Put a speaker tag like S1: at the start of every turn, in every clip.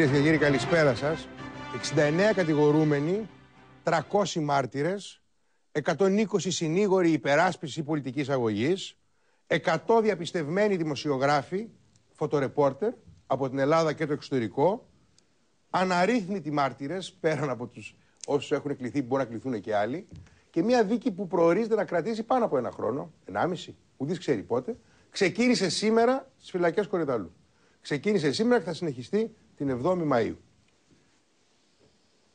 S1: Κυρίες και κύριοι, καλησπέρα σας. 69 κατηγορούμενοι, 300 μάρτυρες, 120 συνήγοροι υπεράσπισης πολιτικής αγωγής, 100 διαπιστευμένοι δημοσιογράφοι, φωτορεπόρτερ από την Ελλάδα και το εξωτερικό, αναρρύθμιτοι μάρτυρες, πέραν από τους όσους έχουν κληθεί, που μπορεί να κληθούν και άλλοι, και μια δίκη που προορίζεται να κρατήσει πάνω από ένα χρόνο, ενάμιση, ουδής ξέρει πότε, ξεκίνησε σήμερα στις φυλακές Κορυδαλού. Ξεκίνησε σήμερα και θα συνεχιστεί την 7η Μαΐου.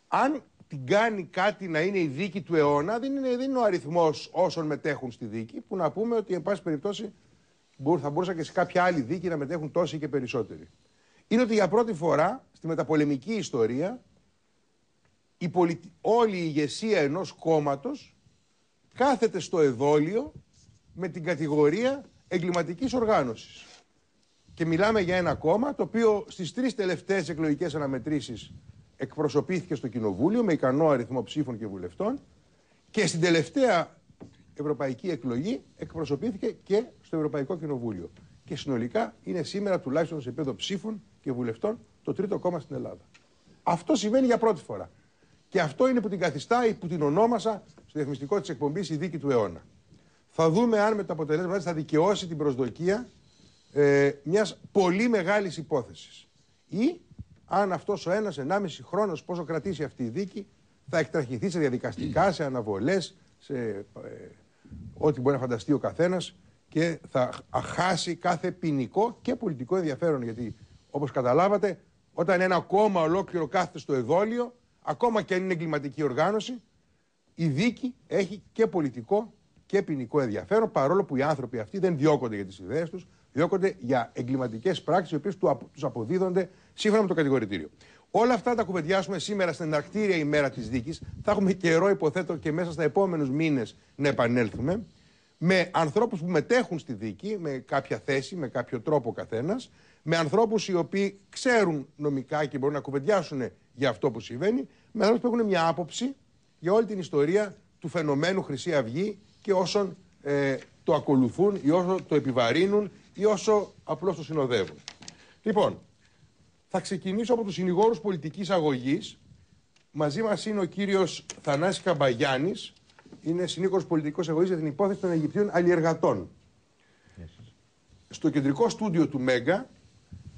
S1: Αν την κάνει κάτι να είναι η δίκη του αιώνα, δεν είναι, δεν είναι ο αριθμός όσων μετέχουν στη δίκη, που να πούμε ότι, εν πάση περιπτώσει, θα μπορούσαν και σε κάποια άλλη δίκη να μετέχουν τόσοι και περισσότεροι. Είναι ότι για πρώτη φορά στη μεταπολεμική ιστορία η όλη η ηγεσία ενός κόμματος κάθεται στο εδόλιο με την κατηγορία εγκληματικής οργάνωσης. Και μιλάμε για ένα κόμμα το οποίο στις τρεις τελευταίες εκλογικές αναμετρήσεις εκπροσωπήθηκε στο Κοινοβούλιο με ικανό αριθμό ψήφων και βουλευτών και στην τελευταία ευρωπαϊκή εκλογή εκπροσωπήθηκε και στο Ευρωπαϊκό Κοινοβούλιο. Και συνολικά είναι σήμερα τουλάχιστον σε επίπεδο ψήφων και βουλευτών το τρίτο κόμμα στην Ελλάδα. Αυτό συμβαίνει για πρώτη φορά. Και αυτό είναι που την καθιστά ή που την ονόμασα στο διαφημιστικό της εκπομπής η δίκη του αιώνα. Θα δούμε αν με το αποτελέσμα θα δικαιώσει την προσδοκία ε, μιας πολύ μεγάλης υπόθεσης. Ή αν αυτός ο ένας, ενάμιση χρόνος πόσο κρατήσει αυτή η δίκη θα εκτραχηθεί σε διαδικαστικά, σε αναβολές, σε ε, ό,τι μπορεί να φανταστεί ο καθένας και θα χάσει κάθε ποινικό και πολιτικό ενδιαφέρον. Γιατί όπως καταλάβατε, όταν ένα κόμμα ολόκληρο κάθεται στο εδόλιο, ακόμα και αν είναι εγκληματική οργάνωση, η δίκη έχει και πολιτικό και ποινικό ενδιαφέρον, παρόλο που οι άνθρωποι αυτοί δεν διώκονται για τις ιδέες τους, διώκονται για εγκληματικές πράξεις, οι οποίες του αποδίδονται σύμφωνα με το κατηγορητήριο. Όλα αυτά τα κουβεντιάσουμε σήμερα στην εναρκτήρια ημέρα της δίκης. Θα έχουμε καιρό, υποθέτω, και μέσα στα επόμενους μήνες να επανέλθουμε με ανθρώπους που μετέχουν στη δίκη, με κάποια θέση, με κάποιο τρόπο καθένας, με ανθρώπους οι οποίοι ξέρουν νομικά και μπορούν να κουβεντιάσουν για αυτό που συμβαίνει, με ανθρώπους που έχουν μια άποψη για όλη την ιστορία του φαινομένου Χρυσή Αυγή και όσων ε, το ακολουθούν ή όσο το επιβαρύνουν ή όσο απλώς το συνοδεύουν. Λοιπόν, θα ξεκινήσω από τους συνηγόρους πολιτικής αγωγής. Μαζί μας είναι ο κύριος Θανάσης Καμπαγιάννης, είναι συνήγορος πολιτικός αγωγής για την υπόθεση των Αιγυπτίων αλλιεργατών. Στο κεντρικό στούντιο του Μέγκα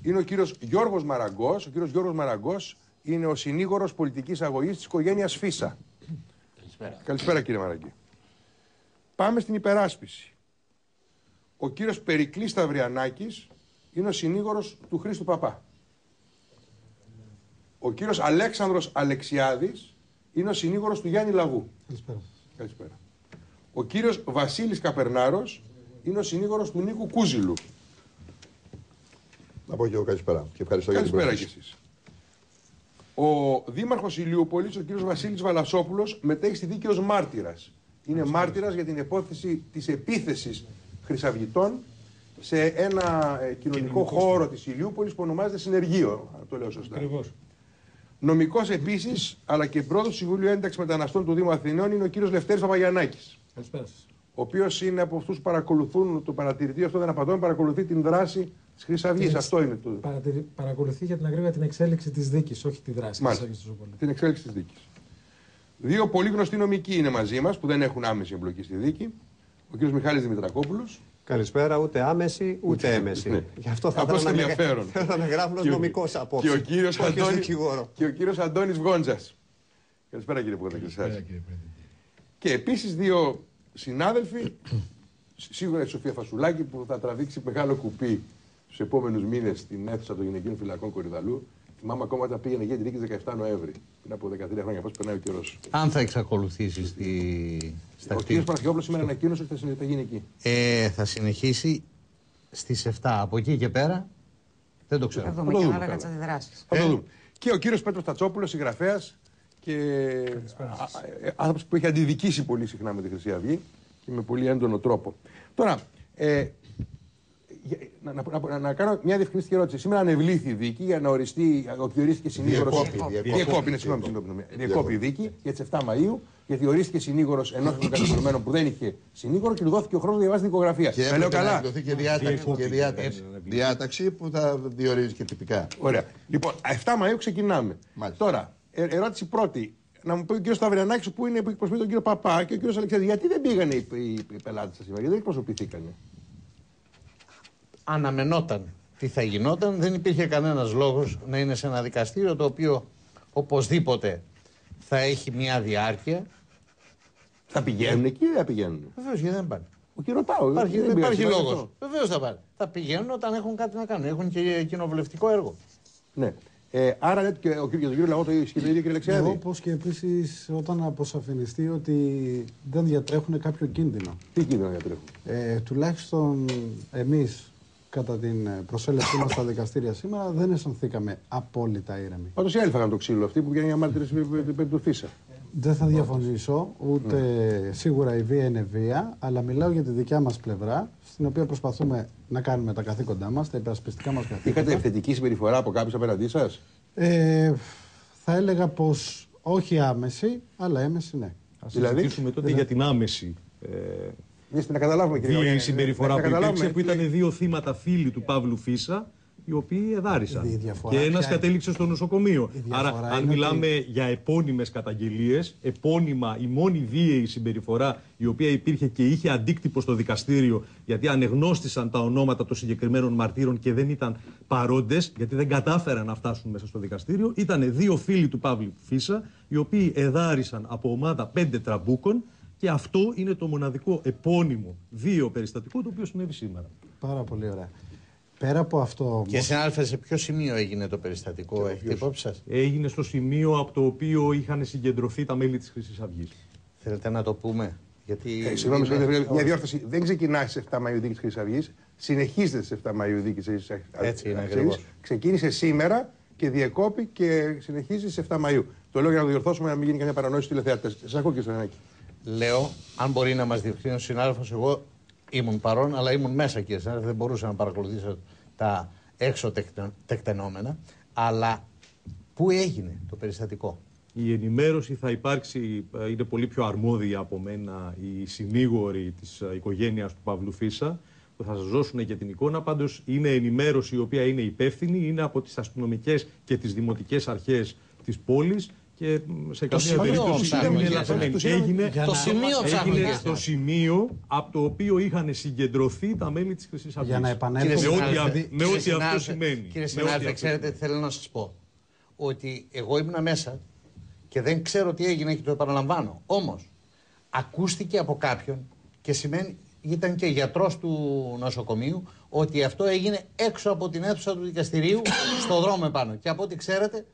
S1: είναι ο κύριος Γιώργος Μαραγκός. Ο κύριος Γιώργος Μαραγκός είναι ο συνήγορος πολιτικής αγωγής της οικογένειας Φίσα. Καλησπέρα. Καλησπέρα κύριε Μαραγκή. Πάμε στην υπεράσπιση. Ο κύριος Περικλής Σταυριανάκης είναι ο συνήγορος του Χρήστου Παπά. Ο κύριος Αλέξανδρος Αλεξιάδης είναι ο συνήγορος του Γιάννη Λαγού.
S2: Καλησπέρα.
S1: Καλησπέρα. Ο κύριος Βασίλης Καπερνάρος είναι ο συνήγορος του Νίκου Κούζιλου.
S3: Να πω και εγώ καλησπέρα. Και ευχαριστώ
S1: καλησπέρα
S3: για την
S1: και εσείς. Ο Δήμαρχος Ηλιούπολης, ο κύριος Βασίλης Βαλασόπουλος, μετέχει στη δίκη ως μάρτυρας. Είναι μάρτυρας για την υπόθεση της επίθεσης χρυσαυγητών σε ένα ε, κοινωνικό χώρο της Ηλιούπολης που ονομάζεται Συνεργείο, αν το λέω σωστά.
S2: Ακριβώς.
S1: Νομικός επίσης, αλλά και πρόεδρος του Συμβουλίου Ένταξης Μεταναστών του Δήμου Αθηνών είναι ο κύριος Λευτέρης Παπαγιανάκη.
S2: Καλησπέρα σας.
S1: Ο οποίος είναι από αυτούς που παρακολουθούν το παρατηρητήριο αυτό, δεν απαντώ, παρακολουθεί την δράση της Χρυσή Αυγή. Αυτό είναι το.
S2: Παρατηρη... Παρακολουθεί για την ακρίβεια την εξέλιξη της δίκης, όχι τη δράση
S1: της Την εξέλιξη της δίκης. Δύο πολύ γνωστοί νομικοί είναι μαζί μας που δεν έχουν άμεση εμπλοκή στη δίκη. Ο κ. Μιχάλης Δημητρακόπουλος.
S4: Καλησπέρα, ούτε άμεση ούτε έμεση. Ναι. Γι' αυτό θα ήθελα να,
S1: ενδιαφέρον.
S4: να με γράφουν ως νομικός απόψε.
S1: Και ο κύριος Αντώνη και ο κύριος Αντώνης Βγόντζα. Καλησπέρα κύριε Πρωτοκλησιά. Και επίσης δύο συνάδελφοι, σίγουρα η Σοφία Φασουλάκη που θα τραβήξει μεγάλο κουπί στους επόμενους μήνες στην αίθουσα των γυναικείων φυλακών Κορυδαλού Θυμάμαι ακόμα όταν πήγαινε για τη δίκη 17 Νοέμβρη, πριν από 13 χρόνια, πώς περνάει ο καιρός.
S5: Αν θα εξακολουθήσεις στη...
S1: στα Ο κ. Παναγιώπουλο σήμερα ανακοίνωσε ότι θα γίνει εκεί.
S5: Ε, θα συνεχίσει στις 7. Από εκεί και πέρα δεν το ξέρω.
S6: Θα δούμε και ανάλογα τι αντιδράσει.
S1: Θα το δούμε. Και ο κύριος Πέτρος Τατσόπουλος, συγγραφέας και ε, άνθρωπος που έχει αντιδικήσει πολύ συχνά με τη Χρυσή Αυγή και με πολύ έντονο τρόπο. Τώρα, ε, Για- Να, να, να, να κάνω μια διευκρινιστική ερώτηση. Σήμερα ανεβλήθη η δίκη για να οριστεί, ότι ορίστηκε συνήγορο.
S3: Διεκόπη, διεκόπη.
S1: Διεκόπη, ναι, συγγνώμη, συγγνώμη, συγγνώμη. Διεκόπη η δίκη για τι 7 Μαου, γιατί ορίστηκε συνήγορο ενό των κατηγορουμένων που δεν είχε συνήγορο και του δόθηκε ο χρόνο να διαβάσει δικογραφία.
S3: Και
S1: Τα λέω
S3: έπρεπε να
S1: καλά.
S3: εκδοθεί και διάταξη. Και διάταξη. διάταξη που θα διορίζει και τυπικά.
S1: Ωραία. Λοιπόν, 7 Μαου ξεκινάμε.
S3: Μάλιστα.
S1: Τώρα, ε, ερώτηση πρώτη. Να μου πει ο κύριο Σταυριανάκη που είναι που εκπροσωπεί τον κύριο Παπά και ο κύριο Αλεξάνδρου, γιατί δεν πήγανε οι, οι, οι πελάτε σα σήμερα, γιατί δεν εκπροσωπηθήκανε.
S5: Αναμενόταν τι θα γινόταν. Δεν υπήρχε κανένας λόγος να είναι σε ένα δικαστήριο το οποίο οπωσδήποτε θα έχει μια διάρκεια.
S1: Θα πηγαίνουν εκεί ή δεν θα πηγαίνουν;
S5: Βεβαίως γιατί δεν πάνε.
S1: Ο κύριος ρωτάω.
S5: Υπάρχει,
S1: δεν
S5: δεν
S1: πήγα
S5: υπάρχει
S1: σήμερα
S5: λόγος.
S1: αυτό.
S5: Βεβαίως θα πάνε. Θα πηγαίνουν όταν έχουν κάτι να κάνουν. Έχουν και κοινοβουλευτικό έργο.
S1: Ναι. Ε, άρα λέτε και ο, κύριο- για τον κύριο Λαγό το ισχύει το ίδιο κύριε Αλεξιάδη;
S2: Όπως και επίσης όταν αποσαφινιστεί ότι δεν διατρέχουν κάποιο κίνδυνο.
S1: Τι κίνδυνο διατρέχουν;
S2: Ε, τουλάχιστον εμείς κατά την ε, προσέλευσή μας στα δικαστήρια σήμερα δεν αισθανθήκαμε απόλυτα ήρεμοι.
S1: Πάντως οι άλλοι φάγανε το ξύλο αυτοί που βγαίνουν για μάρτυρε περί του Φίσα.
S2: Δεν θα διαφωνήσω, ούτε σίγουρα η βία είναι βία, αλλά μιλάω για τη δικιά μας πλευρά, στην οποία προσπαθούμε να κάνουμε τα καθήκοντά μας, τα υπερασπιστικά μας καθήκοντα.
S1: Είχατε θετική συμπεριφορά από κάποιους απέναντί σας;
S2: Ε, θα έλεγα πως όχι άμεση, αλλά έμεση ναι.
S6: Ας
S1: Δηλαδή;
S6: συζητήσουμε τότε για την άμεση ε,
S1: Είστε να καταλάβουμε κύριε
S6: βίαιη
S1: Γεωργιάδη,
S6: συμπεριφορά
S1: να
S6: που
S1: καταλάβουμε
S6: υπήρξε, που
S1: τι-
S6: ήταν δύο θύματα φίλοι του Παύλου Φίσα, οι οποίοι εδάρισαν.
S2: Η διαφορά
S6: Και ένας
S2: ποια
S6: κατέληξε στο νοσοκομείο.
S2: Η διαφορά
S6: Άρα, αν
S2: είναι
S6: μιλάμε για επώνυμες καταγγελίες, επώνυμα η μόνη βίαιη συμπεριφορά η οποία υπήρχε και είχε αντίκτυπο στο δικαστήριο, γιατί ανεγνώστησαν τα ονόματα των συγκεκριμένων μαρτύρων και δεν ήταν παρόντες, γιατί δεν κατάφεραν να φτάσουν μέσα στο δικαστήριο, ήταν δύο φίλοι του Παύλου Φύσσα, οι οποίοι εδάρησαν από ομάδα πέντε τραμπούκων. Και αυτό είναι το μοναδικό επώνυμο βίαιο περιστατικό το οποίο συνέβη σήμερα.
S2: Πάρα πολύ ωραία. Πέρα από αυτό όμως,
S5: Και συνάδελφε, σε ποιο σημείο έγινε το περιστατικό, έχετε υπόψη σας;
S6: Έγινε στο σημείο από το οποίο είχαν συγκεντρωθεί τα μέλη της Χρυσής Αυγής.
S5: Θέλετε να το πούμε; Γιατί
S1: Ε, Συγγνώμη,
S5: είναι-
S1: συγγνώμη, μια διόρθωση. Δεν ξεκινάει στις 7 Μαου δίκης τη Χρυσής Αυγής. Συνεχίζεται στις 7 Μαου δίκης τη Χρυσή
S5: Έτσι είναι ακριβώς.
S1: Ξεκίνησε σήμερα και διεκόπη και συνεχίζει στις 7 Μαου. Το λέω για να το διορθώσουμε να μην γίνει καμία παρανόηση στους τηλεθεατές. Σας ακούω, κύριε Στανάκη.
S5: Λέω, αν μπορεί να μας διευκρινίσει ο συνάδελφος, εγώ ήμουν παρόν, αλλά ήμουν μέσα κύριε συνάδελφε, δεν μπορούσα να παρακολουθήσω τα έξω τεκτε- τεκτενόμενα. Αλλά πού έγινε το περιστατικό;
S6: Η ενημέρωση θα υπάρξει, ε, είναι πολύ πιο αρμόδια από μένα οι συνήγοροι της ε, οικογένειας του Παύλου Φίσα που θα σας δώσουν και την εικόνα. Πάντως είναι ενημέρωση η οποία είναι υπεύθυνη, είναι από τις αστυνομικές και τις δημοτικές αρχές της πόλης και μ, σε καμία
S5: σημείο
S6: περίπτωση
S5: ψάχνω,
S6: δεν είναι
S5: κύριε
S6: λαθασμένη.
S1: Στανάκη.
S6: Έγινε,
S5: Το σημείο ψάχνω,
S6: έγινε
S5: κύριε
S6: στο σημείο από το οποίο είχαν συγκεντρωθεί τα μέλη της Χρυσής Αυγής.
S2: για να επανέλθω...
S6: Με ό,τι
S5: συνάδελφε,
S6: αυ- με
S5: κύριε
S6: ό,τι αυτό
S5: συνάδελφε,
S6: σημαίνει.
S5: Κύριε
S6: Με ό,τι
S5: συνάδελφε,
S6: αυτό
S5: ξέρετε τι θέλω να σας πω. Ότι εγώ ήμουνα μέσα και δεν ξέρω τι έγινε και το επαναλαμβάνω. Όμως, ακούστηκε από κάποιον και σημαίνει, ήταν και γιατρός του νοσοκομείου, ότι αυτό έγινε έξω από την αίθουσα του δικαστηρίου, στο δρόμο επάνω. Και από ό,τι ξέρετε,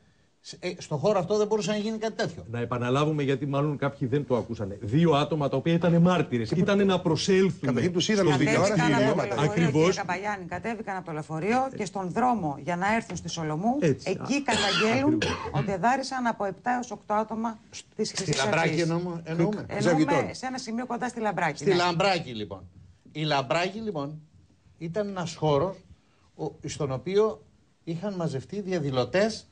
S5: σ- ε, στο χώρο αυτό δεν μπορούσε να γίνει κάτι τέτοιο.
S6: Να επαναλάβουμε γιατί μάλλον κάποιοι δεν το ακούσανε. Δύο άτομα τα οποία ήταν μάρτυρες. Ήταν να προσέλθουν.
S1: Καταρχήν τους είδαμε
S6: στο
S1: στην τηλεόραση,
S6: δικαστήριο.
S1: είναι
S7: Κατέβηκαν από το
S1: αίματα.
S7: λεωφορείο,
S6: Ακριβώς.
S7: κύριε Καπαγιάννη, κατέβηκαν από το λεωφορείο και στον δρόμο για να έρθουν στη Σολομού,
S6: Έτσι.
S7: εκεί
S6: Α,
S7: καταγγέλουν
S6: ακριβώς.
S7: ότι εδάρισαν από 7 έως 8 άτομα της
S5: Στη
S7: Χρυσής
S5: Λαμπράκη
S7: Αυγής.
S5: εννοούμε. εννοούμε.
S7: Εννοούμε
S1: Ζαγητών.
S7: σε ένα σημείο κοντά στη Λαμπράκη.
S5: Στη
S7: ναι.
S5: Λαμπράκη λοιπόν. Η Λαμπράκη λοιπόν ήταν ένας χώρος ο- στον οποίο είχαν μαζευτεί διαδηλωτές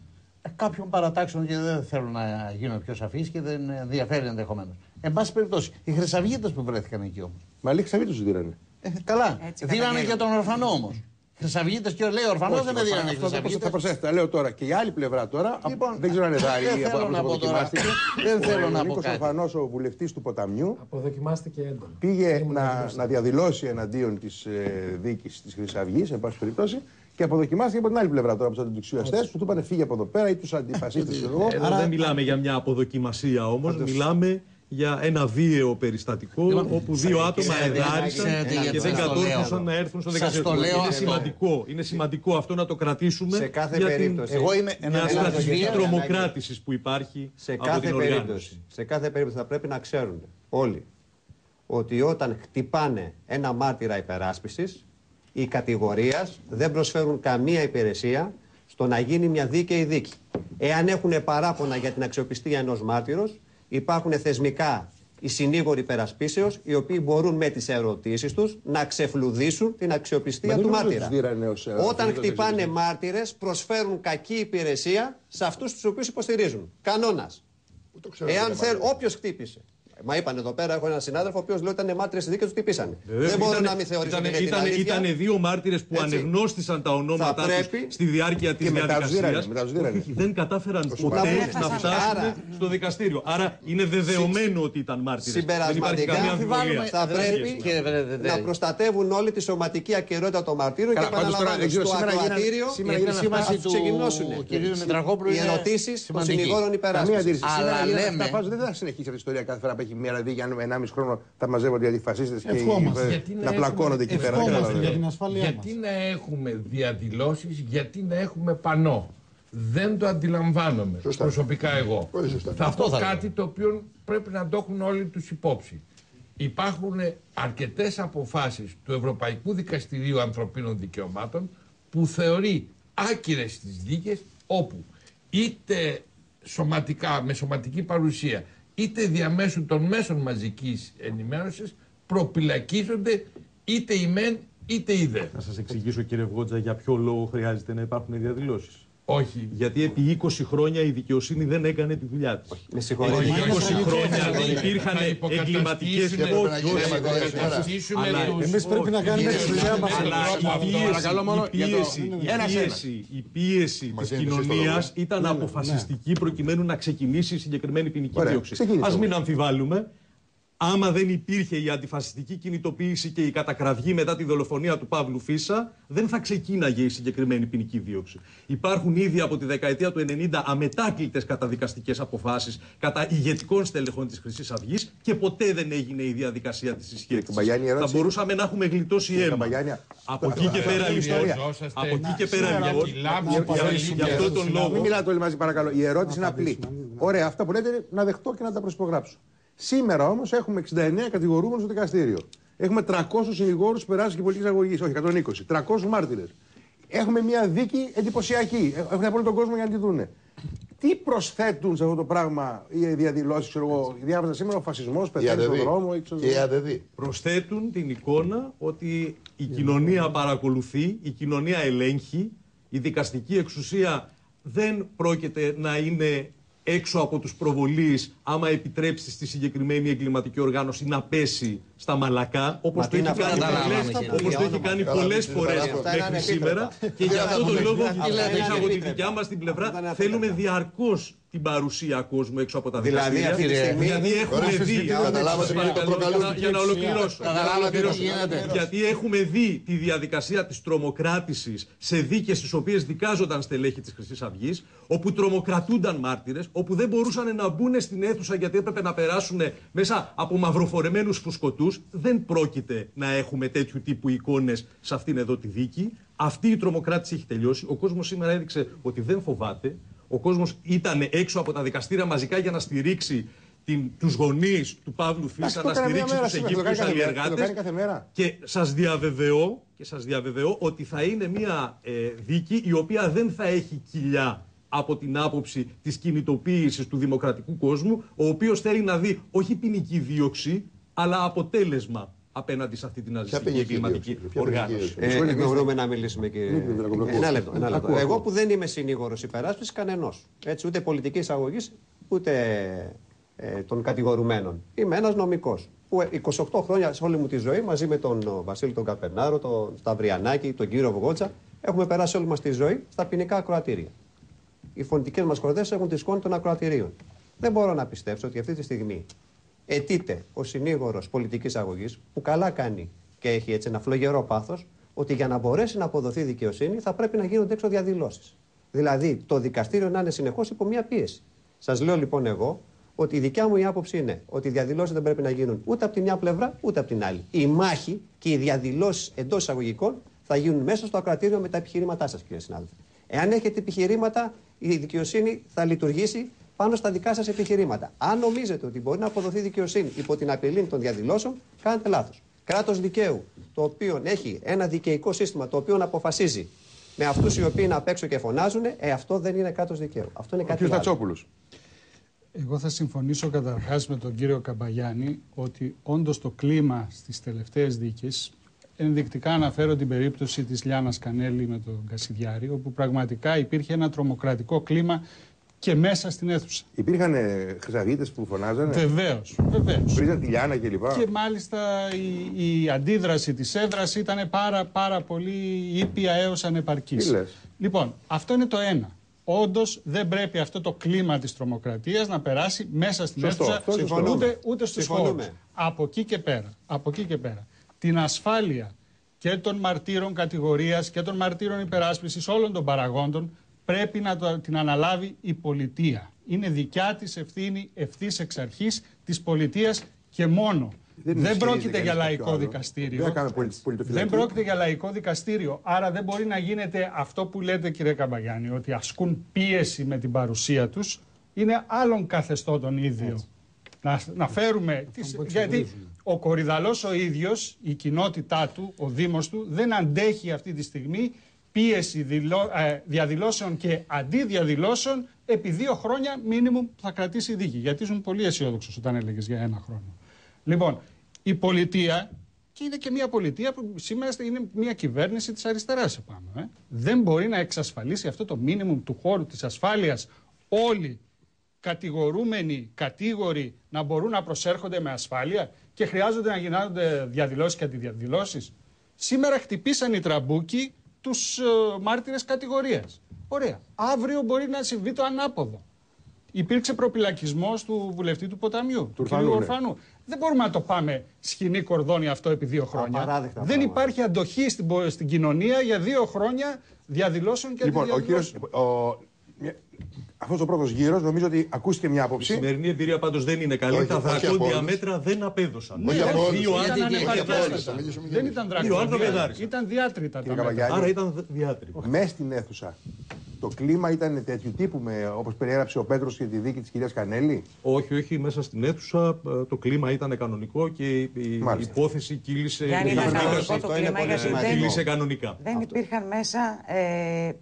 S5: κάποιων παρατάξεων και δεν θέλω να γίνω πιο σαφής και δεν ενδιαφέρει ενδεχομένως. Εν πάση περιπτώσει, οι χρυσαυγίτες που βρέθηκαν εκεί όμως.
S1: Μα λίγοι ξαβί τους δίνανε.
S5: Ε, καλά.
S7: Έτσι
S5: δίνανε
S7: καταγγέλουν.
S5: και τον ορφανό όμως. Χρυσαυγίτες και λέει ορφανός
S1: Όχι,
S5: δεν με
S1: αυτό
S5: δίνανε
S1: θα- θα
S5: χρυσαυγίτες.
S1: προσθέσετε. Τα λέω τώρα. Και η άλλη πλευρά τώρα.
S5: Λοιπόν,
S1: δεν ξέρω αν είναι δάρη
S5: δεν
S1: ή
S5: θέλω
S1: από
S5: να πω τώρα.
S1: αποδοκιμάστηκε.
S5: Δεν θέλω να
S1: Ο
S5: πω
S1: Νίκος
S5: κάτι.
S1: Ορφανός, ο βουλευτής του Ποταμιού,
S2: Αποδοκιμάστηκε έντονα.
S1: πήγε
S2: Ήμουν
S1: να,
S2: εντός.
S1: να διαδηλώσει εναντίον της ε, δίκης της Χρυσή Αυγή, εν πάση περιπτώσει, και αποδοκιμάστηκε από την άλλη πλευρά τώρα από τους αντιεξουσιαστέ που του είπαν φύγε από εδώ πέρα ή τους αντιφασίστες.
S6: Εδώ δεν μιλάμε για μια αποδοκιμασία όμως, μιλάμε για ένα βίαιο περιστατικό
S5: Λοιπόν,
S6: όπου δύο άτομα
S5: ξέρετε,
S6: εδάρισαν
S5: ξέρετε γιατί
S6: και δεν
S5: σας το λέω.
S6: κατόρθωσαν να έρθουν στο
S5: Σας
S6: δικαστήριο.
S5: το λέω
S6: Είναι
S5: αυτό.
S6: σημαντικό, είναι σημαντικό αυτό να το κρατήσουμε
S4: Σε κάθε
S6: για την-
S4: περίπτωση.
S5: Εγώ είμαι
S6: μια
S5: ένας
S6: στρατηγική
S5: βία.
S6: τρομοκράτησης που υπάρχει
S4: Σε
S6: από
S4: κάθε,
S6: την
S4: περίπτωση,
S6: οργάνωση.
S4: σε κάθε περίπτωση θα πρέπει να ξέρουν όλοι ότι όταν χτυπάνε ένα μάρτυρα υπεράσπισης ή κατηγορίας δεν προσφέρουν καμία υπηρεσία στο να γίνει μια δίκαιη δίκη. Εάν έχουν παράπονα για την αξιοπιστία ενός μάρτυρος υπάρχουν θεσμικά οι συνήγοροι περασπίσεω, οι οποίοι μπορούν με τις ερωτήσεις τους να ξεφλουδίσουν την αξιοπιστία
S1: Μα δεν
S4: του
S1: νομίζω
S4: μάρτυρα.
S1: τους δίρανε ως, ε,
S4: Όταν
S1: αυτούς
S4: χτυπάνε
S1: τους
S4: μάρτυρες, προσφέρουν κακή υπηρεσία σε αυτούς τους οποίους υποστηρίζουν. Κανόνας.
S3: το ξέρω
S4: Εάν
S3: το
S4: θέλει,
S3: μάρτυρα.
S4: όποιος χτύπησε. Μα είπαν εδώ πέρα, έχω έναν συνάδελφο, ο οποίος λέει ότι ήταν μάρτυρες στη δίκη του χτυπήσανε.
S6: Βεβαίως,
S4: Δεν μπορώ
S6: ήτανε-
S4: να μην θεωρήσω
S6: ήτανε-
S4: ότι είναι την
S6: ήτανε-
S4: αλήθεια.
S6: ήτανε δύο μάρτυρες που
S4: Έτσι.
S6: ανεγνώστησαν τα ονόματά
S4: Θα
S6: τους
S4: πρέπει-
S6: στη διάρκεια της
S1: Και μετά τους
S6: διαδικασίας.
S1: δίρανε, μετά τους δίρανε.
S6: Δεν κατάφεραν ποτέ
S4: Να
S6: να
S7: έφτασαν.
S6: φτάσουν
S4: Άρα-
S6: στο δικαστήριο. Άρα είναι δεδεωμένο ότι ήταν μάρτυρες. Δεν υπάρχει
S4: Συμπερασματικά,
S6: καμία
S5: αμφιβάλλουμε-
S6: αμφιβολία.
S4: θα
S5: Δεν
S4: πρέπει
S5: σχέση. Κύριε Βρεδεδέλη.
S4: να προστατεύουν όλη τη σωματική ακαιρεότητα των μαρτύρων
S1: Καλά,
S4: και
S1: πάντως τώρα,
S4: επαναλαμβάνω
S1: δεν ξέρω,
S4: στο
S1: σήμερα γίνανε-
S4: ακροατήριο
S1: σήμερα
S5: Η
S1: γίνανε
S5: επισήμανση
S4: θα
S5: του
S4: ξεκινήσουν
S5: κυρίου Μητρακόπουλου
S4: οι
S5: είναι
S4: ερωτήσεις των
S5: σημαντική.
S4: συνηγόρων
S1: Καμία
S4: υπεράσπισης.
S1: αντίρρηση.
S5: Αλλά
S1: Σήμερα γίνανε
S5: λέμε-
S1: αυτά, πάντως δεν θα συνεχίσει αυτή η ιστορία κάθε φορά που έχει μια δίκη. Αν με 1,5 χρόνο θα μαζεύονται οι αντιφασίστες και οι-
S2: Ευχόμαστε.
S1: ε,
S8: Γιατί
S1: να πλακώνονται εκεί πέρα. δεν
S2: ευχόμαστε
S1: καταλαβαίνω.
S2: για την ασφάλειά
S8: Γιατί
S2: μας.
S8: να έχουμε διαδηλώσεις, γιατί να έχουμε πανό. Δεν το αντιλαμβάνομαι
S3: Σωστά.
S8: προσωπικά εγώ.
S3: Πολύ σωστά.
S8: Θα
S5: Αυτό
S8: πω
S5: θα
S8: κάτι το οποίο πρέπει να το έχουν όλοι τους υπόψη. Υπάρχουν αρκετές αποφάσεις του Ευρωπαϊκού Δικαστηρίου Ανθρωπίνων Δικαιωμάτων που θεωρεί άκυρες τις δίκες όπου είτε σωματικά, με σωματική παρουσία είτε διαμέσου των μέσων μαζικής ενημέρωσης προπυλακίζονται είτε η μεν είτε η δε.
S6: Να σας εξηγήσω, κύριε Βότζα, για ποιο λόγο χρειάζεται να υπάρχουν διαδηλώσεις.
S8: Όχι.
S6: Γιατί επί 20 χρόνια η δικαιοσύνη δεν έκανε τη δουλειά της.
S4: Με συγχωρείτε.
S6: Επί
S8: Όχι,
S6: 20
S8: όχι,
S6: χρόνια
S8: όχι, όχι.
S6: υπήρχαν
S8: Θα
S6: εγκληματικές
S8: υποκαταστήσουμε-
S3: έπρεπε να γίνει
S8: Θα
S3: μια ιδέα σήμερα.
S8: υποκαταστήσουμε
S6: Αλλά
S8: τους-
S2: Εμείς πρέπει να κάνουμε τη δουλειά μας.
S6: Αλλά
S8: Αυτό,
S6: η πίεση,
S1: παρακαλώ μόνο
S6: η
S1: για το-
S6: πίεση, η
S1: ένας,
S6: πίεση, η πίεση της
S3: Μαζί είναι εσείς το
S6: κοινωνίας
S3: λόγο.
S6: ήταν αποφασιστική προκειμένου να ξεκινήσει η συγκεκριμένη ποινική
S1: Ωραία,
S6: δίωξη.
S1: ξεκίνησε
S6: Ας
S1: όμως.
S6: μην αμφιβάλλουμε. Άμα δεν υπήρχε η αντιφασιστική κινητοποίηση και η κατακραυγή μετά τη δολοφονία του Παύλου Φίσα, δεν θα ξεκίναγε η συγκεκριμένη ποινική δίωξη. Υπάρχουν ήδη από τη δεκαετία του 90 αμετάκλητες καταδικαστικές αποφάσεις κατά ηγετικών στελεχών της Χρυσής Αυγής και ποτέ δεν έγινε η διαδικασία της συσχέτισης.
S1: Καμπαγιάννη, η
S6: Θα
S1: ερώτηση-
S6: μπορούσαμε να έχουμε γλιτώσει αίμα.
S1: Καμπαγιάννη,
S6: Από
S1: αυτό-
S6: εκεί και
S1: αυτό-
S6: πέρα
S1: αυτή είναι η
S6: λοιπόν.
S1: ιστορία.
S6: Από εκεί και πέρα
S8: σήμερα
S6: λοιπόν.
S8: κιλά
S6: για-
S8: που
S6: για-
S8: απαντήσουμε
S6: Γι' αυτόν τον
S1: Μην
S6: λόγο.
S1: μιλάτε όλοι μαζί, παρακαλώ. Η ερώτηση είναι απλή. Ωραία, αυτά που λέτε είναι να δεχτώ και να τα προσπογράψω. Σήμερα όμως έχουμε 69 κατηγορούμενους στο δικαστήριο. Έχουμε 300 συνηγόρους περάσει και πολιτική αγωγής, όχι 120. 300 μάρτυρες. Έχουμε μια δίκη εντυπωσιακή. Έχουν απόλυτο τον κόσμο για να τη δούνε. Τι προσθέτουν σε αυτό το πράγμα οι διαδηλώσεις, ξέρω εγώ. Διάβαζα σήμερα ο φασισμός,
S3: Η
S1: πεθαίνει στον
S3: ΑΔΔ.
S1: δρόμο. ή ξέρω
S3: Και η
S1: εγώ.
S3: ΑΔΔ.
S6: προσθέτουν την εικόνα ότι η κοινωνία παρακολουθεί, η κοινωνία ελέγχει, η δικαστική εξουσία δεν πρόκειται να είναι έξω από τους προβολείς άμα επιτρέψεις στη συγκεκριμένη εγκληματική οργάνωση να πέσει στα μαλακά όπως
S4: Μα
S6: το
S4: τι είναι
S6: έχει
S4: αυτά,
S6: κάνει
S5: καταλάβαμε,
S6: πολλές,
S5: κύριε.
S6: όπως το έχει
S4: Όνομα.
S6: κάνει
S3: Καλά,
S6: πολλές
S3: είναι
S6: φορές
S3: παράδοξο.
S4: Αυτά είναι
S6: μέχρι σήμερα
S4: ανεπίτρεπτα.
S6: και για
S3: Αυτά
S6: αυτόν τον
S3: είναι
S6: λόγο
S3: ανεπίτρεπτα.
S6: εμείς από τη
S4: ανεπίτρεπτα.
S6: δικιά μας την πλευρά
S4: Αυτά είναι
S6: θέλουμε
S4: ανεπίτρεπτα.
S6: διαρκώς την παρουσία κόσμου έξω από τα
S4: Δηλαδή,
S6: δικαστήρια
S4: αυτή τη στιγμή-
S6: γιατί έχουμε
S3: Ωραία,
S6: δει
S3: καταλάβατε
S6: Σας
S3: τι είναι το
S6: παρακαλώ,
S3: προκαλούν
S6: για να- για να ολοκληρώσω.
S5: Καταλάβατε τι
S6: Ολοκληρώσω.
S5: γίνεται.
S6: Γιατί έχουμε δει τη διαδικασία της τρομοκράτησης σε δίκες στις οποίες δικάζονταν στελέχη της Χρυσής Αυγής, όπου τρομοκρατούνταν μάρτυρες, όπου δεν μπορούσαν να μπουν στην αίθουσα γιατί έπρεπε να περάσουν μέσα από μαυροφορεμένους φουσκωτούς. Δεν πρόκειται να έχουμε τέτοιου τύπου εικόνες σε αυτήν εδώ τη δίκη. Αυτή η τρομοκράτηση έχει τελειώσει. Ο κόσμος σήμερα έδειξε ότι δεν φοβάται. Ο κόσμος ήταν έξω από τα δικαστήρια μαζικά για να στηρίξει την, τους γονείς του Παύλου
S1: Εντάξει,
S6: Φίσα,
S1: το
S6: να
S1: έκανε μια
S6: στηρίξει
S1: μέρα
S6: τους
S1: σήμερα, το κάνει
S6: Αιγύπτιους
S1: κάθε μέρα. Το κάνει
S6: αλλιεργάτες.
S1: κάθε μέρα.
S6: Και σας διαβεβαιώ, και σας διαβεβαιώ ότι θα είναι μια ε, δίκη η οποία δεν θα έχει κοιλιά από την άποψη της κινητοποίησης του δημοκρατικού κόσμου, ο οποίος θέλει να δει όχι ποινική δίωξη, αλλά αποτέλεσμα απέναντι σε αυτή την αζητική
S3: ποινική
S6: εγκληματική
S3: δίωξη, ποια ποινική
S6: οργάνωση.
S3: δίωξη.
S4: Ε, μπορούμε να μιλήσουμε, κύριε.
S1: Μην πείτε, ακούω, ακούω.
S4: Ένα λεπτό. Ένα λεπτό.
S1: Ακούω,
S4: Εγώ
S1: ακούω.
S4: που δεν είμαι συνήγορος υπεράσπισης κανενός. Έτσι, ούτε πολιτικής εισαγωγή, ούτε ε, των κατηγορουμένων. Είμαι ένας νομικός. Που ε, 28 χρόνια σε όλη μου τη ζωή μαζί με τον ο, Βασίλη τον Καπερνάρο, τον Σταυριανάκη, τον κύριο Βογότσα, έχουμε περάσει όλη μας τη ζωή στα ποινικά ακροατήρια. Οι φωνητικές μας χορδέ έχουν τη σκόνη των ακροατηρίων. Δεν μπορώ να πιστέψω ότι αυτή τη στιγμή αιτείται ο συνήγορος πολιτικής αγωγής, που καλά κάνει και έχει έτσι ένα φλογερό πάθος, ότι για να μπορέσει να αποδοθεί δικαιοσύνη θα πρέπει να γίνονται έξω διαδηλώσεις. Δηλαδή το δικαστήριο να είναι συνεχώς υπό μία πίεση. Σας λέω λοιπόν εγώ ότι η δικιά μου η άποψη είναι ότι οι διαδηλώσεις δεν πρέπει να γίνουν ούτε από τη μια πλευρά ούτε από την άλλη. Η μάχη και οι διαδηλώσεις εντός εισαγωγικών θα γίνουν μέσα στο ακροατήριο με τα επιχειρήματά σας, κύριε συνάδελφε. Εάν έχετε επιχειρήματα, η δικαιοσύνη θα λειτουργήσει πάνω στα δικά σας επιχειρήματα. Αν νομίζετε ότι μπορεί να αποδοθεί δικαιοσύνη υπό την απειλή των διαδηλώσεων, κάνετε λάθος. Κράτος δικαίου, το οποίο έχει ένα δικαιικό σύστημα το οποίο αποφασίζει με αυτούς οι οποίοι είναι απ' έξω και φωνάζουν, ε, αυτό δεν είναι κράτος δικαίου. Αυτό είναι
S1: Ο κ.
S4: κάτι άλλο.
S1: Τατσόπουλο.
S9: Εγώ θα συμφωνήσω καταρχάς με τον κύριο Καμπαγιάννη ότι όντως το κλίμα στις τελευταίες δίκες ενδεικτικά αναφέρω την περίπτωση της Λιάνας Κανέλη με τον Κασιδιάρη όπου πραγματικά υπήρχε ένα τρομοκρατικό κλίμα και μέσα στην αίθουσα.
S1: Υπήρχαν χρυσαυγίτες που φωνάζανε;
S9: Βεβαίως. Βεβαίως.
S1: Πρίζαν τη Λιάνα κλπ.
S9: Και μάλιστα η, η αντίδραση της έδρας ήταν πάρα, πάρα πολύ ήπια έως ανεπαρκής.
S1: Τι λες;
S9: Λοιπόν, αυτό είναι το ένα. Όντως δεν πρέπει αυτό το κλίμα της τρομοκρατίας να περάσει μέσα στην
S1: Σωστό,
S9: αίθουσα
S1: αυτό συμφωνούμε.
S9: ούτε, ούτε στους
S4: Συμφωνούμε.
S9: χώρους. Από εκεί και πέρα. Από εκεί και πέρα. Την ασφάλεια και των μαρτύρων κατηγορίας και των μαρτύρων υπεράσπισης όλων των παραγόντων πρέπει να το- την αναλάβει η πολιτεία. Είναι δικιά της ευθύνη ευθύς εξ αρχής της πολιτείας και μόνο.
S1: Δεν
S9: Δεν,
S1: ισχυρίζεται
S9: πρόκειται
S1: κανείς
S9: για
S1: κάποιο
S9: λαϊκό
S1: άλλο.
S9: δικαστήριο.
S1: Δεν θα κάνουμε πολι- πολιτοφυλακή.
S9: Δεν πρόκειται για λαϊκό δικαστήριο. Άρα δεν μπορεί να γίνεται αυτό που λέτε κύριε Καμπαγιάννη, ότι ασκούν πίεση με την παρουσία τους. Είναι άλλων καθεστώτων ίδιο. Να, να φέρουμε... τις- γιατί ο Κορυδαλός ο ίδιος, η κοινότητά του, ο Δήμος του, δεν αντέχει αυτή τη στιγμή πίεση δηλώ- ε, διαδηλώσεων και αντιδιαδηλώσεων επί δύο χρόνια μίνιμουμ θα κρατήσει η δίκη. Γιατί ήσουν πολύ αισιόδοξος όταν έλεγες για ένα χρόνο. Λοιπόν, η πολιτεία, και είναι και μια πολιτεία που σήμερα είναι μια κυβέρνηση της αριστεράς επάνω, ε, δεν μπορεί να εξασφαλίσει αυτό το μίνιμουμ του χώρου της ασφάλειας όλοι κατηγορούμενοι, κατήγοροι να μπορούν να προσέρχονται με ασφάλεια και χρειάζονται να γίνονται διαδηλώσεις και αντιδιαδηλώσεις. Σήμερα χτυπήσαν οι τραμπούκοι τους ε, μάρτυρες κατηγορίας. Ωραία. Αύριο μπορεί να συμβεί το ανάποδο. Υπήρξε προπυλακισμός του βουλευτή του Ποταμιού, του κ.
S1: Ορφανού, ναι.
S9: Ορφανού. Δεν μπορούμε να το πάμε σκηνή κορδόνι αυτό επί δύο χρόνια.
S4: Απαράδεκτα
S9: Δεν
S4: πράγματα.
S9: υπάρχει αντοχή στην, πο- στην κοινωνία για δύο χρόνια διαδηλώσεων και
S1: Λοιπόν, ο
S9: αντιδιαδηλώσεων.
S1: κύριο. Αυτός ο πρώτος γύρος νομίζω ότι ακούστηκε μια
S6: Η
S1: άποψη.
S6: σημερινή εμπειρία πάντως δεν είναι καλή.
S3: Όχι,
S6: Τα
S3: όχι
S6: δρακόντια
S3: από όλους.
S6: μέτρα δεν απέδωσαν.
S3: Όχι
S9: Ναι,
S3: από όλους.
S6: Δύο
S9: ήταν
S6: άνθρωποι
S3: όχι από
S9: ανεπαρκέστατα.
S3: όλους, θα μιλήσουμε για
S9: Δεν
S3: εμείς.
S9: ήταν
S6: Δύο άνθρωποι
S9: δρακόντια.
S6: δάρισαν.
S9: Ήταν διάτρητα τα
S1: Κύριε
S9: μέτρα.
S1: Καβαγιάννη.
S6: Άρα ήταν διάτρυπο.
S1: Μέσα στην αίθουσα το κλίμα ήταν τέτοιου τύπου με, όπως περιέγραψε ο Πέτρος για τη δίκη της κυρίας Κανέλη.
S6: Όχι, όχι, μέσα στην αίθουσα ε, το κλίμα ήταν κανονικό και η η
S1: Μάλιστα.
S6: υπόθεση κύλησε,
S7: Γιάννη,
S6: η
S7: ήταν
S6: εκδίκαση
S7: κανονικό το
S4: αυτό είναι
S7: κλίμα
S4: πολύ
S7: γιατί
S4: σημαντικό.
S7: δεν,
S6: κύλησε κανονικά.
S7: δεν υπήρχαν μέσα ε,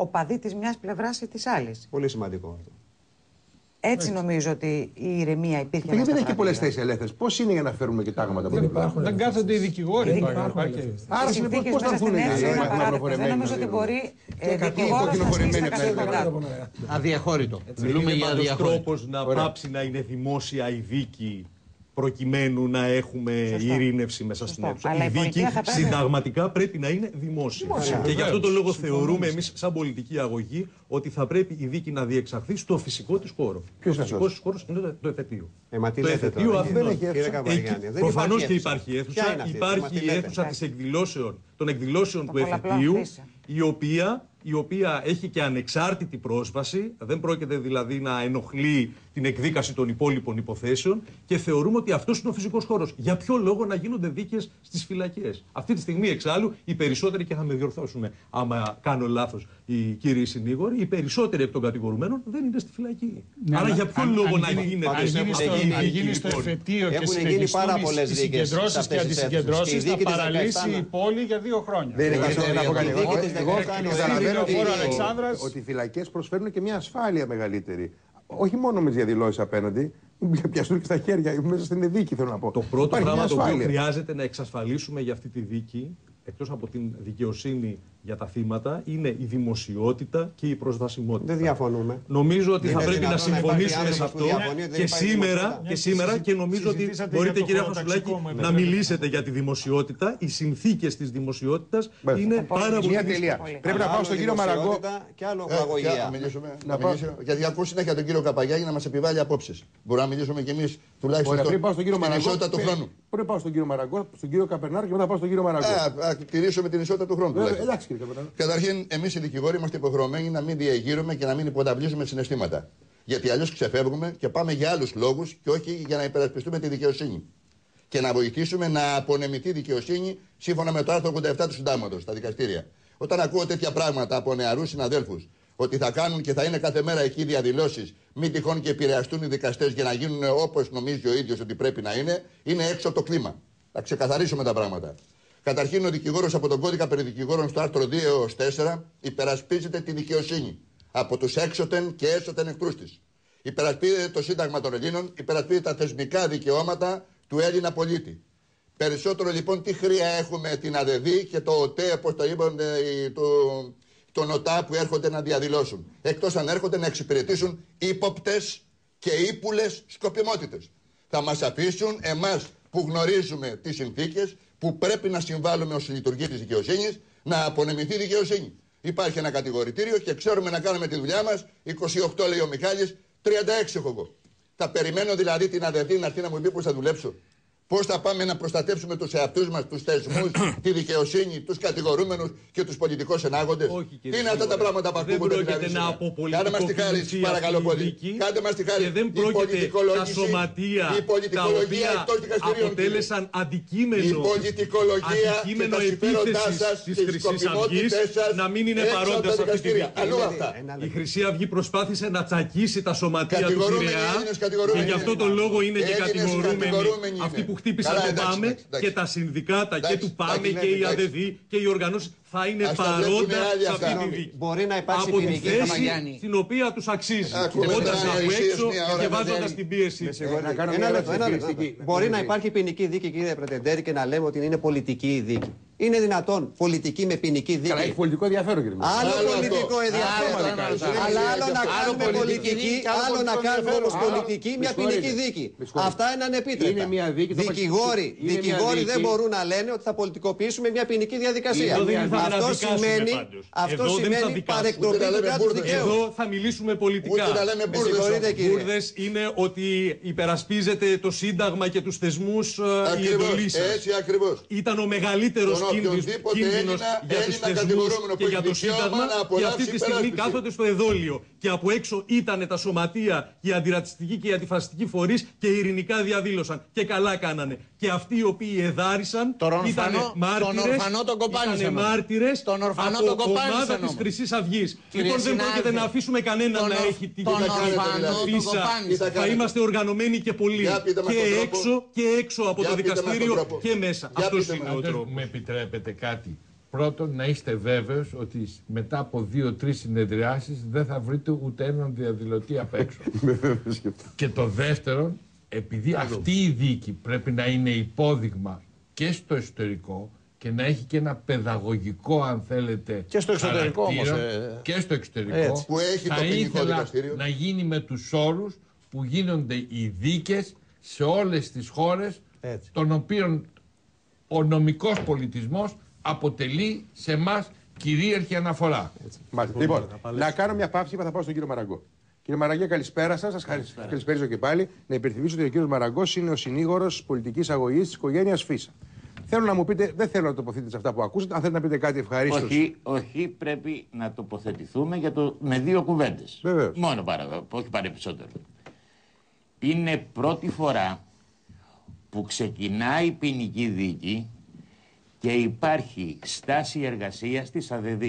S7: οπαδοί της μιας πλευράς ή της άλλης.
S4: Πολύ σημαντικό αυτό.
S7: Έτσι νομίζω ότι η ηρεμία υπήρχε
S1: Γιατί
S7: μέσα
S1: δεν
S7: στα
S1: έχει και πολλές
S7: πράγματα.
S1: θέσεις ελεύθερες. Πώς είναι για να φέρουμε και τάγματα από εδώ.
S9: Δεν κάθονται οι δικηγόροι.
S7: Δεν
S9: τώρα,
S7: υπάρχουν
S9: υπάρχει-
S1: Άρα
S7: Οι
S1: συνεπώς
S7: συνθήκες
S1: πώς θα
S7: μέσα στην
S1: έρθουν οι
S7: αίθουσα είναι
S1: οι
S7: απαράδεκτες. Δεν
S1: μαυροφορεμένοι
S7: νομίζω
S1: να
S7: ότι
S1: δίνουν.
S7: μπορεί
S1: Και
S7: ε,
S1: κακοί
S7: δικηγόρος να ασκήσει
S1: κοκκινοφορεμένοι
S7: τα
S1: από τα
S7: καθήκοντά του.
S5: Αδιαχώρητο. Μιλούμε
S6: είναι
S5: για
S6: πάντως
S5: αδιαχώρητος.
S6: τρόπος να πάψει να είναι δημόσια η δίκη προκειμένου να έχουμε
S7: Σωστό.
S6: ειρήνευση μέσα στην
S7: Σωστό.
S6: αίθουσα.
S7: Αλλά
S6: η
S7: η
S6: δίκη
S7: πολιτεία θα πρέπει-
S6: συνταγματικά πρέπει να είναι δημόσια. Και γι' αυτό το λόγο θεωρούμε εμείς, σαν πολιτική αγωγή, ότι θα πρέπει η δίκη να διεξαχθεί στο φυσικό της χώρο.
S1: Ποιος
S6: ο
S1: είναι
S6: φυσικός
S1: αυτός;
S6: της χώρος είναι το, το εφετείο.
S4: Ε, μα τι
S6: το
S4: λέτε
S6: εφετείο
S4: τώρα,
S6: Αθηνών.
S1: δεν έχει
S4: Κύριε Καβαγιάννη, δεν
S6: Προφανώς
S4: υπάρχει
S6: και
S4: αίθουσα.
S6: υπάρχει
S4: Ποια
S6: αίθουσα.
S4: είναι αυτή, μα
S6: Υπάρχει
S4: τι
S6: η
S4: λέτε;
S6: αίθουσα της εκδηλώσεων, των εκδηλώσεων
S7: Των
S6: του
S7: πολλαπλών
S6: εφετείου,
S7: χρήσεων.
S6: η οποία, η οποία έχει και ανεξάρτητη πρόσβαση. Δεν πρόκειται δηλαδή να ενοχλεί την εκδίκαση των υπόλοιπων υποθέσεων και θεωρούμε ότι αυτός είναι ο φυσικός χώρος. Για ποιο λόγο να γίνονται δίκες στις φυλακές; Αυτή τη στιγμή, εξάλλου, οι περισσότεροι, και θα με διορθώσουν άμα κάνω λάθος οι κύριοι συνήγοροι, οι περισσότεροι εκ των κατηγορουμένων δεν είναι στη φυλακή.
S9: Ναι,
S6: Άρα
S9: αλλά
S6: για ποιο
S9: αν-
S6: λόγο
S9: αν
S6: να
S9: γίνει-
S6: γίνεται
S9: αν γίνει
S4: έχουν
S9: στο-
S4: γίνει
S9: αν γίνει στο
S6: λοιπόν;
S9: εφετείο και
S4: Έχουν γίνει
S9: συνεχιστούν
S4: πάρα
S9: οι-
S4: πολλές
S9: οι
S4: δίκες
S9: συγκεντρώσεις
S4: σε
S9: και
S4: αυτές τις
S9: αντισυγκεντρώσεις,
S4: αίθουσες. Και η
S9: θα
S4: δίκη της
S9: παραλύσει
S4: 17
S9: η πόλη για δύο χρόνια.
S1: Δεν είναι
S4: Ε,
S1: καθόλου
S4: ε,
S1: να πω
S4: η
S1: κάτι.
S4: δίκη
S1: Εγώ-
S4: της
S1: Εγώ
S4: 17
S1: καταλαβαίνω ότι-
S9: Φόρο Αλεξάνδρας.
S1: ότι οι φυλακές προσφέρουν και μια ασφάλεια μεγαλύτερη. Όχι μόνο με τις διαδηλώσεις απέναντι, πιαστούν και στα χέρια μέσα στην δίκη, θέλω να πω.
S6: Το πρώτο
S1: Υπάρχει
S6: πράγμα
S1: μια
S6: το οποίο
S1: ασφάλεια.
S6: χρειάζεται να εξασφαλίσουμε για αυτή τη δίκη, εκτός από την δικαιοσύνη για τα θύματα, είναι η δημοσιότητα και η προσβασιμότητα.
S4: Δεν διαφωνούμε.
S6: Νομίζω ότι
S4: Είναι
S6: θα πρέπει να
S4: δυνατόν να υπάρχει
S6: συμφωνήσουμε σε
S4: άνθρωπος
S6: αυτό
S4: που διαφωνεί ότι δεν
S6: και
S4: υπάρχει
S6: σήμερα,
S4: δημοσιότητα.
S6: και σήμερα και νομίζω ότι
S9: συζητήσατε
S6: μπορείτε
S9: για το
S6: κυρία
S9: χωροταξικό
S6: Χασουλάκη
S9: μου,
S6: να
S9: επιτρέπετε.
S6: μιλήσετε για τη δημοσιότητα. Οι συνθήκες της δημοσιότητας
S1: Μπες.
S6: είναι πάρα πολύ
S1: Μια
S6: δύσκολες.
S1: τελεία.
S7: Πολύ.
S1: Πρέπει να
S4: Αλλά
S1: πάω
S4: άλλο
S1: στον κύριο Μαραγκό.
S4: δημοσιότητα Και άλλο
S3: Ε, και
S4: αγωγία.
S3: να μιλήσουμε,
S1: Να
S3: να
S1: πάω-
S3: μιλήσω, γιατί ακούω συνέχεια τον κύριο Καπαγιάννη να μας επιβάλλει απόψεις. Μπορούμε να μιλήσουμε κι εμείς τουλάχιστον
S1: Ωραία,
S3: στο-
S1: πριν πάω στον κύριο
S3: στην
S1: Μαραγκό.
S3: ισότητα του
S1: πριν-
S3: χρόνου.
S1: Πριν πάω στον κύριο Μαραγκό, στον κύριο Καπερνάρ και μετά πάω στον κύριο Μαραγκό.
S3: Ε, α, τηρήσουμε την ισότητα του χρόνου.
S1: Βέβαια,
S3: τουλάχιστον.
S1: Εντάξει κύριε Καπερνάρ.
S3: Καταρχήν, εμείς οι δικηγόροι είμαστε υποχρεωμένοι να μην διεγείρουμε και να μην υποταυλίζουμε συναισθήματα. Γιατί αλλιώς ξεφεύγουμε και πάμε για άλλους λόγους και όχι για να υπερασπιστούμε τη δικαιοσύνη. Και να βοηθήσουμε να απονεμηθεί η δικαιοσύνη σύμφωνα με το άρθρο 87 του Συντάγματος στα δικαστήρια. Όταν ακούω τέτοια πράγματα από νεαρούς συναδέλφους ότι θα κάνουν και θα είναι κάθε μέρα εκεί διαδηλώσεις, μην τυχόν και επηρεαστούν οι δικαστές για να γίνουν όπως νομίζει ο ίδιος ότι πρέπει να είναι, είναι έξω από το κλίμα. Θα ξεκαθαρίσουμε τα πράγματα. Καταρχήν, ο δικηγόρος από τον κώδικα περί δικηγόρων στο άρθρο 2 έως 4 υπερασπίζεται τη δικαιοσύνη από τους έξωτεν και έσωτεν εχθρούς της. Υπερασπίζεται το Σύνταγμα των Ελλήνων, υπερασπίζεται τα θεσμικά δικαιώματα του Έλληνα πολίτη. Περισσότερο λοιπόν τι χρειά έχουμε την ΑΔΕΔΗ και το ΟΤΕ, όπως το είπαν, ε, το, τον ΟΤΑ που έρχονται να διαδηλώσουν. Εκτός αν έρχονται να εξυπηρετήσουν ύποπτες και ύπουλες σκοπιμότητες. Θα μας αφήσουν εμάς που γνωρίζουμε τις συνθήκες, που πρέπει να συμβάλλουμε ως λειτουργία της δικαιοσύνης, να απονεμηθεί η δικαιοσύνη. Υπάρχει ένα κατηγορητήριο και ξέρουμε να κάνουμε τη δουλειά μας. 28 λέει ο Μιχάλης, 36 έχω εγώ. Θα περιμένω δηλαδή την αδερφή να έρθει να μου πει πώς θα δουλέψω. Πώς θα πάμε να προστατεύσουμε τους εαυτούς μας, τους θεσμούς, τη δικαιοσύνη, τους κατηγορούμενους και τους πολιτικούς ενάγοντες; Τι είναι αυτά τα πράγματα που ακούγονται
S6: δηλαδή. Δεν πρόκειται να
S3: Κάντε μας τη χάρη, παρακαλώ πολύ. Κάντε μας τη χάρη.
S6: Και δεν πρόκειται τα σωματεία τα οποία αποτέλεσαν αντικείμενο, αντικείμενο επίθεσης της Χρυσής Αυγής να μην είναι παρόντε σε αυτή τη δίκη. Η Χρυσή Αυγή προσπάθησε να τσακίσει τα σωματεία του Πειραιά και γι' αυτό το λόγο είναι και κατηγορούμενοι αυτοί που χτύπησαν τον ΠΑΜΕ και τα συνδικάτα και του ΠΑΜΕ και η ΑΔΔ και οι οργανώσεις θα είναι παρόντα σε αυτή τη δίκη.
S4: Μπορεί να υπάρξει
S6: από τη θέση στην οποία τους αξίζει. Όντα από έξω και βάζοντας την πίεση.
S4: Ένα λεπτό, ένα λεπτό. Μπορεί να υπάρχει ποινική δίκη, κύριε Πρετεντέρη, και να λέμε ότι είναι πολιτική η δίκη. Είναι δυνατόν πολιτική με ποινική δίκη.
S1: Καλά, έχει πολιτικό ενδιαφέρον, κύριε
S4: Άλλο πολιτικό ενδιαφέρον. Αλλά άλλο να κάνουμε πολιτική, άλλο να κάνουμε όμω πολιτική μια ποινική δίκη. Αυτά είναι ανεπίτρεπτα.
S1: Είναι μια δίκη.
S4: Δικηγόροι, δικηγόροι δεν μπορούν να λένε ότι θα πολιτικοποιήσουμε μια ποινική διαδικασία. Αυτό σημαίνει, αυτό σημαίνει παρεκτροπή του κράτους δικαίου.
S6: Εδώ θα μιλήσουμε πολιτικά. Μπούρδε είναι ότι υπερασπίζεται το Σύνταγμα και τους θεσμούς η εντολής σας.
S3: Έτσι ακριβώς.
S6: Ήταν ο μεγαλύτερος κίνδυνο για τους θεσμούς και για το Σύνταγμα και αυτή τη στιγμή κάθονται στο εδόλιο. Και από έξω ήταν τα σωματεία, οι αντιρατσιστικοί και οι αντιφασιστικοί φορείς και ειρηνικά διαδήλωσαν. Και καλά κάνανε. Και αυτοί οι οποίοι εδάρισαν ήταν μάρτυρες
S5: τον ορφανό
S6: από ομάδα της Χρυσής Αυγής. Λοιπόν, δεν πρόκειται να αφήσουμε κανέναν να έχει την φύσα. Θα είμαστε οργανωμένοι και πολλοί. Και έξω και έξω από το δικαστήριο και μέσα. Αυτός είναι ο τρόπο.
S8: Με επιτρέπετε κάτι. Πρώτον, να είστε βέβαιος ότι μετά από δύο-τρεις συνεδριάσεις δεν θα βρείτε ούτε έναν διαδηλωτή απ' έξω. και το δεύτερον, επειδή αυτή η δίκη πρέπει να είναι υπόδειγμα και στο εσωτερικό και να έχει και ένα παιδαγωγικό, αν θέλετε.
S5: Και στο εξωτερικό όμως. Ε...
S8: Και στο εξωτερικό.
S3: Που έχει
S8: θα
S3: το
S8: ήθελα να γίνει με τους όρους που γίνονται οι δίκες σε όλες τις χώρες των οποίων ο νομικός πολιτισμός αποτελεί σε εμά κυρίαρχη αναφορά.
S1: Μάλιστα. Λοιπόν, να κάνω μια παύση και θα πάω στον κύριο Μαραγκό. Κύριε Μαραγκέ, καλησπέρα σας. Σας καλησπέριζω και πάλι. Να υπενθυμίσω ότι ο κύριος Μαραγκός είναι ο συνήγορος πολιτικής αγωγής της οικογένειας Φίσα. Θέλω να μου πείτε, δεν θέλω να τοποθετείτε σε αυτά που ακούσατε. Αν θέλετε να πείτε κάτι ευχαρίστως.
S10: Όχι, όχι, πρέπει να τοποθετηθούμε για το, με δύο κουβέντες. Μόνο παρά, όχι παρεπισότερο. Είναι πρώτη φορά που ξεκινάει η ποινική δίκη και υπάρχει στάση εργασίας της ΑΔΔ.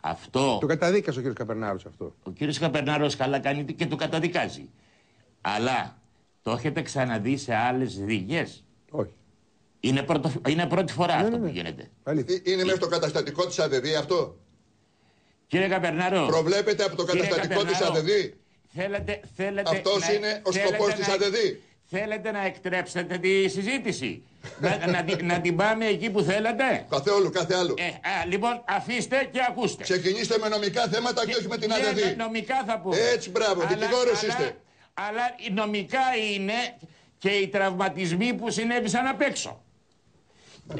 S10: Αυτό...
S1: Το καταδίκασε ο κ. Καπερνάρος αυτό.
S10: Ο κ. Καπερνάρος καλά κάνει και το καταδικάζει. Αλλά το έχετε ξαναδεί σε άλλες δίκες;
S1: Όχι.
S10: Είναι, πρωτο... είναι πρώτη φορά ναι, αυτό ναι, ναι. που γίνεται.
S3: Αλήθεια. Είναι μέσα στο καταστατικό της ΑΔΔ αυτό;
S10: Κύριε Καπερνάρο.
S3: Προβλέπετε από το καταστατικό της ΑΔΔ.
S10: Θέλετε, θέλετε
S3: Αυτός
S10: να...
S3: είναι ο σκοπός της ΑΔΔ.
S10: Θέλετε να εκτρέψετε τη συζήτηση; να, να, να, την πάμε εκεί που θέλετε.
S3: Καθόλου, κάθε άλλο.
S10: Ε, α, λοιπόν, αφήστε και ακούστε.
S3: Ξεκινήστε με νομικά θέματα και όχι με την
S10: ναι,
S3: ΑΔΔ.
S10: Ναι, νομικά θα πούμε.
S3: Έτσι, μπράβο, δικηγόρος είστε.
S10: Αλλά νομικά είναι και οι τραυματισμοί που συνέβησαν απ' έξω.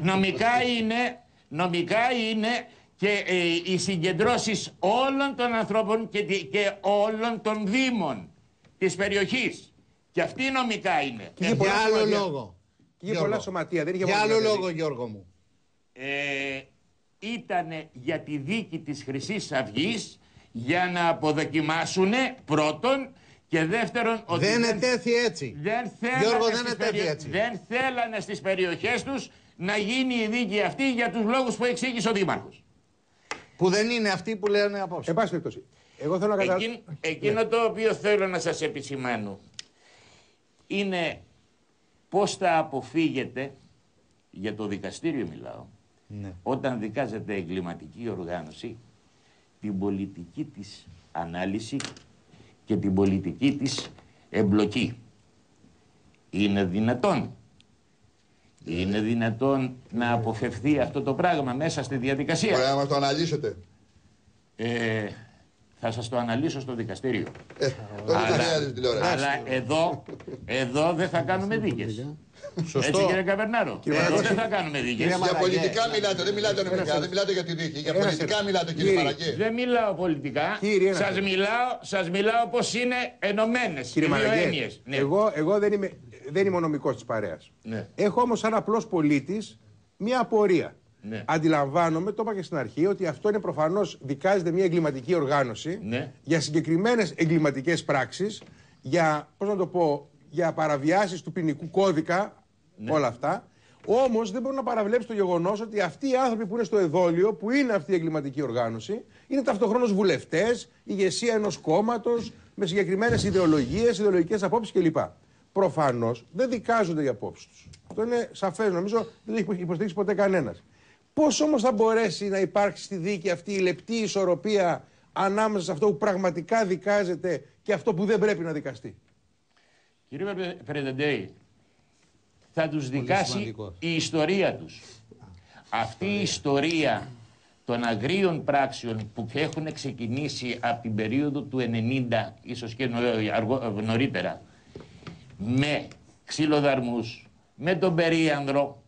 S10: νομικά είναι, νομικά είναι και ε, οι συγκεντρώσεις όλων των ανθρώπων και, και όλων των δήμων της περιοχής. Και αυτή νομικά είναι.
S5: Και για άλλο λόγο.
S1: Και για πολλά σωματεία. Δεν είχε
S5: για άλλο λόγο, Γιώργο μου.
S10: Ε, ήταν για τη δίκη της χρυσής αυγής για να αποδοκιμάσουν πρώτον και δεύτερον
S5: ότι δεν, δεν ετέθη έτσι.
S10: Δεν
S5: Γιώργο, δεν ετέθη έτσι.
S10: Δεν θέλανε στις περιοχές τους να γίνει η δίκη αυτή για τους λόγους που εξήγησε ο Δήμαρχος.
S5: Που δεν είναι αυτοί που λένε απόψε.
S1: Εν πάση περιπτώσει. Εγώ θέλω να καταλάβω.
S10: Εκείνο, εκείνο ναι. το οποίο θέλω να σας επισημάνω είναι πώς θα αποφύγετε, για το δικαστήριο μιλάω,
S5: ναι.
S10: όταν δικάζεται εγκληματική οργάνωση, την πολιτική της ανάλυση και την πολιτική της εμπλοκή. Είναι δυνατόν. Είναι δυνατόν να αποφευθεί αυτό το πράγμα μέσα στη διαδικασία.
S3: Μπορεί να μας το αναλύσετε.
S10: Ε, θα σας το αναλύσω στο δικαστήριο.
S3: Ε, τότε δεν χρειάζεται τηλεόραση.
S10: αλλά εδώ, εδώ δεν θα κάνουμε δίκες.
S5: Σωστό.
S10: Έτσι κύριε Καβερνάρο.
S1: Κύριε
S10: Εδώ
S1: Μαραγέ.
S10: δεν θα κάνουμε δίκες.
S4: Κύριε
S3: Για
S4: Μαραγέ,
S3: πολιτικά μιλάτε, δεν μιλάτε νομικά, δεν μιλάτε για τη δίκη. Για
S1: Ένας
S3: πολιτικά
S1: ερώτημα.
S3: μιλάτε κύριε
S1: Κύριε,
S3: Μαρακέ.
S10: Δεν μιλάω πολιτικά.
S1: Κύριε, ένα
S10: σας
S1: θέμα.
S10: μιλάω, σας μιλάω πως είναι ενωμένες
S1: Κύριε
S10: οι δύο
S1: Μαραγέ,
S10: έννοιες. Ναι.
S1: εγώ, εγώ δεν, είμαι, δεν είμαι ο νομικός της παρέας.
S10: Ναι.
S1: Έχω όμως σαν απλός πολίτης μια απορία.
S10: Ναι.
S1: Αντιλαμβάνομαι, το είπα και στην αρχή, ότι αυτό είναι προφανώς δικάζεται μια εγκληματική οργάνωση
S10: Ναι.
S1: για συγκεκριμένες εγκληματικές πράξεις, για, πώς να το πω, για παραβιάσεις του ποινικού κώδικα,
S10: Ναι.
S1: όλα αυτά. Όμως δεν μπορεί να παραβλέψει το γεγονός ότι αυτοί οι άνθρωποι που είναι στο εδόλιο, που είναι αυτή η εγκληματική οργάνωση, είναι ταυτοχρόνως βουλευτές, ηγεσία ενός κόμματος, με συγκεκριμένες ιδεολογίες, ιδεολογικές απόψεις κλπ. Προφανώς δεν δικάζονται οι απόψεις τους. Αυτό είναι σαφές, νομίζω δεν έχει υποστηρίξει ποτέ κανένας. Πώς όμως θα μπορέσει να υπάρξει στη δίκη αυτή η λεπτή ισορροπία ανάμεσα σε αυτό που πραγματικά δικάζεται και αυτό που δεν πρέπει να δικαστεί;
S10: Κύριε Πρε- Πρεδεντέη, θα τους δικάσει
S5: σημαντικός.
S10: η ιστορία τους. Αυτή η ιστορία των αγρίων πράξεων που έχουν ξεκινήσει από την περίοδο του 90, ίσως και νο- αργο- νωρίτερα, με ξυλοδαρμούς, με τον Περίανδρο,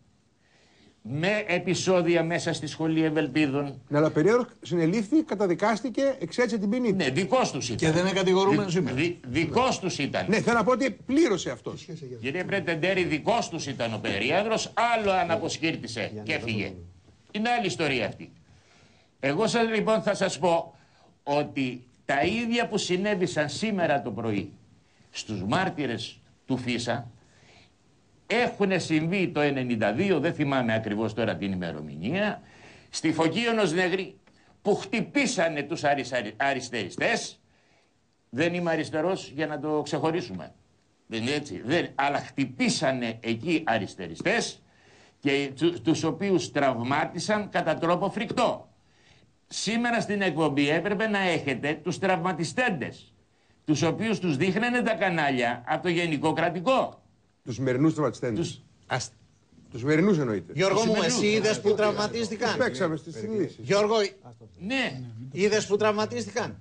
S10: με επεισόδια μέσα στη σχολή Ευελπίδων.
S1: Ναι, αλλά ο περίεργο συνελήφθη, καταδικάστηκε, εξέτσε την ποινή. του.
S10: Ναι, δικός τους ήταν.
S5: Και δεν είναι κατηγορούμενος σήμερα.
S10: Δι, δικός τους ήταν.
S1: Ναι, θέλω να πω ότι πλήρωσε αυτός.
S10: Κύριε Πρετεντέρη, δικός τους ήταν ο Περίαδρος, άλλο αν αποσκύρτησε και έφυγε. Είναι άλλη ιστορία αυτή. Εγώ σας, λοιπόν θα σας πω ότι τα ίδια που συνέβησαν σήμερα το πρωί στους μάρτυρες του Φίσα έχουν συμβεί το 92, δεν θυμάμαι ακριβώς τώρα την ημερομηνία, στη Φωκίωνος Νεγρή που χτυπήσανε τους αρισ- αριστεριστές δεν είμαι αριστερός για να το ξεχωρίσουμε. Δεν είναι έτσι. Δεν, αλλά χτυπήσανε εκεί αριστεριστές και του, τους οποίους τραυμάτισαν κατά τρόπο φρικτό. Σήμερα στην εκπομπή έπρεπε να έχετε τους τραυματιστέντες, τους οποίους τους δείχνανε τα κανάλια από το Γενικό Κρατικό.
S1: Τους σημερινούς τραυματιστέντες.
S10: Τους,
S5: Ας-
S1: Τους σημερινούς εννοείται.
S5: Γιώργο μου,
S10: σημερινούς.
S5: εσύ είδες που τραυματίστηκαν;
S1: Παίξαμε στις συνειλήσει.
S5: Γιώργο,
S10: ναι,
S5: είδες που τραυματίστηκαν;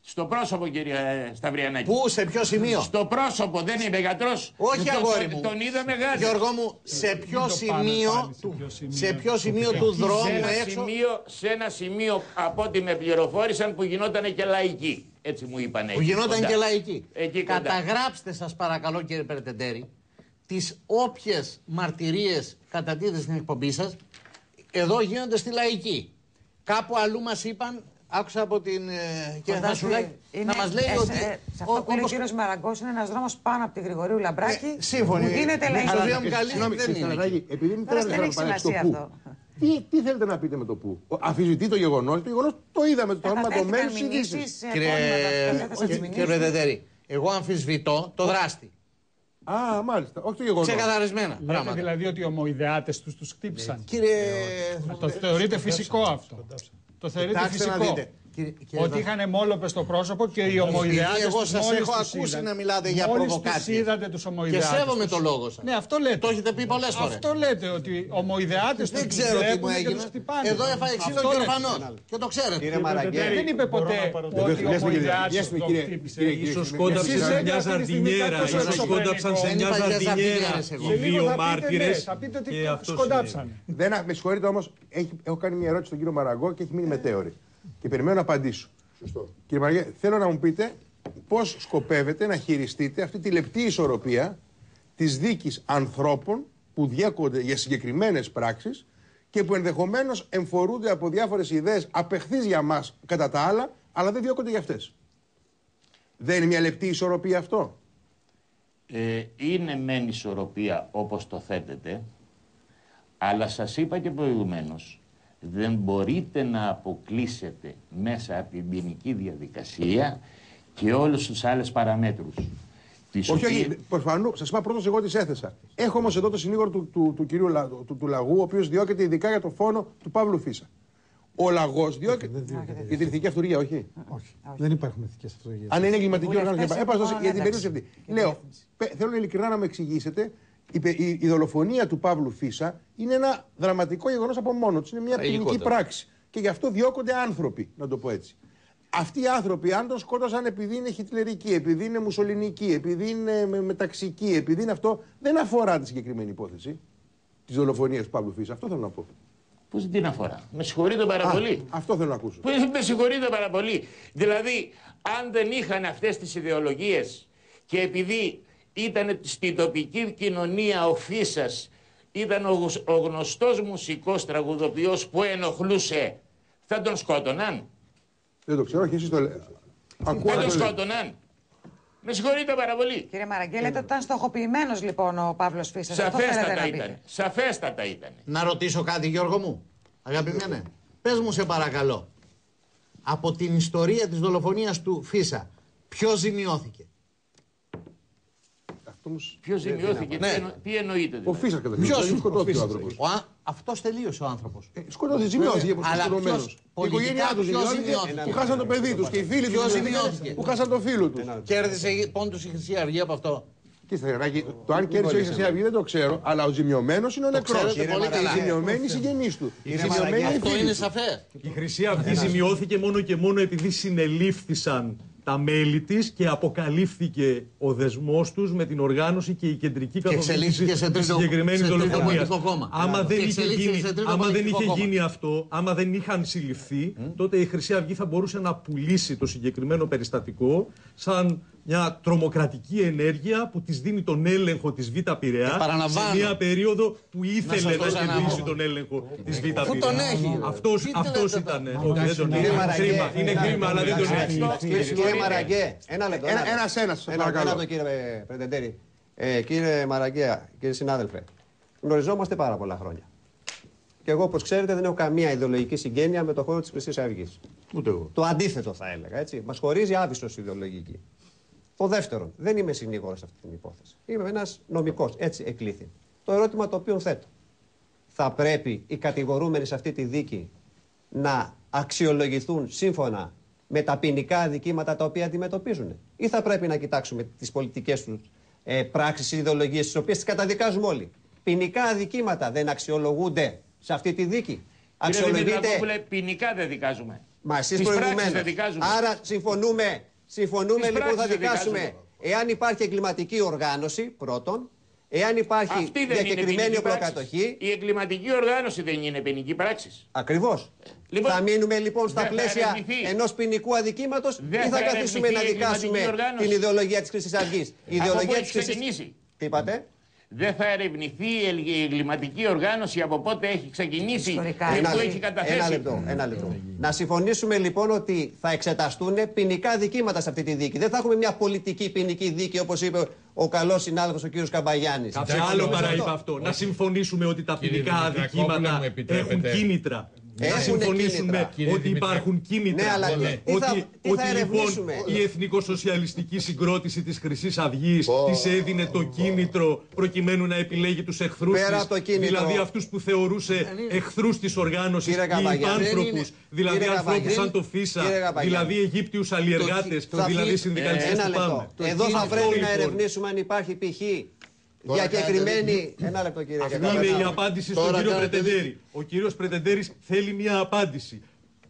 S10: στο πρόσωπο κύριε Σταυριανάκη.
S5: Πού, σε ποιο σημείο;
S10: Στο πρόσωπο δεν είμαι γιατρός.
S5: Όχι,
S10: Τον-
S5: αγόρι
S10: τον-
S5: μου.
S10: Τον είδαμε γάτι.
S5: Γιώργο μου, σε ποιο
S9: το πάμε
S5: σημείο,
S9: πάλι σε
S5: του-
S9: ποιο σημείο
S5: σε ποιο
S9: του
S5: σημείο
S9: φυσικού.
S5: του
S10: σε
S5: δρόμου
S10: ένα,
S5: έξω.
S10: σημείο, σε ένα σημείο από ό,τι με πληροφόρησαν που γινόταν και λαϊκή. Έτσι μου είπαν
S5: Που γινόταν και λαϊκή.
S10: Εκεί κοντά.
S5: Καταγράψτε σας παρακαλώ κύριε Περτεντέρη τις όποιες μαρτυρίες κατατίθεται στην εκπομπή σας εδώ γίνονται στη λαϊκή. Κάπου αλλού μας είπαν, άκουσα από την ε, κυρία
S7: Φαντάσου,
S5: Θασουλάκη,
S7: είναι-
S5: να μας λέει
S7: ε,
S5: ότι...
S7: σε- Σε αυτό
S5: ο-
S7: που λέει ο
S5: όπως-
S7: κύριος Μαραγκός είναι ένας δρόμος πάνω από τη Γρηγορίου Λαμπράκη.
S5: Ε, σύμφωνοι.
S7: Που δίνεται
S5: Ναι,
S7: λαϊκή.
S5: αλλά
S1: Αλλά,
S5: Βίαμ καλή
S1: συγγνώμη,
S5: δεν
S1: κύριε
S5: είναι
S1: Σταναδάκη, επειδή δεν
S7: Τώρα
S1: θέλετε
S7: δεν
S1: να
S7: έχει
S1: παρέξει το
S7: σημασία
S1: πού.
S7: αυτό.
S1: Τι, τι θέλετε να πείτε με το πού. Ο- Αμφισβητεί το γεγονός. Το γεγονός το είδαμε. Το είχαμε το μέλο τη ειδήσεις.
S5: Κύριε, κύριε
S7: Κύριε
S5: Περτεντέρη, εγώ αμφισβητώ το δράστη.
S1: Α, μάλιστα. Όχι το γεγονός.
S5: Ξεκαθαρισμένα
S9: Λέτε
S5: πράγματα.
S9: δηλαδή ότι οι ομοειδεάτες τους τους χτύπησαν.
S5: Κύριε...
S9: Το θεωρείτε φυσικό αυτό. Το θεωρείτε
S5: Κοιτάξτε να
S9: φυσικό.
S5: Δείτε. Κύριε- κύριε
S9: Ότι είχαν μόλοπες στο πρόσωπο και οι
S5: Επειδή
S9: ομοειδεάτες
S5: εγώ
S9: τους
S5: σας
S9: μόλις
S5: έχω
S9: τους
S5: ακούσει
S9: είδαν.
S5: να μιλάτε για
S9: Μόλις
S5: προβοκάτσιες.
S9: τους είδατε τους
S5: Και
S9: ομοειδεάτες
S5: σέβομαι
S9: τους.
S5: το λόγο σας.
S9: Ναι, αυτό λέτε.
S5: Το έχετε πει πολλές φορές.
S9: Αυτό λέτε ότι ομοειδεάτες
S5: Δεν
S9: τους
S5: ξέρω τι μου
S9: βλέπουν και
S5: έγινε.
S9: τους χτυπάνε.
S5: Εδώ έφαγε ξύλο
S9: Αυτό
S5: και
S9: λέτε.
S5: ορφανός. Και το ξέρετε.
S4: Κύριε Μαραγκέ,
S9: Δεν είπε ποτέ ότι οι
S1: Βιάστε, κύριε,
S9: ομοειδεάτες
S1: βιάστε,
S9: τον
S1: κύριε,
S9: χτύπησε.
S1: κύριε, κύριε,
S6: Ίσως
S1: Εσείς
S6: σκόνταψε σε
S9: λέτε
S6: μια
S9: αυτή τη στιγμή
S6: ζαρτινιέρα,
S9: κάτι
S6: ίσως
S9: τόσο
S6: σκόνταψαν σε
S5: Δεν
S6: μια
S5: είπα για
S6: ζαρτινιέρα
S5: ζαρτινιέρες εγώ.
S6: οι
S9: Σε λίγο
S6: δύο
S9: θα πείτε, ναι,
S6: μάρτυρες
S9: Θα πείτε ότι
S6: και αυτός
S9: σκοντάψανε.
S1: Δεν, με συγχωρείτε όμως, έχω κάνει μια ερώτηση στον κύριο Μαραγκό και έχει μείνει μετέωρη. Και περιμένω να απαντήσω.
S3: Σωστό.
S1: Κύριε Μαραγκέ, θέλω να μου πείτε πώς σκοπεύετε να χειριστείτε αυτή τη λεπτή ισορροπία της δίκης ανθρώπων που διέκονται για συγκεκριμένες πράξεις και που ενδεχομένως εμφορούνται από διάφορες ιδέες απεχθείς για μας κατά τα άλλα, αλλά δεν διώκονται για αυτές. Δεν είναι μια λεπτή ισορροπία αυτό;
S10: Ε, είναι μεν ισορροπία όπως το θέτετε, αλλά σας είπα και προηγουμένως, δεν μπορείτε να αποκλείσετε μέσα από την ποινική διαδικασία και όλους τους άλλες παραμέτρους. Τις
S1: Όχι,
S10: οποίες-
S1: όχι. Προφανώ, σας είπα πρώτος, εγώ τις έθεσα. Έχω όμως εδώ το συνήγορο του, του, του κυρίου Λα- του, του Λαγού, ο οποίος διώκεται ειδικά για το φόνο του Παύλου Φίσα. Ο λαγός διώκεται. Για την ηθική αυτουργία, όχι.
S2: Όχι. Δεν υπάρχουν ηθικέ αυτολογίε.
S1: Αν είναι εγκληματική
S7: Βουλευτές
S1: οργάνωση.
S7: έχουν
S1: Έπα
S7: μόνο
S1: για την
S7: ένταξη
S1: περίπτωση αυτή.
S7: και
S1: Λέω,
S7: διεύθυνση.
S1: πε- θέλω ειλικρινά να μου εξηγήσετε. Η, πε- η, η δολοφονία του Παύλου Φίσα είναι ένα δραματικό γεγονός από μόνο του. Είναι μια ποινική
S8: Τραγικότατο.
S1: πράξη. Και γι' αυτό διώκονται άνθρωποι, να το πω έτσι. Αυτοί οι άνθρωποι, αν τον σκότωσαν επειδή είναι χιτλερικοί, επειδή είναι μουσολινικοί, επειδή είναι με- μεταξικοί, επειδή είναι αυτό, δεν αφορά τη συγκεκριμένη υπόθεση της δολοφονίας του Παύλου Φίσα. Αυτό θέλω να πω.
S10: Πώ την αφορά; Με συγχωρείτε πάρα
S1: Α,
S10: πολύ.
S1: αυτό θέλω να ακούσω.
S10: Που με συγχωρείτε πάρα πολύ. Δηλαδή, αν δεν είχαν αυτές τις ιδεολογίες και επειδή ήταν στην τοπική κοινωνία ο Φίσας, ήταν ο, γους- ο γνωστός μουσικός τραγουδοποιός που ενοχλούσε, θα τον σκότωναν.
S1: Δεν το ξέρω, όχι εσείς το λέτε. Ακούω
S10: Δεν
S1: να
S10: τον
S1: το λέτε.
S10: σκότωναν. Με συγχωρείτε πάρα πολύ.
S7: Κύριε Μαραγκέ, λέτε ότι ήταν στοχοποιημένος λοιπόν ο Παύλος Φίσας.
S10: Σαφέστατα ήταν. Σαφέστατα ήταν.
S5: Να ρωτήσω κάτι, Γιώργο μου. Αγαπημένε, πες μου σε παρακαλώ. Από την ιστορία της δολοφονίας του Φίσα, ποιος ζημιώθηκε;
S1: Αυτό όμως-
S10: Ποιο ζημιώθηκε,
S5: Ναι.
S10: τι, εννο- τι εννοείται.
S1: Ο
S10: Δηλαδή.
S1: Φίσα καταρχήν.
S5: Ποιος
S1: Δεν σκοτώθηκε ο άνθρωπος;
S5: Ο α... Αυτός τελείωσε ο άνθρωπος.
S1: Σκοτώθηκε, ζημιώθηκε
S5: Αλλά
S1: προσκοτωμένο.
S5: ποιος-
S1: Η
S5: πολιτικά
S1: οικογένειά τους
S5: ποιος
S1: ζημιώθηκε
S5: ζημιώθηκε;
S1: που χάσαν το παιδί τους και οι φίλοι του
S5: Ποιος
S1: ζημιώθηκαν
S5: ζημιώθηκε;
S1: που χάσαν το φίλο τους.
S5: Κέρδισε πόντους η Χρυσή Αυγή από αυτό;
S1: Κοίτα, Ράκη, το αν κέρδισε ο Χρυσή Αυγή δεν το ξέρω, αλλά ο ζημιωμένος είναι ο νεκρός.
S5: ξέρετε πολύ
S1: Και
S5: καλά.
S1: οι ζημιωμένοι συγγενείς του. Οι ζημιωμένοι οι
S5: Αυτό
S1: φίλοι
S5: είναι
S1: του.
S5: σαφές.
S6: Η Χρυσή Αυγή ζημιώθηκε μόνο και μόνο επειδή συνελήφθησαν τα μέλη της και αποκαλύφθηκε ο δεσμός τους με την οργάνωση και η κεντρική καθοδήγηση
S5: εξελίχθηκε σε
S6: της
S5: τρίτο-
S6: συγκεκριμένης
S5: σε τρίτο
S6: δολοφονίας.
S5: πολιτικό κόμμα.
S6: Άμα
S5: Μπράβο.
S6: δεν
S5: Και
S6: είχε,
S5: εξελίχθηκε
S6: γίνει,
S5: σε τρίτο
S6: άμα δεν
S5: πολιτικό
S6: είχε
S5: κόμμα.
S6: γίνει αυτό, άμα δεν είχαν συλληφθεί, τότε η Χρυσή Αυγή θα μπορούσε να πουλήσει το συγκεκριμένο περιστατικό σαν μια τρομοκρατική ενέργεια που της δίνει τον έλεγχο της Β' Πειραιά σε
S5: παραλαμβάνω.
S6: μια περίοδο που ήθελε
S5: σας
S6: να,
S5: το ξαναπώ.
S6: κερδίσει τον έλεγχο της Β' Πειραιά.
S5: Πού τον έχει.
S6: Αυτός,
S5: Τι
S6: αυτός
S5: λέτε
S6: ήταν.
S5: τώρα.
S6: Όχι, δεν τον
S4: Κύριε
S6: έχει.
S4: Μαραγκέ,
S6: Κρίμα. Είναι
S4: ένα
S6: κρίμα, αλλά δεν τον έχει.
S4: Κύριε, κύριε Μαραγκέ, ένα λεπτό.
S1: Ένα-
S4: λεπτό.
S1: ένας-ένας, σας
S4: Ένα-
S1: παρακαλώ.
S4: Ένα λεπτό, κύριε Πρετεντέρη. Ε, κύριε Μαραγκέ, κύριε συνάδελφε, γνωριζόμαστε πάρα πολλά χρόνια. Και εγώ, όπως ξέρετε, δεν έχω καμία ιδεολογική συγγένεια με το χώρο της Χρυσής Αυγής.
S1: Ούτε εγώ.
S4: Το αντίθετο θα έλεγα. Έτσι. Μας χωρίζει άβυσος ιδεολογική. Το δεύτερον, δεν είμαι συνήγορος σε αυτή την υπόθεση. Είμαι ένας νομικός. Έτσι εκλήθη. Το ερώτημα το οποίο θέτω. Θα πρέπει οι κατηγορούμενοι σε αυτή τη δίκη να αξιολογηθούν σύμφωνα με τα ποινικά αδικήματα τα οποία αντιμετωπίζουν; Ή θα πρέπει να κοιτάξουμε τις πολιτικές τους ε, πράξεις ή ιδεολογίες, τις οποίες τις καταδικάζουμε όλοι; Ποινικά αδικήματα δεν αξιολογούνται σε αυτή τη δίκη;
S10: Κύριε Δημητρακόπουλε,
S4: Αξιολογείται.
S10: ποινικά δεν δικάζουμε.
S4: Μα εσείς
S10: Τις πράξεις
S4: προηγουμένως.
S10: δεν δικάζουμε.
S4: Άρα συμφωνούμε, συμφωνούμε
S10: Τις
S4: λοιπόν θα
S10: πράξεις δεν
S4: δικάσουμε
S10: δικάζουμε.
S4: εάν υπάρχει εγκληματική οργάνωση πρώτον, εάν υπάρχει
S10: Αυτή δεν είναι
S4: διακεκριμένη
S10: ποινική πράξη.
S4: οπλοκατοχή.
S10: Η εγκληματική οργάνωση δεν είναι ποινική πράξη.
S4: Ακριβώς.
S10: Λοιπόν,
S4: θα μείνουμε λοιπόν στα
S10: δεν θα
S4: πλαίσια
S10: ερευνηθεί.
S4: ενός ποινικού αδικήματος
S10: Δεν
S4: ή θα,
S10: θα
S4: καθίσουμε να
S10: ερευνηθεί η
S4: δικάσουμε
S10: εγκληματική οργάνωση.
S4: την ιδεολογία της Χρυσής Αυγής. Η
S10: Από
S4: ιδεολογία
S10: πού
S4: της
S10: έχει
S4: Χρυσή
S10: ξεκινήσει.
S4: Τι είπατε;
S10: Δεν θα ερευνηθεί η εγ- η εγκληματική οργάνωση από πότε έχει ξεκινήσει
S7: Ιστορικά.
S10: και
S7: Ένα
S10: πού
S4: λε-
S10: έχει καταθέσει.
S4: Ένα λεπτό, ένα λεπτό. Να συμφωνήσουμε λοιπόν ότι θα εξεταστούν ποινικά δικήματα σε αυτή τη δίκη. Δεν θα έχουμε μια πολιτική ποινική δίκη όπως είπε ο καλός συνάδελφος ο κ. Καμπαγιάννης.
S6: Κάθε άλλο παρά είπα αυτό. Να συμφωνήσουμε ότι τα
S8: Κύριε
S6: ποινικά
S8: Δημητρακόπουλε,
S6: αδικήματα
S8: μου επιτρέπετε.
S6: έχουν κίνητρα. Να
S4: Έχουν
S6: συμφωνήσουμε
S4: κίνητρα.
S8: Κύριε
S6: ότι
S8: Δημητρακ-
S6: υπάρχουν κίνητρα.
S4: Ναι, αλλά τι- τι θα-
S6: ότι
S4: τι θα
S6: ότι λοιπόν
S4: ερευνήσουμε;
S6: η εθνικοσοσιαλιστική συγκρότηση της Χρυσής Αυγής της έδινε το κίνητρο προκειμένου να επιλέγει τους εχθρούς
S4: Πέρα
S6: της,
S4: από το κίνητρο.
S6: δηλαδή αυτούς που θεωρούσε εχθρούς της οργάνωσης
S4: Κύριε
S6: ή
S4: Καπαγιάννη, δεν
S6: υπάνθρωπους,
S4: είναι-
S6: δηλαδή
S4: Κύριε
S6: ανθρώπους
S4: Καπαγιάννη,
S6: σαν το Φίσα,
S4: κύριε Καπαγιάννη.
S6: δηλαδή Αιγύπτιους αλλιεργάτες,
S4: θα
S6: δηλαδή
S4: πει-
S6: συνδικαλιστές
S4: Ένα
S6: του
S4: λεπτό.
S6: ΠΑΜΕ.
S4: Εδώ θα
S6: Αυτό,
S4: πρέπει να
S6: λοιπόν,
S4: ερευνήσουμε αν υπάρχει π.χ.
S3: Τώρα
S4: διακεκριμένη. Ένα λεπτό κύριε
S6: Αυτή
S4: Καπαγιάννη.
S6: είναι η απάντηση στον
S3: Τώρα
S6: κύριο
S3: κάνετε
S6: Πρετεντέρη. Ο κύριος Πρετεντέρης θέλει μια απάντηση.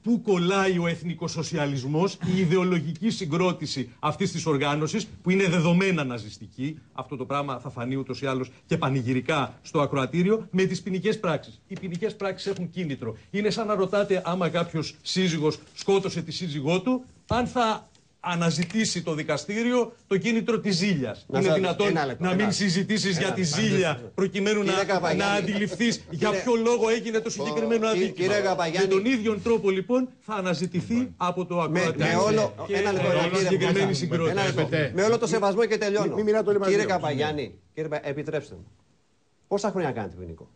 S6: Πού κολλάει ο εθνικοσοσιαλισμός, η ιδεολογική συγκρότηση αυτής της οργάνωσης, που είναι δεδομένα ναζιστική, αυτό το πράγμα θα φανεί ούτως ή άλλως και πανηγυρικά στο ακροατήριο, με τις ποινικές πράξεις. Οι ποινικές πράξεις έχουν κίνητρο. Είναι σαν να ρωτάτε άμα κάποιος σύζυγος σκότωσε τη σύζυγό του, αν θα αναζητήσει το δικαστήριο το κίνητρο της ζήλιας.
S4: Να
S6: είναι
S4: σας-
S6: δυνατόν
S4: ένα λεπτό,
S6: να μην
S4: ένα-
S6: συζητήσεις για
S4: ένα-
S6: τη ζήλια προκειμένου
S4: Κύριε
S6: να,
S4: Καπαγιάννη.
S6: να αντιληφθείς για
S4: Κύριε-
S6: ποιο λόγο έγινε το συγκεκριμένο
S4: Κύριε-
S6: αδίκημα.
S4: κύριε Καπαγιάννη.
S6: Με τον ίδιο τρόπο λοιπόν θα αναζητηθεί από το
S4: Με,
S6: ακροατήριο
S4: με όλο.
S6: και
S4: Ένα λεπτό,
S6: ε,
S4: κύριε
S6: συγκεκριμένη
S4: Καπαγιάννη.
S6: συγκρότηση.
S4: Ένα λεπτό.
S8: Επιτρέπετε.
S4: Με όλο το σεβασμό και τελειώνω.
S1: Μην- μην μιλάτε όλοι μαζί
S4: Κύριε
S1: όμως.
S4: Καπαγιάννη, κύριε, Πα- επιτρέψτε μου. Πόσα χρόνια κάνετε ποινικό.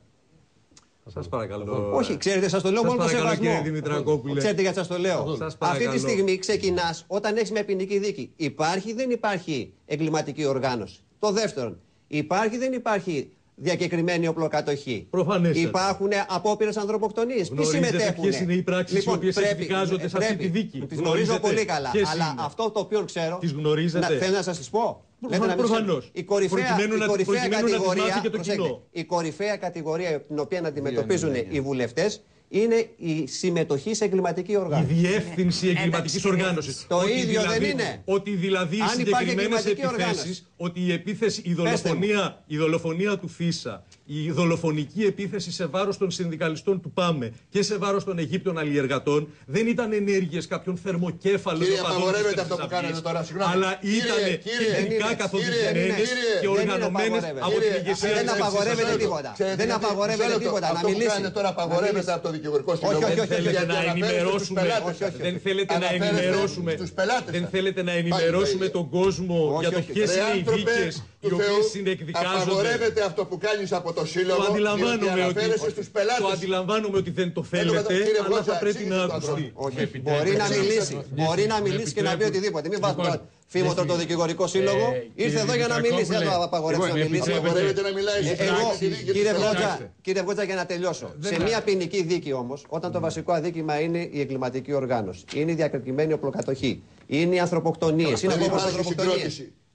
S6: Σας παρακαλώ.
S4: Όχι, ξέρετε, σας το λέω
S6: Σας
S4: μόνο το
S6: παρακαλώ,
S4: σεβασμό.
S6: κύριε Δημητρακόπουλε.
S4: Ξέρετε γιατί σας το λέω.
S6: Σας
S4: Αυτή τη
S6: παρακαλώ.
S4: στιγμή ξεκινάς όταν έχεις μια ποινική δίκη. Υπάρχει ή δεν υπάρχει εγκληματική οργάνωση; Το δεύτερον, υπάρχει ή δεν υπάρχει διακεκριμένη οπλοκατοχή;
S6: Προφανέστατα.
S4: Υπάρχουν απόπειρες ανθρωποκτονίες; Ποιοι
S6: Γνωρίζετε
S4: συμμετέχουν.
S6: ποιες είναι οι πράξεις οι οποίες εκδικάζονται σε αυτή
S4: πρέπει.
S6: τη δίκη;
S4: Τις γνωρίζω
S6: Γνωρίζετε
S4: πολύ καλά.
S6: ποιες
S4: Αλλά
S6: είναι;
S4: αυτό το οποίο ξέρω.
S6: Τις γνωρίζετε;
S4: Να, θέλω να σας τις πω.
S6: Προφανώς,
S4: Λέτε να μην
S6: προφανώς.
S4: ξέρω. Η κορυφαία,
S6: Προκειμένου
S4: η
S6: να-
S4: κορυφαία
S6: προκειμένου να τις
S4: κατηγορία.
S6: μάθει και το
S4: προσέξτε,
S6: κοινό.
S4: η κορυφαία κατηγορία την οποία αντιμετωπίζουν οι βουλευτές είναι η συμμετοχή σε εγκληματική
S6: Η
S4: οργάνωση.
S6: διεύθυνση εγκληματικής
S7: εντάξει,
S6: οργάνωσης.
S4: Το
S6: Ότι
S4: ίδιο
S6: δηλαδή,
S4: δεν είναι.
S6: Ότι δηλαδή οι
S4: Αν υπάρχει
S6: συγκεκριμένες
S4: εγκληματική
S6: επιθέσεις,
S4: οργάνωση.
S6: Ότι η επίθεση, η
S4: Πέστε μου.
S6: δολοφονία, η δολοφονία του Φίσα, η δολοφονική επίθεση σε βάρος των συνδικαλιστών του ΠΑΜΕ και σε βάρος των Αιγύπτων αλλιεργατών δεν ήταν ενέργειες κάποιων θερμοκέφαλων
S3: Κύριε,
S6: οπαδών
S3: απαγορεύεται
S6: της
S3: αυτό που
S6: Χρυσής
S3: κάνετε
S6: Αυγής,
S3: τώρα, συγγνώμη.
S6: Αλλά
S3: Κύριε,
S6: ήταν
S3: κύριε,
S6: κεντρικά
S4: δεν είναι.
S6: καθοδηγημένε
S3: Κύριε,
S6: και
S3: δεν
S4: είναι
S6: οργανωμένες
S4: απαγορεύεται.
S6: από την
S3: Κύριε,
S6: ηγεσία
S4: δεν
S6: της Χρυσής
S4: απαγορεύεται
S6: Αυγής.
S4: τίποτα.
S3: Ξέρετε
S4: Δεν
S3: γιατί-
S4: απαγορεύεται
S3: μισό λεπτό.
S4: τίποτα. Να
S3: Αυτό που
S4: μιλήσει.
S3: κάνετε τώρα
S4: Να
S3: απαγορεύεται
S4: μιλήσει.
S3: από το δικηγορικό
S4: Όχι,
S3: σύλλογο.
S4: όχι,
S6: Δεν
S4: όχι,
S6: θέλετε
S3: γιατί
S6: να
S3: αναφέρεστε στους
S6: ενημερώσουμε,
S3: πελάτες
S4: Όχι, όχι,
S3: σας.
S6: δεν θέλετε να
S3: Αναφέρεστε
S6: ενημερώσουμε,
S3: στους πελάτες
S6: δεν
S3: σας.
S6: θέλετε να
S3: Πάλι
S6: ενημερώσουμε
S3: το ίδιο.
S6: τον κόσμο
S4: Όχι,
S6: για το
S4: όχι.
S6: ποιες
S3: Ρε
S6: είναι οι
S3: άνθρωπε
S6: δίκε
S3: του
S6: οι οποίε
S3: Θεού,
S6: συνεκδικάζονται.
S3: Απαγορεύεται αυτό που κάνεις από το σύλλογο.
S6: Το αντιλαμβάνομαι
S3: διότι
S6: ότι,
S3: αναφέρεσαι στους πελάτες.
S6: το αντιλαμβάνομαι ότι δεν το
S3: το
S6: θέλετε,
S3: κατα- κύριε
S6: αλλά
S3: Βότσα,
S6: θα πρέπει να
S3: εξήγησε το
S6: ακουστεί.
S3: άνθρωπο.
S4: Όχι,
S5: επιτρέπετε.
S4: μπορεί να
S5: Εξήγησε
S4: μιλήσει.
S5: το.
S4: Μπορεί να
S5: Με
S4: μιλήσει και να πει
S5: επιτρέπετε.
S4: οτιδήποτε. Μην
S5: Λοιπόν,
S4: βάζουμε φήμοτρο το δικηγορικό σύλλογο.
S5: ε,
S4: Ήρθε
S5: κύριε
S4: εδώ για να μιλήσει. Δεν το
S5: Δημητρακόπουλε,
S4: απαγορεύσει να
S5: λοιπόν,
S4: μιλήσει.
S5: επιτρέπετε.
S3: Απαγορεύεται να μιλάει
S4: Ε,
S3: στους
S4: Εγώ,
S3: πελάτες στη δίκη
S4: κύριε
S3: τους
S4: Βότσα,
S3: πελάτες.
S4: κύριε Βότσα, για να τελειώσω. Σε μια ποινική δίκη όμως, όταν το βασικό αδίκημα είναι η εγκληματική οργάνωση, είναι η διακριτημένη οπλοκατοχή, είναι οι ανθρωποκτονίε, είναι
S3: Δεν
S4: ακόμα
S3: υπάρχει
S4: ανθρωποκτονίε.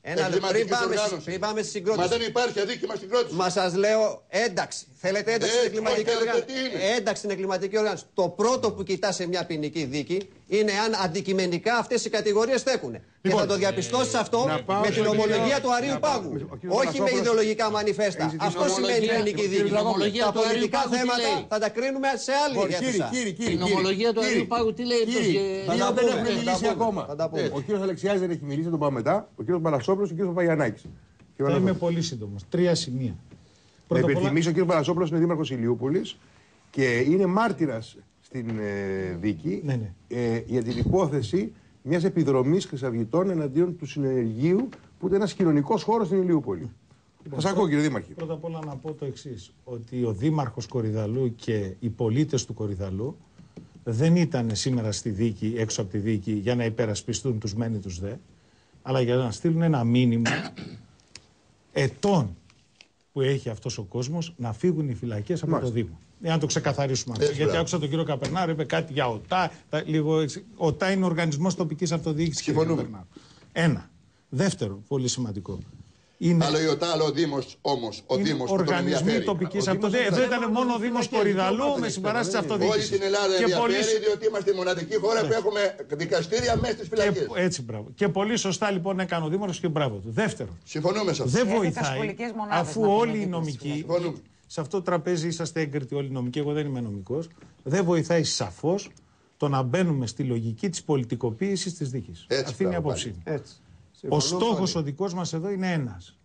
S3: Συγκρότηση.
S4: Ένα λεπτό. Πριν
S3: Εγκληματικής
S4: πάμε, στη-
S3: οργάνωσης.
S4: πριν πάμε στη
S3: Μα
S4: συγκρότηση.
S3: δεν υπάρχει αδίκημα στην κρότηση.
S4: Μα σας λέω ένταξη. Θέλετε ένταξη
S3: Ε,
S4: στην εγκληματική
S3: όχι, θέλετε
S4: οργάνωση.
S3: τι είναι;
S4: Ένταξη στην εγκληματική οργάνωση. Το πρώτο που κοιτάς σε μια ποινική δίκη είναι αν αντικειμενικά αυτές οι κατηγορίες στέκουν. και
S1: Λοιπόν,
S4: θα το διαπιστώσεις αυτό
S1: να πάω
S4: με
S1: στο
S4: την
S1: κύριο-
S4: ομολογία του Αρίου
S1: να πάω-
S4: Πάγου.
S1: ο κύριος
S4: Όχι με
S1: Πανασόπουλος-
S4: ιδεολογικά μανιφέστα.
S1: Έχει ζητήσει
S4: Αυτό σημαίνει
S5: ομολογία-
S4: ποινική
S5: η
S4: δίκη.
S5: ομολογία
S4: Τα
S5: του Αρίου
S4: πολιτικά
S5: Πάγου τι
S4: θέματα
S5: λέει;
S4: θα τα κρίνουμε σε άλλη
S1: Λοιπόν, κύριε,
S4: αίθουσα.
S1: κύριε, κύριε,
S5: Την
S1: κύριε,
S5: ομολογία του
S1: κύριε,
S5: Αρίου Πάγου τι λέει
S1: κύριε,
S5: προς-
S1: θα
S5: δύο
S1: τα
S5: δεν
S1: πούμε,
S5: έχουν
S1: θα τα
S5: μιλήσει
S1: πούμε.
S4: ακόμα. Θα τα πούμε.
S1: Ο κύριος Αλεξιάδης δεν έχει μιλήσει, θα τον πάμε μετά. Ο κύριος Πανασόπουλος και ο κύριος Παπαγιανάκη.
S11: Θα είμαι πολύ σύντομος. Τρία σημεία.
S1: Να
S11: Πρώτα απ' όλα-
S1: υπενθυμίσω, ο κύριος Πανασόπουλος είναι δήμαρχος Ηλιούπολης και είναι μάρτυρας στην ε, δίκη
S11: Ναι, ναι.
S1: ε, για την υπόθεση μιας επιδρομής χρυσαυγητών εναντίον του συνεργείου που ήταν ένας κοινωνικός χώρος στην Ηλιούπολη. Σα ακούω, κύριε Δήμαρχε.
S11: Πρώτα απ' όλα να πω το εξής: Ότι ο Δήμαρχος Κορυδαλού και οι πολίτες του Κορυδαλού δεν ήταν σήμερα στη δίκη, έξω από τη δίκη, για να υπερασπιστούν τους μένει τους δε, αλλά για να στείλουν ένα μήνυμα ετών που έχει αυτός ο κόσμος να φύγουν οι φυλακές από
S1: Μάλιστα.
S11: το Δήμο. Για να το ξεκαθαρίσουμε αυτό.
S3: Έτσι,
S11: Γιατί
S3: μπράβο.
S11: άκουσα τον κύριο Καπερνάρο, είπε κάτι για ΟΤΑ. τα- λίγο, έτσι. ΟΤΑ είναι ο Οργανισμός Τοπικής Αυτοδιοίκησης.
S3: Συμφωνούμε.
S11: Ένα. Δεύτερο, πολύ σημαντικό. Είναι
S3: Άλλο η ΟΤΑ, άλλο ο Δήμος όμως. Ο
S11: είναι
S3: Δήμος που τον
S11: οργανισμοί
S3: ενδιαφέρει.
S11: τοπικής
S1: Ο Δήμος
S11: αυτοδιοίκησης. Εδώ
S1: είναι
S11: ήταν μόνο ο Δήμος Κορυδαλού με συμπαράσταση
S3: Όλη
S11: αυτοδιοίκησης.
S3: την Ελλάδα ενδιαφέρει, διότι είμαστε η μοναδική χώρα που έχουμε δικαστήρια μέσα στις φυλακές.
S11: Και, έτσι, μπράβο. Και πολύ σωστά λοιπόν έκανε ο Δήμος και μπράβο του. Δεύτερο,
S3: Συμφωνούμε σε αυτό.
S11: δεν
S7: Έχετε
S11: βοηθάει
S7: σχολικές μονάδες
S11: αφού
S7: να
S11: όλοι οι
S7: πηγαίνετε
S11: νομικοί.
S7: Στις
S3: Συμφωνούμε.
S11: Σε αυτό το τραπέζι είσαστε έγκριτοι όλοι οι νομικοί. Εγώ δεν είμαι νομικός. Δεν βοηθάει σαφώς το να μπαίνουμε στη λογική της πολιτικοποίησης της δίκης.
S3: Έτσι,
S11: Αυτή είναι η
S3: μπράβο,
S11: απόψη μου.
S4: Έτσι.
S11: Ο
S4: Συμφωνώ
S11: στόχος
S4: πολύ.
S11: ο δικός μας εδώ είναι ένας.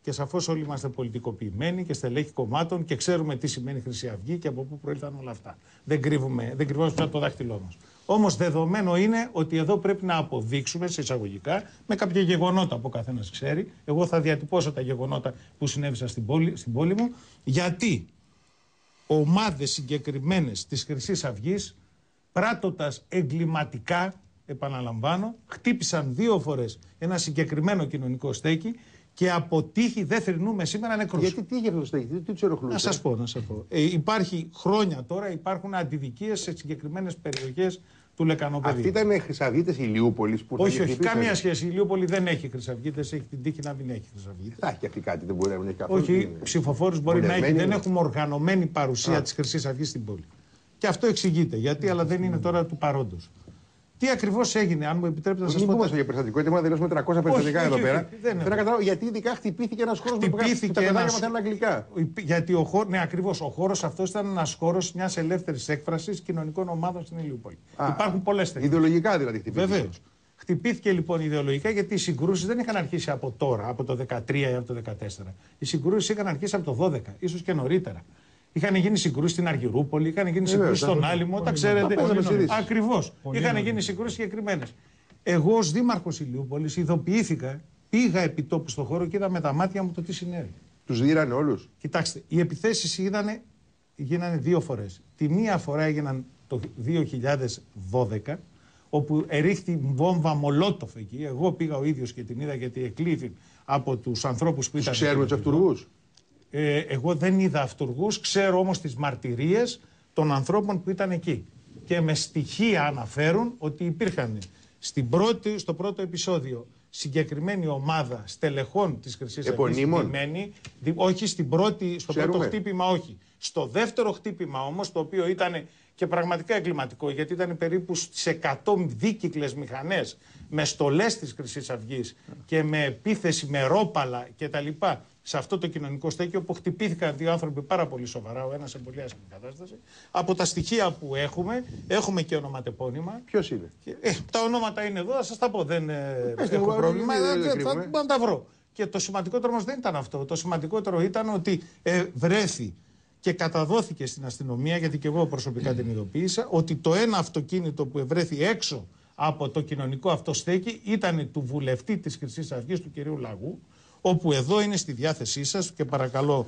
S11: Και σαφώς όλοι είμαστε πολιτικοποιημένοι και στελέχοι κομμάτων και ξέρουμε τι σημαίνει Χρυσή Αυγή και από πού προήλθαν όλα αυτά. Δεν, κρύβουμε, δεν κρυβόμαστε από το δάχτυλό μας. Όμως δεδομένο είναι ότι εδώ πρέπει να αποδείξουμε σε εισαγωγικά με κάποια γεγονότα που ο καθένας ξέρει. Εγώ θα διατυπώσω τα γεγονότα που συνέβησαν στην πόλη, στην πόλη μου. Γιατί ομάδες συγκεκριμένες της Χρυσής Αυγής, πράττοντας εγκληματικά, επαναλαμβάνω, χτύπησαν δύο φορές ένα συγκεκριμένο κοινωνικό στέκι και από τύχη δεν θρυνούμε σήμερα νεκρούς.
S1: Γιατί τι είχε αυτό το στέκι, τι, τι τους ενοχλούσε.
S11: Να σας πω, να σας πω. Ε, υπάρχει χρόνια τώρα, υπάρχουν αντιδικίες σε συγκεκριμένες περιοχές του Λεκανοπεδίου.
S1: Αυτοί ήταν χρυσαυγίτες Ηλιούπολης που
S11: όχι,
S1: θα
S11: όχι,
S1: χτυπήσανε.
S11: καμία σχέση. Η Λιούπολη δεν έχει χρυσαυγίτες, έχει την τύχη να μην έχει χρυσαυγίτες.
S1: Θα έχει αυτή κάτι, δεν μπορεί να μην έχει καθόλου.
S11: Όχι, ψηφοφόρους μπορεί να έχει.
S1: Βολευμένοι
S11: Δεν
S1: είναι.
S11: έχουμε οργανωμένη παρουσία της Χρυσής Αυγής στην πόλη. Και αυτό εξηγείται. Γιατί, αλλά δεν είναι τώρα του παρόντος. Τι ακριβώς έγινε, αν μου επιτρέπετε να σας
S1: Μην
S11: πω.
S1: πούμε για περιστατικό, γιατί έχουμε να τελειώσουμε 300 περιστατικά
S11: όχι,
S1: εδώ
S11: όχι,
S1: πέρα.
S11: όχι, δεν είναι.
S1: Θέλω να καταλάβω γιατί ειδικά χτυπήθηκε ένας χώρος που τα
S11: Χτυπήθηκε
S1: παιδάκια
S11: ένας-
S1: μαθαίνουν αγγλικά.
S11: Γιατί ο χώρο, ναι, ακριβώς. Ο χώρος αυτός ήταν ένας χώρος μιας ελεύθερης έκφρασης κοινωνικών ομάδων στην Ηλιούπολη.
S1: Α,
S11: Υπάρχουν πολλές τέτοιε.
S1: Ιδεολογικά δηλαδή χτυπήθηκε.
S11: Βεβαίω. Χτυπήθηκε λοιπόν ιδεολογικά γιατί οι συγκρούσεις δεν είχαν αρχίσει από τώρα, από το 13 ή από το 14. Οι συγκρούσεις είχαν αρχίσει από το 12, ίσως και νωρίτερα. Είχαν γίνει συγκρούσεις στην Αργυρούπολη, είχαν γίνει συγκρούσεις
S1: Βεβαίως,
S11: στον
S1: τα-
S11: Άλυμο, τα
S1: Τα
S11: ξέρετε.
S1: παίζαμε στις ειδήσεις.
S11: Ακριβώς. Είχαν γίνει συγκρούσεις συγκεκριμένες. Εγώ ως δήμαρχος Ηλιούπολης ειδοποιήθηκα, πήγα επί τόπου στον χώρο και είδα με τα μάτια μου το τι συνέβη.
S1: Τους δίρανε όλους.
S11: Κοιτάξτε, οι επιθέσεις γίνανε δύο φορές. Τη μία φορά έγιναν το 2012, όπου ερίχθη βόμβα Μολότοφ εκεί. Εγώ πήγα ο ίδιος και την είδα γιατί εκλήθη από τους ανθρώπους που
S1: Τους
S11: ήταν.
S1: ξέρουμε τους αυτούργους.
S11: Ε, εγώ δεν είδα αυτούργους, ξέρω όμως τις μαρτυρίες των ανθρώπων που ήταν εκεί. Και με στοιχεία αναφέρουν ότι υπήρχαν στην πρώτη, στο πρώτο επεισόδιο συγκεκριμένη ομάδα στελεχών της Χρυσής Αυγής.
S1: Επωνύμων.
S11: Όχι στην πρώτη, στο
S1: Ξέρουμε.
S11: πρώτο χτύπημα, όχι. Στο δεύτερο χτύπημα όμως, το οποίο ήταν και πραγματικά εγκληματικό, γιατί ήταν περίπου στις 100 δίκυκλες μηχανές με στολές της Χρυσής Αυγής και με επίθεση με ρόπαλα κτλ. Σε αυτό το κοινωνικό στέκιο που χτυπήθηκαν δύο άνθρωποι πάρα πολύ σοβαρά, ο ένας σε πολύ άσχημη κατάσταση. Από τα στοιχεία που έχουμε, έχουμε και ονοματεπώνυμα.
S1: Ποιος είναι;
S11: Και, ε, τα ονόματα είναι εδώ, θα σας τα πω. Δεν ε,
S1: Πες το,
S11: έχω
S1: εγώ,
S11: πρόβλημα.
S1: δεν-
S11: Ε,
S1: δεν
S11: θα-
S1: κρύβουμε.
S11: θα- μπορώ να τα βρω. Και το σημαντικότερο όμως δεν ήταν αυτό. Το σημαντικότερο ήταν ότι ε, βρέθη και καταδόθηκε στην αστυνομία, γιατί και εγώ προσωπικά την ειδοποίησα, ότι το ένα αυτοκίνητο που ευρέθη έξω από το κοινωνικό αυτό στέκι ήταν του βουλευτή της Χρυσής Αυγής, του κυρίου Λαγού, όπου εδώ είναι στη διάθεσή σας και παρακαλώ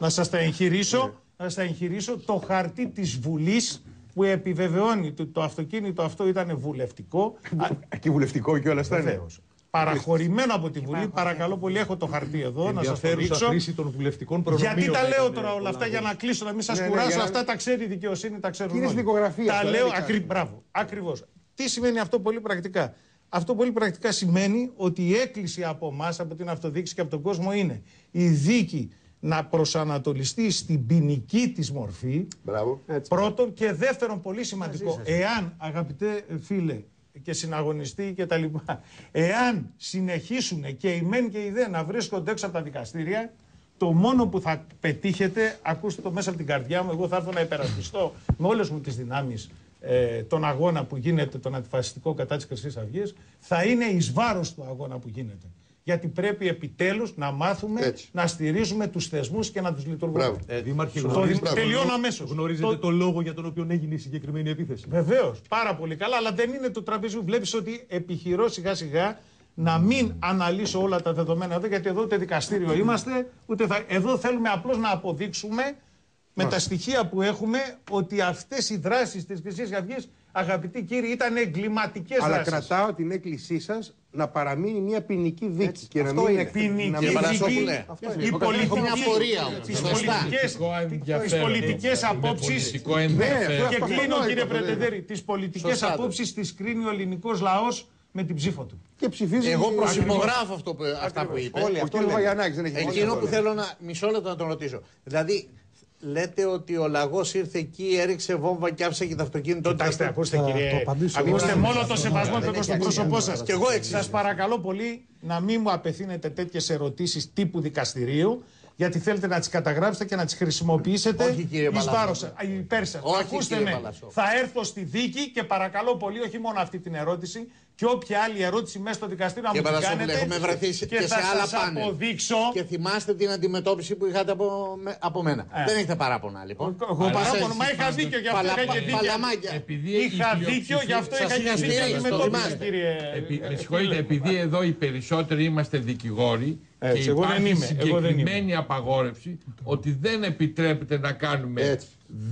S11: να σας τα εγχειρήσω, να σας τα εγχειρήσω το χαρτί της Βουλής που επιβεβαιώνει ότι το αυτοκίνητο αυτό ήταν βουλευτικό.
S1: Και βουλευτικό και όλα αυτά είναι.
S11: Βεβαίως. Παραχωρημένο από τη Βουλή. Παρακαλώ πολύ, έχω το χαρτί εδώ να σας το
S6: Ενδιαφέρουσα
S11: δείξω.
S6: χρήση των βουλευτικών προνομίων.
S11: Γιατί τα λέω
S6: έκανε
S11: τώρα
S6: ο
S11: όλα αυτά για
S6: Λαγός.
S11: να κλείσω, να μην σας
S1: Ναι, ναι,
S11: κουράσω.
S1: για να-
S11: Αυτά τα ξέρει η δικαιοσύνη, τα ξέρουν.
S1: Και είναι
S11: όλοι.
S1: στην δικογραφία
S11: Τα
S1: αυτό,
S11: λέω
S1: δεν είναι
S11: ακρι... Μπράβο, ακριβώς. Τι σημαίνει αυτό πολύ πρακτικά; Αυτό πολύ πρακτικά σημαίνει ότι η έκκληση από εμάς, από την αυτοδίκηση και από τον κόσμο είναι η δίκη να προσανατολιστεί στην ποινική της μορφή.
S3: Μπράβο.
S11: Πρώτον και δεύτερον, πολύ σημαντικό, εάν αγαπητέ φίλε και συναγωνιστή και τα λοιπά, εάν συνεχίσουν και οι μεν και οι δε να βρίσκονται έξω από τα δικαστήρια, το μόνο που θα πετύχετε, ακούστε το μέσα από την καρδιά μου, εγώ θα έρθω να υπερασπιστώ με όλες μου τις δυνάμεις ε, τον αγώνα που γίνεται, τον αντιφασιστικό κατά της Χρυσής Αυγής, θα είναι εις βάρος του αγώνα που γίνεται. Γιατί πρέπει επιτέλους να μάθουμε
S3: Έτσι.
S11: να στηρίζουμε τους θεσμούς και να τους λειτουργούμε.
S3: Μπράβο.
S6: Ε, Δήμαρχε,
S11: Το
S6: γνωρίζετε,
S11: δι- τελειώνω αμέσως.
S6: γνωρίζετε
S11: Το-
S6: το... λόγο για τον οποίο έγινε η συγκεκριμένη επίθεση;
S11: Βεβαίως, πάρα πολύ καλά, αλλά δεν είναι το τραπέζι. Βλέπεις ότι επιχειρώ σιγά σιγά να μην αναλύσω όλα τα δεδομένα εδώ, γιατί εδώ ούτε δικαστήριο είμαστε, ούτε θα... Εδώ θέλουμε απλώς να αποδείξουμε με τα στοιχεία που έχουμε ότι αυτές οι δράσεις της Χρυσής Αυγής, αγαπητοί κύριοι, ήταν εγκληματικές
S1: Αλλά
S11: δράσεις.
S1: κρατάω την έκκλησή σας να παραμείνει μια ποινική δίκη. Και να
S5: αυτό
S1: μην
S5: είναι.
S1: εκ-
S11: Ποινική
S1: να
S5: Κύριε
S1: μην-
S5: Πανασόπουλε,
S11: οι πολιτικοί,
S5: μια απορία όμως.
S11: τις
S5: Σωστά.
S11: πολιτικές,
S8: Πολιτικό ενδιαφέρον.
S11: τις πολιτικές
S8: Με
S11: απόψεις
S8: πολιτικό
S1: Ναι,
S8: ενδιαφέρον.
S1: αυτό-
S11: και
S1: αυτό
S11: κλείνω
S1: αυτό
S11: κύριε
S1: είπα,
S11: Πρετεντέρη, τις πολιτικές
S5: Σωστά το.
S11: απόψεις τις κρίνει ο ελληνικός λαός με την ψήφο του.
S1: Και ψηφίζει.
S5: Εγώ
S1: Ακριβώς.
S5: προσυπογράφω αυτό που, αυτά που είπε.
S7: Όλοι
S1: Ο
S7: αυτό
S1: κ.
S7: λένε.
S1: Βαγιανάκης δεν έχει
S5: Εκείνο
S1: τίποτα
S5: που
S1: άλλο.
S5: θέλω να. Μισό λεπτό να τον ρωτήσω. Δηλαδή, λέτε ότι ο λαγός ήρθε εκεί, έριξε βόμβα και άφησε και το αυτοκίνητο του.
S11: Κοιτάξτε, ακούστε
S2: Θα
S11: κύριε.
S2: το απαντήσω.
S11: Ακούστε
S2: Εγώ-
S11: μόνο το σεβασμό που έχω στο πρόσωπό σας.
S5: Και εγώ εξής.
S11: Σα παρακαλώ πολύ να μην μου απευθύνετε τέτοιες ερωτήσεις τύπου δικαστηρίου. Γιατί θέλετε να τις καταγράψετε και να τις χρησιμοποιήσετε
S5: Όχι, κύριε
S11: εις
S5: Παλασόπουλε.
S11: βάρος σας, α, υπέρ σας.
S5: Όχι,
S11: Ακούστε
S5: κύριε
S11: με,
S5: Παλασόπουλε.
S11: θα έρθω στη δίκη και παρακαλώ πολύ, όχι μόνο αυτή την ερώτηση, και όποια άλλη ερώτηση μέσα στο δικαστήριο να
S5: Και
S11: μου την
S5: Πανασόπουλε,
S11: κάνετε.
S5: έχουμε βρεθεί σε-
S11: και
S5: και σε
S11: θα
S5: άλλα
S11: σας
S5: πάνελ.
S11: αποδείξω.
S5: Και θυμάστε την αντιμετώπιση που είχατε από, με- από μένα.
S11: Ε.
S5: Δεν έχετε παράπονα λοιπόν.
S11: Εγώ
S8: Αλλά
S11: παράπονο,
S8: εσείς
S11: μα είχα
S8: πάντως-
S11: δίκιο, γι' αυτό
S5: Παλα-
S11: είχα και δίκιο.
S5: παλαμάκια.
S8: Επειδή
S11: Είχα
S8: η
S11: δίκιο,
S8: πλειοψηφία-
S11: γι' αυτό
S5: Σας
S11: είχα και δίκιο
S5: συγχαρητήρια,
S11: στην
S5: το
S11: αντιμετώπιση,
S5: θυμάστε.
S11: κύριε.
S8: Επί-
S11: ε,
S8: με συγχωρείτε, επειδή εδώ οι περισσότεροι είμαστε δικηγόροι
S11: Έτσι,
S8: και
S11: εγώ δεν
S8: υπάρχει
S11: είμαι, εγώ δεν είμαι.
S8: συγκεκριμένη απαγόρευση ότι δεν επιτρέπεται να κάνουμε
S3: Έτσι.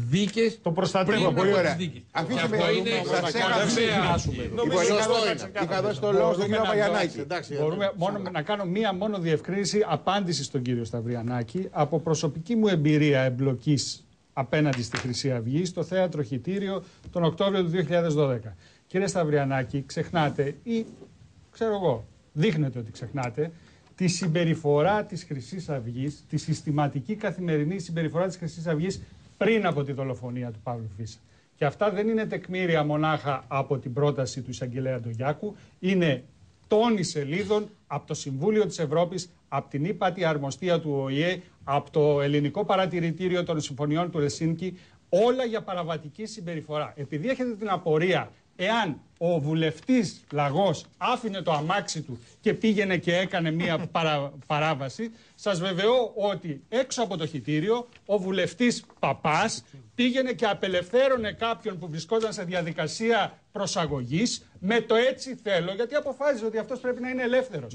S8: δίκες
S11: Το προστατεύω,
S8: πριν
S11: πολύ
S8: από
S1: ωραία.
S8: τις δίκες.
S1: Αφήστε
S8: Και
S1: με,
S8: αυτό είναι
S1: σας
S8: κορυφαία
S1: έχασα.
S11: Νομίζω
S1: Λοιπόν, είχα
S11: σωστό
S1: δώσει-
S11: είναι.
S1: Είχα δώσει το λόγο στον κύριο Βαγιανάκη.
S5: Εντάξει,
S9: Μπορούμε μόνο να κάνω μία μόνο διευκρίνηση απάντηση στον κύριο Σταυριανάκη από προσωπική μου εμπειρία εμπλοκής απέναντι στη Χρυσή Αυγή στο θέατρο Χιτήριο τον Οκτώβριο του 2012. Κύριε Σταυριανάκη, ξεχνάτε ή ξέρω εγώ, δείχνετε ότι ξεχνάτε τη συμπεριφορά της Χρυσής Αυγής, τη συστηματική καθημερινή συμπεριφορά της Χρυσής Αυγής πριν από τη δολοφονία του Παύλου Φίσα. Και αυτά δεν είναι τεκμήρια μονάχα από την πρόταση του εισαγγελέα Ντογιάκου, είναι τόνοι σελίδων από το Συμβούλιο της Ευρώπης, από την ύπατη αρμοστία του ΟΗΕ, από το Ελληνικό Παρατηρητήριο των Συμφωνιών του Ελσίνκη, όλα για παραβατική συμπεριφορά. Επειδή έχετε την απορία εάν ο βουλευτής Λαγός άφηνε το αμάξι του και πήγαινε και έκανε μία παρα- παράβαση, σας βεβαιώ ότι έξω από το χιτήριο ο βουλευτής Παπάς πήγαινε και απελευθέρωνε κάποιον που βρισκόταν σε διαδικασία προσαγωγής με το έτσι θέλω, γιατί αποφάσισε ότι αυτός πρέπει να είναι ελεύθερος.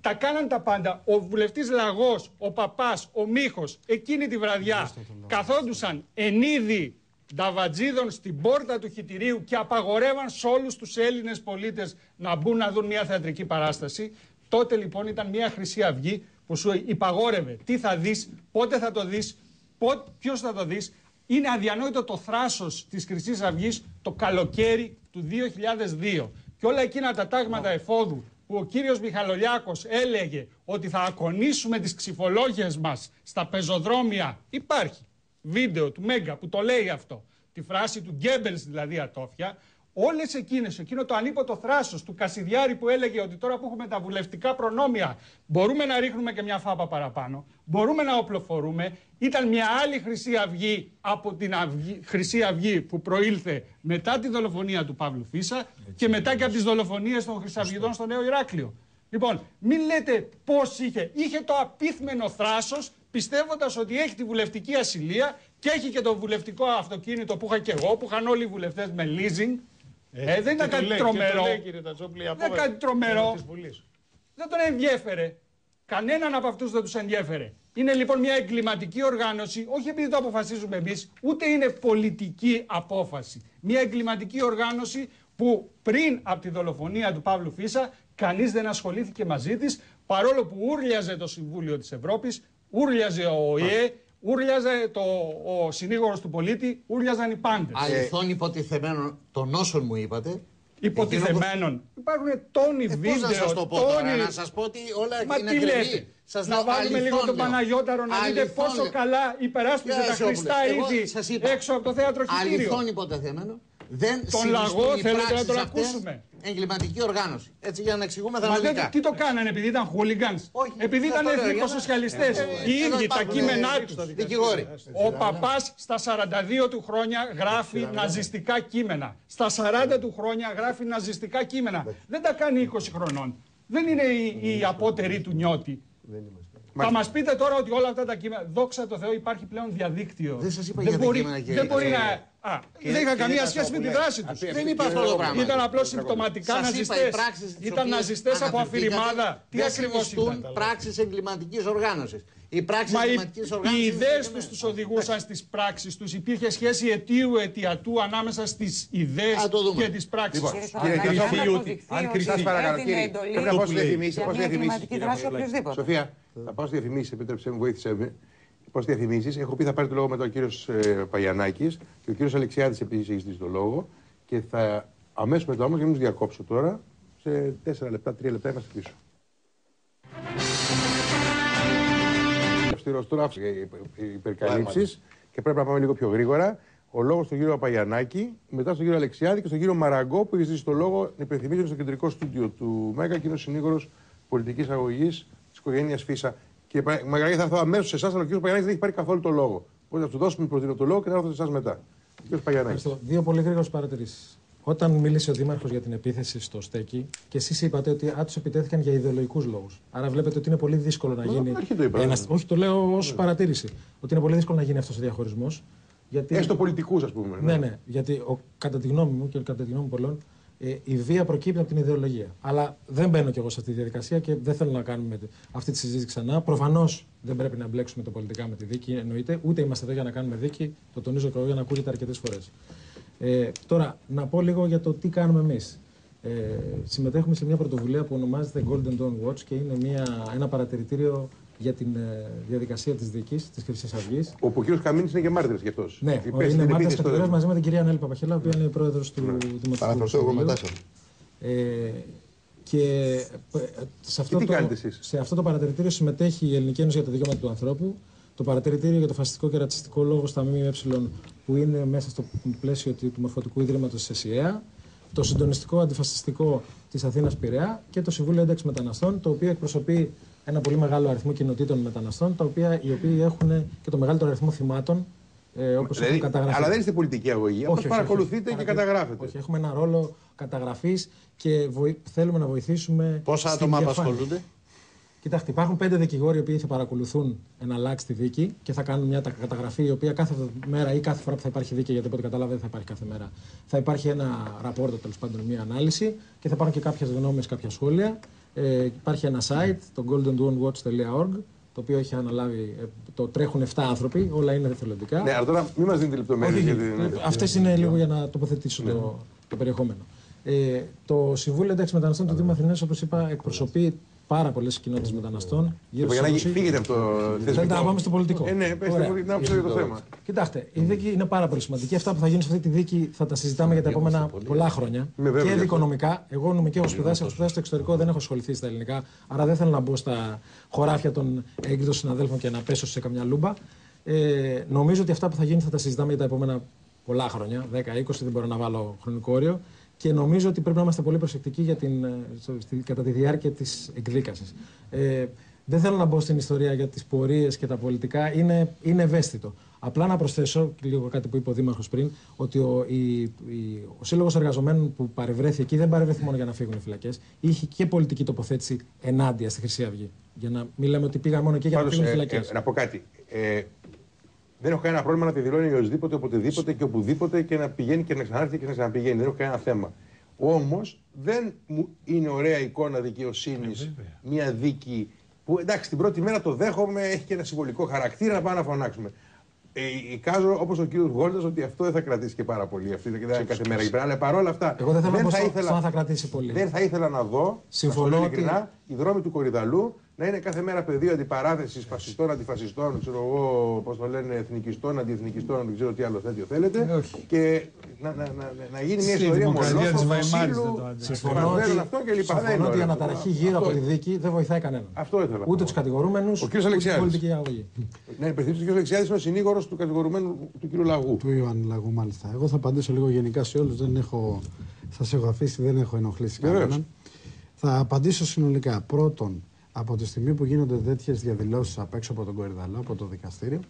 S9: Τα κάναν τα πάντα. Ο βουλευτής Λαγός, ο Παπάς, ο Μίχος, εκείνη τη βραδιά καθόντουσαν εν είδη νταβατζίδων στην πόρτα του χιτηρίου και απαγορεύαν σε όλους τους Έλληνες πολίτες να μπουν να δουν μια θεατρική παράσταση. Τότε λοιπόν ήταν μια Χρυσή Αυγή που σου υπαγόρευε τι θα δεις, πότε θα το δεις, ποιος θα το δεις. Είναι αδιανόητο το θράσος της Χρυσής Αυγής το καλοκαίρι του 2002. Και όλα εκείνα τα τάγματα εφόδου που ο κύριος Μιχαλολιάκος έλεγε ότι θα ακονίσουμε τις ξυφολόγες μας στα πεζοδρόμια. Υπάρχει βίντεο του Μέγκα που το λέει αυτό. Τη φράση του Γκέμπελς δηλαδή ατόφια. Όλες εκείνες, εκείνο το ανίποτο θράσος του Κασιδιάρη που έλεγε ότι τώρα που έχουμε τα βουλευτικά προνόμια μπορούμε να ρίχνουμε και μια φάπα παραπάνω, μπορούμε να οπλοφορούμε. Ήταν μια άλλη Χρυσή Αυγή από την αυγή, Χρυσή Αυγή που προήλθε μετά τη δολοφονία του Παύλου Φίσα και μετά και από τις δολοφονίες των Χρυσαυγητών στο Νέο Ηράκλειο. Λοιπόν, μην λέτε πώς είχε. Είχε το απίθμενο θράσος πιστεύοντας ότι έχει τη βουλευτική ασυλία και έχει και το βουλευτικό αυτοκίνητο που είχα και εγώ, που είχαν όλοι οι βουλευτές με leasing. Ε, δεν ήταν κάτι
S11: λέει,
S9: τρομερό.
S11: λέει, κύριε Τατσόπουλη, η
S9: δεν
S11: απόφαση
S9: ήταν κάτι τρομερό.
S11: της Βουλής.
S9: Δεν τον ενδιέφερε. Κανέναν από αυτούς δεν τους ενδιέφερε. Είναι λοιπόν μια εγκληματική οργάνωση, όχι επειδή το αποφασίζουμε εμείς, ούτε είναι πολιτική απόφαση. Μια εγκληματική οργάνωση που πριν από τη δολοφονία του Παύλου Φίσα, κανείς δεν ασχολήθηκε μαζί της, παρόλο που ούρλιαζε το Συμβούλιο της Ευρώπης, ούρλιαζε ο ΟΗΕ, ούρλιαζε το, ο συνήγορος του πολίτη, ούρλιαζαν οι πάντες.
S5: Αληθών υποτιθεμένων των όσων μου είπατε.
S9: Υποτιθεμένων. Υπάρχουν τόνοι
S5: Ε,
S9: βίντεο.
S5: πώς να σας το πω
S9: τόνοι...
S5: τώρα, να σας πω ότι όλα
S9: Μα
S5: είναι
S9: τι
S5: ακριβή.
S9: λέτε;
S5: Σας
S9: να
S5: λέω
S9: βάλουμε
S5: αληθών
S9: λίγο τον
S5: λέω.
S9: Παναγιώταρο να δείτε
S5: Αληθών
S9: πόσο
S5: λέω.
S9: καλά υπεράσπιζε
S5: Κύριε
S9: τα
S5: Σιόπουλε,
S9: χρηστά
S5: εγώ
S9: είδη
S5: σας είπα,
S9: έξω από το θέατρο χιτήριο.
S5: Αληθών υποτεθέμενο. Δεν
S9: Τον
S5: συνιστούν
S9: λαγό
S5: οι
S9: θέλετε να
S5: πράξεις
S9: τον
S5: αυτές
S9: ακούσουμε.
S5: Εγκληματική οργάνωση. Έτσι για να εξηγούμε
S9: Μα
S5: θεμελικά.
S9: δεν, τι το κάνανε, επειδή ήταν χούλιγκανς;
S5: Όχι,
S9: επειδή
S5: σας
S9: ήταν
S5: το λέω, για να-
S9: εθνικοσοσιαλιστές.
S5: Ε,
S9: Οι
S5: εδώ
S9: ίδιοι, τα
S5: υπάρχουν,
S9: κείμενά
S5: ε,
S9: τους.
S5: Δικηγόροι.
S9: Ο παπάς στα 42 του χρόνια γράφει ναζιστικά κείμενα. Στα 40 του χρόνια γράφει ναζιστικά κείμενα. Δεν τα κάνει 20 χρονών. Δεν είναι η, η απότερη του νιώτη. Θα μας πείτε τώρα ότι όλα αυτά τα κείμενα. Δόξα τω Θεώ, υπάρχει πλέον διαδίκτυο.
S5: Δεν σας είπα
S9: δεν
S5: για τα
S9: μπορεί,
S5: κείμενα, κύριε-
S9: δεν μπορεί
S5: κύριε-
S9: να. Α,
S5: κύριε-
S9: δεν είχα
S5: κύριε
S9: καμία σχέση με τη
S5: Τασόπουλε,
S9: δράση τους.
S5: δεν είπα αυτό το πράγμα.
S9: Ήταν απλώς συμπτωματικά
S5: Σας είπα, οι
S9: ναζιστές.
S5: πράξεις τις
S9: Ήταν
S5: οποίες
S9: ναζιστές από
S5: αναφερθήκατε
S9: αφηρημάδα. Τι
S5: δεν
S9: ακριβώς
S5: συνιστούν
S9: ήταν.
S5: πράξεις εγκληματικής οργάνωσης. Οι πράξεις
S9: Μα οι,
S5: εγκληματικής
S9: οι
S5: οργάνωσης...
S9: ιδέες
S5: είναι-
S9: τους τους οδηγούσαν στις πράξεις τους. Υπήρχε σχέση αιτίου αιτιατού ανάμεσα στις ιδέες
S5: Α, το δούμε.
S9: και τις πράξεις.
S1: Λοιπόν,
S7: Κύριε
S1: κύριε
S7: Σαββίδη,
S1: Τασόπουλε,
S7: αν αποδειχθεί
S1: αν
S7: ότι
S1: κρυ- σας παρακαλώ,
S7: έδινε
S1: κύριε,
S7: εντολή
S1: πρέπει να πάω στις
S7: για
S1: διαφημίσεις,
S7: μια
S1: πάω στις διαφημίσεις,
S7: εγκληματική
S1: κύριε
S7: δράση
S1: Παπαδάκη.
S7: οποιοδήποτε.
S1: Σοφία, θα πάω στις διαφημίσεις, επιτρέψτε μου, βοήθησε με. Πάω στις διαφημίσεις. Έχω πει θα πάρεις το λόγο μετά ο κύριος ε, Παγιανάκης και ο κύριος Αλεξιάδης επίσης έχει στήσει το λόγο και θα αμέσως μετά όμως, για να μην τους διακόψω τώρα, σε 4 λεπτά, 3 λεπτά είμαστε πίσω. Αυστηρός τώρα υπερκαλύψεις και πρέπει να πάμε λίγο πιο γρήγορα. Ο λόγος στον κύριο Παπαγιανάκη, μετά στον κύριο Αλεξιάδη και στον κύριο Μαραγκό που έχει ζήσει το λόγο να υπενθυμίζω στο κεντρικό στούντιο του ΜΕΚΑ και είναι ο συνήγορος πολιτικής αγωγής της οικογένειας Φίσα. Και Μαραγκή θα έρθω αμέσως σε εσάς, αλλά ο κύριος Παγιανάκη δεν έχει πάρει καθόλου το λόγο. Οπότε θα του δώσουμε προτείνω το λόγο και θα έρθω σε εσάς μετά. Ο κύριος Παγιανάκη.
S12: Ευχαριστώ. Δύο πολύ γρήγορες παρατηρήσεις. Όταν μίλησε ο Δήμαρχος για την επίθεση στο Στέκι και εσείς είπατε ότι τους επιτέθηκαν για ιδεολογικούς λόγους. Άρα βλέπετε ότι είναι πολύ δύσκολο να
S1: Μα,
S12: γίνει.
S1: αρχή το είπα.
S12: ένας- Όχι, το λέω ως παρατήρηση. Ότι είναι πολύ δύσκολο να γίνει αυτός ο διαχωρισμός. Γιατί...
S1: Έστω πολιτικούς, ας πούμε.
S12: Ναι, ναι. Γιατί ο, κατά τη γνώμη μου και κατά τη γνώμη πολλών, ε, η βία προκύπτει από την ιδεολογία. Αλλά δεν μπαίνω κι εγώ σε αυτή τη διαδικασία και δεν θέλω να κάνουμε τη- αυτή τη συζήτηση ξανά. Προφανώς δεν πρέπει να μπλέξουμε το πολιτικά με τη δίκη, εννοείται. Ούτε είμαστε εδώ για να κάνουμε δίκη. Το τονίζω και εγώ για να ακούγεται αρκετές φορές. Ε, τώρα, να πω λίγο για το τι κάνουμε εμείς. Ε, συμμετέχουμε σε μια πρωτοβουλία που ονομάζεται Golden Dawn Watch και είναι μια, ένα παρατηρητήριο για την ε, διαδικασία της δίκης της Χρυσής Αυγής.
S1: Όπου ο κύριος Καμίνης είναι και μάρτυρας γι' αυτός.
S12: Ναι, ο- είναι μάρτυρας κατηγορία μαζί με την κυρία Νέλη Παπαχελά, που είναι πρόεδρος του Δημοτικού
S3: Παραφραστώ εγώ
S12: Συμβουλίου.
S3: μετά σας.
S12: Ε, και ε, σε αυτό,
S1: τι
S12: το,
S1: κάνετε εσείς;
S12: σε αυτό το παρατηρητήριο συμμετέχει η Ελληνική Ένωση για τα Δικαιώματα του Ανθρώπου, το παρατηρητήριο για το φασιστικό και ρατσιστικό λόγο στα ΜΜΕ που είναι μέσα στο πλαίσιο του του Μορφωτικού Ιδρύματος της ΕΣΥΑ, το συντονιστικό αντιφασιστικό της Αθήνας Πειραιά και το Συμβούλιο Ένταξης Μεταναστών, το οποίο εκπροσωπεί ένα πολύ μεγάλο αριθμό κοινοτήτων μεταναστών, τα οποία, οι οποίοι έχουν και το μεγαλύτερο αριθμό θυμάτων, ε, όπως
S1: Δηλαδή,
S12: έχουν καταγραφεί.
S1: αλλά δεν είστε πολιτική αγωγή.
S12: Όχι,
S1: Απλώ
S12: όχι,
S1: παρακολουθείτε
S12: όχι.
S1: και
S12: Παρακολου-
S1: καταγράφετε.
S12: Όχι, έχουμε ένα ρόλο καταγραφής και βοη... θέλουμε να βοηθήσουμε.
S11: Πόσα
S12: στην
S11: άτομα
S12: διαφάνεια.
S11: απασχολούνται;
S12: Κοιτάξτε, υπάρχουν πέντε δικηγόροι οι οποίοι θα παρακολουθούν εναλλάξει τη δίκη και θα κάνουν μια τα- καταγραφή η οποία κάθε μέρα ή κάθε φορά που θα υπάρχει δίκη, γιατί από ό,τι κατάλαβα δεν θα υπάρχει κάθε μέρα, θα υπάρχει ένα ραπόρτο τέλος πάντων, μια ανάλυση και θα υπάρχουν και κάποιες γνώμες, κάποια σχόλια. Ε, υπάρχει ένα site, το goldendawnwatch.org, το οποίο έχει αναλάβει, ε, το τρέχουν 7 άνθρωποι, όλα είναι εθελοντικά.
S1: Ναι, αλλά τώρα μην μας δίνετε λεπτομέρειες.
S12: Όχι, Αυτές είναι λίγο για να τοποθετήσω
S1: Ναι.
S12: το, το περιεχόμενο. Ε, το Συμβούλιο Ένταξη Μεταναστών του Δήμου Αθηνών, όπως είπα, εκπροσωπεί πάρα πολλές κοινότητες μεταναστών. Γύρω
S1: Για να
S12: στους 20.
S1: φύγετε από το
S12: Θέλετε
S1: θεσμικό.
S12: να πάμε στο πολιτικό.
S1: Ε, ναι, πέστε
S12: Ωραία.
S1: μου την άποψη για το θέμα.
S12: Κοιτάξτε, η δίκη είναι πάρα πολύ σημαντική. Αυτά που θα γίνουν σε αυτή τη δίκη θα τα συζητάμε για τα επόμενα πολλά χρόνια.
S1: Είμαι βέβαιος
S12: Και
S1: γι' αυτό.
S12: δικονομικά. Εγώ νομική έχω σπουδάσει, έχω σπουδάσει στο εξωτερικό, δεν έχω ασχοληθεί στα ελληνικά. Άρα δεν θέλω να μπω στα χωράφια των έγκριτων συναδέλφων και να πέσω σε καμιά λούμπα. Ε, νομίζω ότι αυτά που θα γίνουν θα τα συζητάμε για τα επόμενα πολλά χρόνια. 10-20, δεν μπορώ να βάλω χρονικό όριο. Και νομίζω ότι πρέπει να είμαστε πολύ προσεκτικοί για την, ε, στο- στη- κατά τη διάρκεια της εκδίκασης. Ε, δεν θέλω να μπω στην ιστορία για τις πορείες και τα πολιτικά. Είναι, είναι ευαίσθητο. Απλά να προσθέσω και λίγο κάτι που είπε ο Δήμαρχος πριν, ότι ο, η, η, ο Σύλλογος Εργαζομένων που παρευρέθη εκεί δεν παρευρέθη μόνο για να φύγουν οι φυλακές. Είχε και πολιτική τοποθέτηση ενάντια στη Χρυσή Αυγή. Για να μην λέμε ότι πήγαν μόνο εκεί για να
S1: Πάντως,
S12: φύγουν οι
S1: ε,
S12: φυλακές.
S1: ε, να πω κάτι. Ε, δεν έχω κανένα πρόβλημα να τη δηλώνει οποιοδήποτε, οποτεδήποτε και οπουδήποτε και να πηγαίνει και να ξανάρθει και να ξαναπηγαίνει. Δεν έχω κανένα θέμα. Όμως δεν μου είναι ωραία εικόνα δικαιοσύνης μια δίκη που εντάξει την πρώτη μέρα το δέχομαι, έχει και ένα συμβολικό χαρακτήρα να πάμε να φωνάξουμε. Ε, εικάζω όπως ο κύριος Γόλτας ότι αυτό δεν θα κρατήσει και πάρα πολύ. Αυτή δεν είναι κάθε μέρα εκεί πέρα. Αλλά παρόλα αυτά.
S12: Εγώ δεν θέλω να πω
S1: θα
S12: στο-
S1: ήθελα-
S12: στο αν θα κρατήσει πολύ.
S1: Δεν θα ήθελα να δω.
S12: Συμφωνώ
S1: να σου λέω
S12: ότι-
S1: ειλικρινά, οι δρόμοι του Κορυδαλού να είναι κάθε μέρα πεδίο αντιπαράθεσης φασιστών, αντιφασιστών, ξέρω εγώ, πώς το λένε, εθνικιστών, αντιεθνικιστών, δεν ξέρω τι άλλο τέτοιο θέλετε. Και να, να, να, να γίνει μια
S9: Στη
S1: ιστορία
S9: δημοκρατία της
S1: μονόφωνο,
S9: Βαϊμάρης
S1: φύλου,
S9: δεν το αντέχει.
S12: Συμφωνώ ότι,
S1: αυτό και λοιπά. Δεν είναι
S12: συμφωνώ ότι η
S1: ωραίο.
S12: αναταραχή γύρω
S1: Αυτό
S12: από τη
S1: είναι.
S12: δίκη δεν βοηθάει κανέναν.
S1: Αυτό ήθελα.
S12: Ούτε τους κατηγορούμενους,
S1: Ο
S12: ούτε
S1: κύριος
S12: την
S1: Αλεξιάδης.
S12: πολιτική αγωγή.
S1: Ναι, υπενθυμίζω ότι ο κ. Αλεξιάδης είναι ο συνήγορος του κατηγορουμένου του κ. Λαγού.
S2: Του Ιωάννη Λαγού, μάλιστα. Εγώ θα απαντήσω λίγο γενικά σε όλους. Δεν έχω. Σας έχω αφήσει, δεν έχω ενοχλήσει
S1: Βεβαίως.
S2: κανέναν. Θα απαντήσω συνολικά. Πρώτον, από τη στιγμή που γίνονται τέτοιες διαδηλώσεις απ' έξω από τον Κορυδαλό, από το δικαστήριο,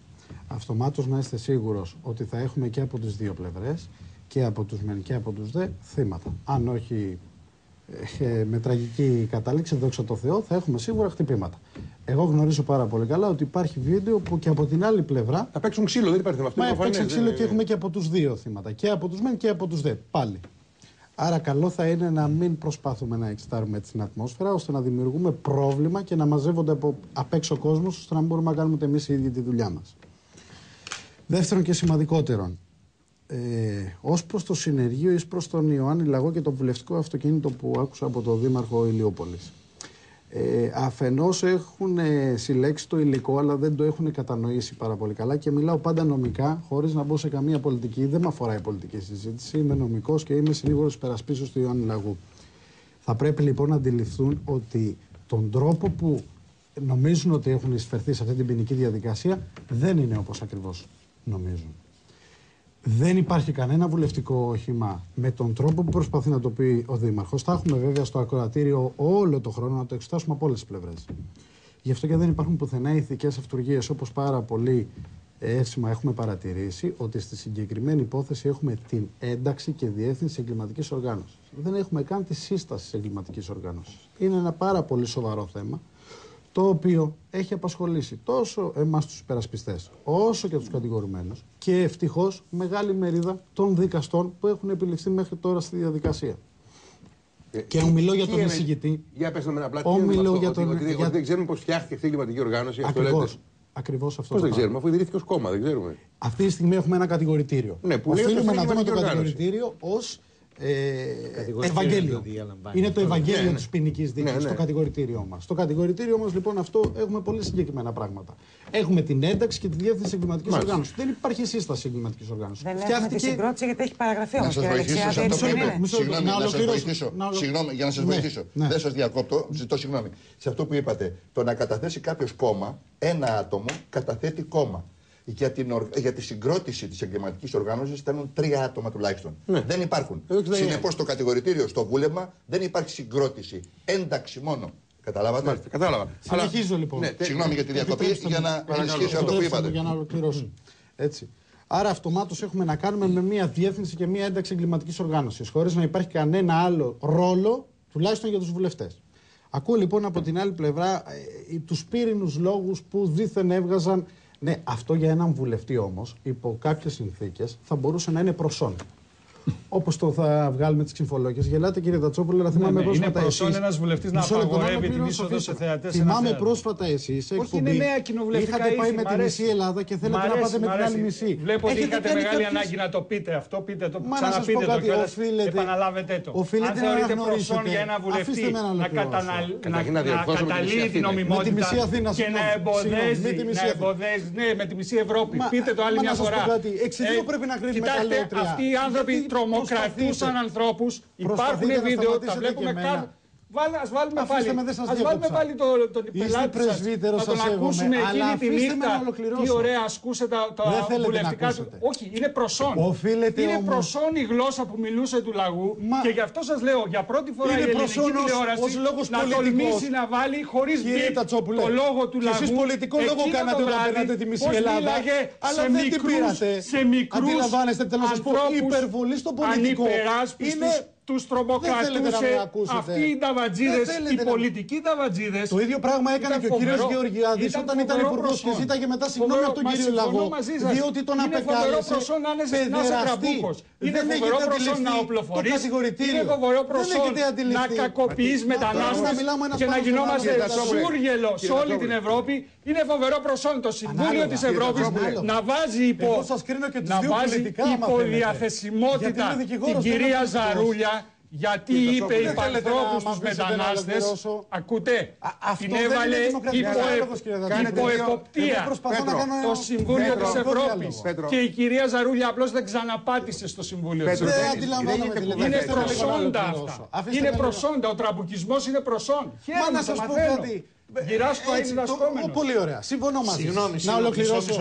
S2: αυτομάτως να είστε σίγουρος ότι θα έχουμε και από τις δύο πλευρές, και από τους μεν και από τους δε, θύματα. Αν όχι ε, με τραγική κατάληξη, δόξα τω Θεώ, θα έχουμε σίγουρα χτυπήματα. Εγώ γνωρίζω πάρα πολύ καλά ότι υπάρχει βίντεο που και από την άλλη πλευρά.
S1: Θα παίξουν ξύλο, δεν υπάρχει θέμα. Αυτό
S2: Μα
S1: είναι
S2: έπαιξε
S1: προφανές,
S2: ξύλο
S1: δεν
S2: και
S1: είναι-
S2: έχουμε και από τους δύο θύματα. Και από τους μεν και από τους δε. Πάλι. Άρα, καλό θα είναι να μην προσπαθούμε να εξτάρουμε την ατμόσφαιρα ώστε να δημιουργούμε πρόβλημα και να μαζεύονται από απ' έξω κόσμος ώστε να μην μπορούμε να κάνουμε εμείς οι ίδιοι τη δουλειά μας. Δεύτερον και σημαντικότερον, ε, ως προς το συνεργείο, ει προς τον Ιωάννη Λαγό και το βουλευτικό αυτοκίνητο που άκουσα από τον Δήμαρχο Ηλιούπολης. Ε, αφενός έχουν ε, συλλέξει το υλικό αλλά δεν το έχουν κατανοήσει πάρα πολύ καλά και μιλάω πάντα νομικά χωρίς να μπω σε καμία πολιτική. Δεν με αφορά η πολιτική συζήτηση. Είμαι νομικός και είμαι συνήγορος υπερασπίσεως του Ιωάννη Λαγού. Θα πρέπει λοιπόν να αντιληφθούν ότι τον τρόπο που νομίζουν ότι έχουν εισφερθεί σε αυτή την ποινική διαδικασία δεν είναι όπως ακριβώς νομίζουν. Δεν υπάρχει κανένα βουλευτικό όχημα με τον τρόπο που προσπαθεί να το πει ο Δήμαρχος. Θα έχουμε βέβαια στο ακροατήριο όλο το χρόνο να το εξετάσουμε από όλες τις πλευρές. Γι' αυτό και δεν υπάρχουν πουθενά ηθικές αυτουργίε όπως πάρα πολύ εύσημα έχουμε παρατηρήσει ότι στη συγκεκριμένη υπόθεση έχουμε την ένταξη και διεύθυνση εγκληματικής οργάνωσης. Δεν έχουμε καν τη σύσταση εγκληματικής οργάνωσης. Είναι ένα πάρα πολύ σοβαρό θέμα το οποίο έχει απασχολήσει τόσο εμάς τους υπερασπιστές όσο και τους κατηγορουμένους και ευτυχώς μεγάλη μερίδα των δικαστών που έχουν επιληφθεί μέχρι τώρα στη διαδικασία. Και ομιλώ για
S1: Τι
S2: τον
S1: είναι-
S2: εισηγητή.
S1: Για πες το με ένα πλάτη.
S2: Ομιλώ
S1: τι είναι αυτό,
S2: για
S1: ότι-
S2: τον-
S1: ότι- ότι
S2: για-
S1: δεν ξέρουμε πώς φτιάχτηκε αυτή η εγκληματική οργάνωση. αυτό λέτε.
S2: Ακριβώς. Ακριβώς αυτό.
S1: Πώς
S2: το
S1: δεν
S2: πράγμα.
S1: ξέρουμε, αφού ιδρύθηκε ως κόμμα, δεν ξέρουμε.
S2: Αυτή τη στιγμή έχουμε ένα κατηγορητήριο.
S1: Ναι, που λέει ότι
S2: Οφείλουμε
S1: αυτή
S2: να
S1: είναι
S2: δούμε το
S1: εγκληματική οργάνωση.
S2: κατηγορητήριο ως ε,
S13: Κατηγορητήριο
S2: Ευαγγέλιο.
S13: το διαλαμβάνει.
S2: Είναι το
S13: Ναι,
S2: Ευαγγέλιο
S1: ναι.
S2: της ποινικής δίκη
S1: Ναι, ναι.
S2: στο κατηγορητήριό μας. Στο κατηγορητήριο μας, λοιπόν, αυτό έχουμε πολύ συγκεκριμένα πράγματα. Έχουμε την ένταξη και τη διεύθυνση εγκληματικής
S1: Μάλιστα.
S2: οργάνωσης. Δεν υπάρχει σύσταση εγκληματικής οργάνωσης.
S7: Δεν έχουμε τη συγκρότηση γιατί έχει παραγραφεί
S3: Να
S7: όμω.
S3: σα βοηθήσω σε αυτό που είπε.
S2: Μισό λεπτό,
S3: Συγγνώμη,
S2: να
S3: να σας
S2: ολοκληρώσω.
S3: βοηθήσω.
S2: Να ολο-
S3: Συγγνώμη, για να σας
S2: Ναι,
S3: βοηθήσω.
S2: ναι.
S3: Δεν σας διακόπτω, ζητώ συγγνώμη. Σε αυτό που είπατε, το να καταθέσει κάποιος κόμμα, ένα άτομο καταθέτει κόμμα. Για, την, ορ- για τη συγκρότηση της εγκληματικής οργάνωσης ήταν τρία άτομα τουλάχιστον.
S1: Ναι.
S3: Δεν υπάρχουν.
S1: Εδώ 69.
S3: Συνεπώς, στο κατηγορητήριο, στο βούλευμα, δεν υπάρχει συγκρότηση. Ένταξη μόνο. Καταλάβατε;
S1: Μάλιστα, κατάλαβα.
S2: Συνεχίζω λοιπόν.
S1: Ναι, τε-
S3: Συγγνώμη για τη διακοπή,
S2: Επιτρέψτε
S3: για
S2: μου,
S3: να
S2: παρακαλώ.
S3: ενισχύσω αυτό που
S2: Επιτρέψτε μου
S3: είπατε.
S2: Για να ολοκληρώσω. Έτσι. Άρα αυτομάτως έχουμε να κάνουμε με μια διεύθυνση και μια ένταξη εγκληματικής οργάνωσης, χωρίς να υπάρχει κανένα άλλο ρόλο, τουλάχιστον για τους βουλευτές. Ακούω λοιπόν από την άλλη πλευρά ε, τους πύρινους λόγους που δήθεν έβγαζαν. Ναι, αυτό για έναν βουλευτή όμως, υπό κάποιες συνθήκες, θα μπορούσε να είναι προσόν. Όπως το θα βγάλουμε τις ξυμφολόγε. Γελάτε κύριε Τατσόπουλο, αλλά θυμάμαι
S9: ναι, ναι,
S2: πρόσφατα. Είναι
S9: ένας βουλευτής να απαγορεύει την είσοδο σε θεατές.
S2: Θυμάμαι πρόσφατα εσείς.
S9: Όχι, είναι νέα κοινοβουλευτικά.
S2: Είχατε πάει με τη μισή Ελλάδα και θέλετε να πάτε με την άλλη μισή.
S9: Βλέπω ότι είχατε μεγάλη ανάγκη να το πείτε αυτό, πείτε το ξαναπείτε το κιόλας. Επαναλάβετε το. Αν θεωρείτε προσόν για ένα βουλευτή
S2: να
S9: καταλύει την νομιμότητα και να εμποδίζει. Ναι, με τη μισή Ευρώπη. Πείτε το άλλη μια φορά.
S2: Εξαιτία ε, πρέπει να κρίνουμε
S9: Κοιτάξτε, αυτοί οι άνθρωποι τρομοκρατούσαν ανθρώπους. Υπάρχουν βίντεο, τα βλέπουμε κάθε. Βάλ, ας βάλουμε
S2: αφήστε
S9: πάλι,
S2: με, σας
S9: ας βάλουμε πάλι το, τον πελάτη σας, να τον ακούσουμε εκείνη τη νύχτα, τι ωραία ασκούσε τα, τα βουλευτικά του. Όχι, είναι προσόν.
S2: Οφείλετε
S9: είναι
S2: όμως...
S9: προσόν η γλώσσα που μιλούσε του λαγού
S2: Μα...
S9: και γι' αυτό σας λέω, για πρώτη φορά
S2: είναι
S9: η ελληνική τηλεόραση
S2: ως λόγος
S9: να τολμήσει να βάλει χωρίς μπιπ το λόγο του λαγού.
S2: Εσείς πολιτικό λόγο κάνατε όταν περνάτε τη μισή Ελλάδα, αλλά δεν την πήρατε.
S9: Σε μικρούς ανθρώπους
S2: υπερβολή στο πολιτικό. Είναι
S9: τους τρομοκρατούσε. Αυτοί οι
S2: ταβατζίδε,
S9: οι
S2: να...
S9: πολιτικοί ταβατζίδε.
S2: Το ίδιο πράγμα έκανε και ο
S9: κύριος
S2: Γεωργιάδης όταν ήταν υπουργός και ζήταγε μετά συγγνώμη από τον κύριο Λαγό. Διότι τον απεκάλεσε.
S9: Είναι φοβερό προσόν να Είναι φοβερό προσόν να οπλοφορείς. Είναι φοβερό προσόν να κακοποιείς μετανάστες και να γινόμαστε σούργελο σε όλη την Ευρώπη. Είναι φοβερό προσόν το Συμβούλιο της Ευρώπης να βάζει υπό. Να βάζει
S2: υποδιαθεσιμότητα
S9: την κυρία Ζαρούλια γιατί είπε
S2: η Πανθρώπου
S9: στους μετανάστες, ακούτε, την έβαλε
S2: υποεποπτεία
S9: το Συμβούλιο της Ευρώπης και η κυρία Ζαρούλια απλώς δεν ξαναπάτησε στο Συμβούλιο της Ευρώπης. Είναι προσόντα αυτά. Είναι προσόντα, ο τραμπουκισμός είναι προσόν.
S2: Μα να σας πω κάτι. Γυράς
S9: στο
S2: Πολύ ωραία. Συμφωνώ μαζί.
S13: Συγγνώμη,
S2: να ολοκληρώσω.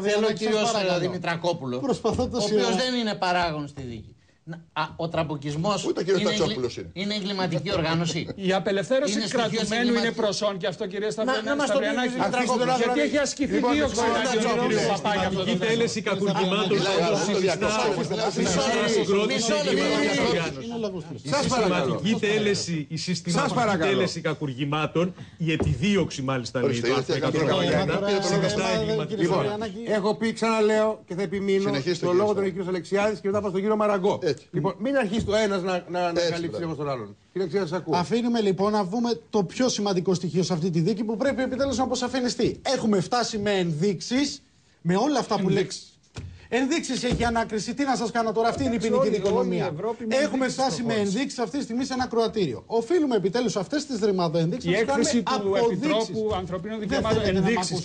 S13: Θέλω ο κύριο
S2: ε,
S13: Δημητρακόπουλο. ο
S2: οποίος
S13: δεν είναι παράγων στη δίκη. Ο τραμποκισμό
S3: είναι,
S13: είναι; εγκληματική οργάνωση.
S9: Η απελευθέρωση
S13: είναι
S9: κρατουμένου είναι προσόν και αυτό κυρίε
S13: και κύριοι. Να μας το πει κυρία τραμποκισμό.
S9: Γιατί έχει ασκηθεί δίωξη εναντίον του κυρίου Παπάκη αυτό το
S6: τέλεση κακουργημάτων
S1: Σας παρακαλώ.
S6: Η τέλεση, η συστηματική τέλεση κακουργημάτων, η επιδίωξη μάλιστα λέει το άρθρο 141.
S1: Λοιπόν, έχω πει, ξαναλέω και θα επιμείνω,
S3: το
S1: λόγο
S3: των
S1: κ. Αλεξιάδης και μετά πάω στον κύριο Μαραγκό. Λοιπόν, μην αρχίσει το ένας να, να ανακαλύψει λίγο άλλον. Σας ακούω.
S2: Αφήνουμε λοιπόν να δούμε το πιο σημαντικό στοιχείο σε αυτή τη δίκη που πρέπει επιτέλους να αποσαφινιστεί. Έχουμε φτάσει με ενδείξεις, με όλα αυτά που λέξει. Ενδείξεις έχει ανάκριση. Τι να σας κάνω τώρα, αυτή είναι η ποινική δικονομία. Έχουμε φτάσει με ενδείξεις αυτή τη στιγμή σε ένα κροατήριο. Οφείλουμε επιτέλους αυτές τις
S9: ρημάδε
S2: να κάνουμε
S9: του Επιτρόπου Ανθρωπίνων Δικαιωμάτων
S1: ενδείξεις.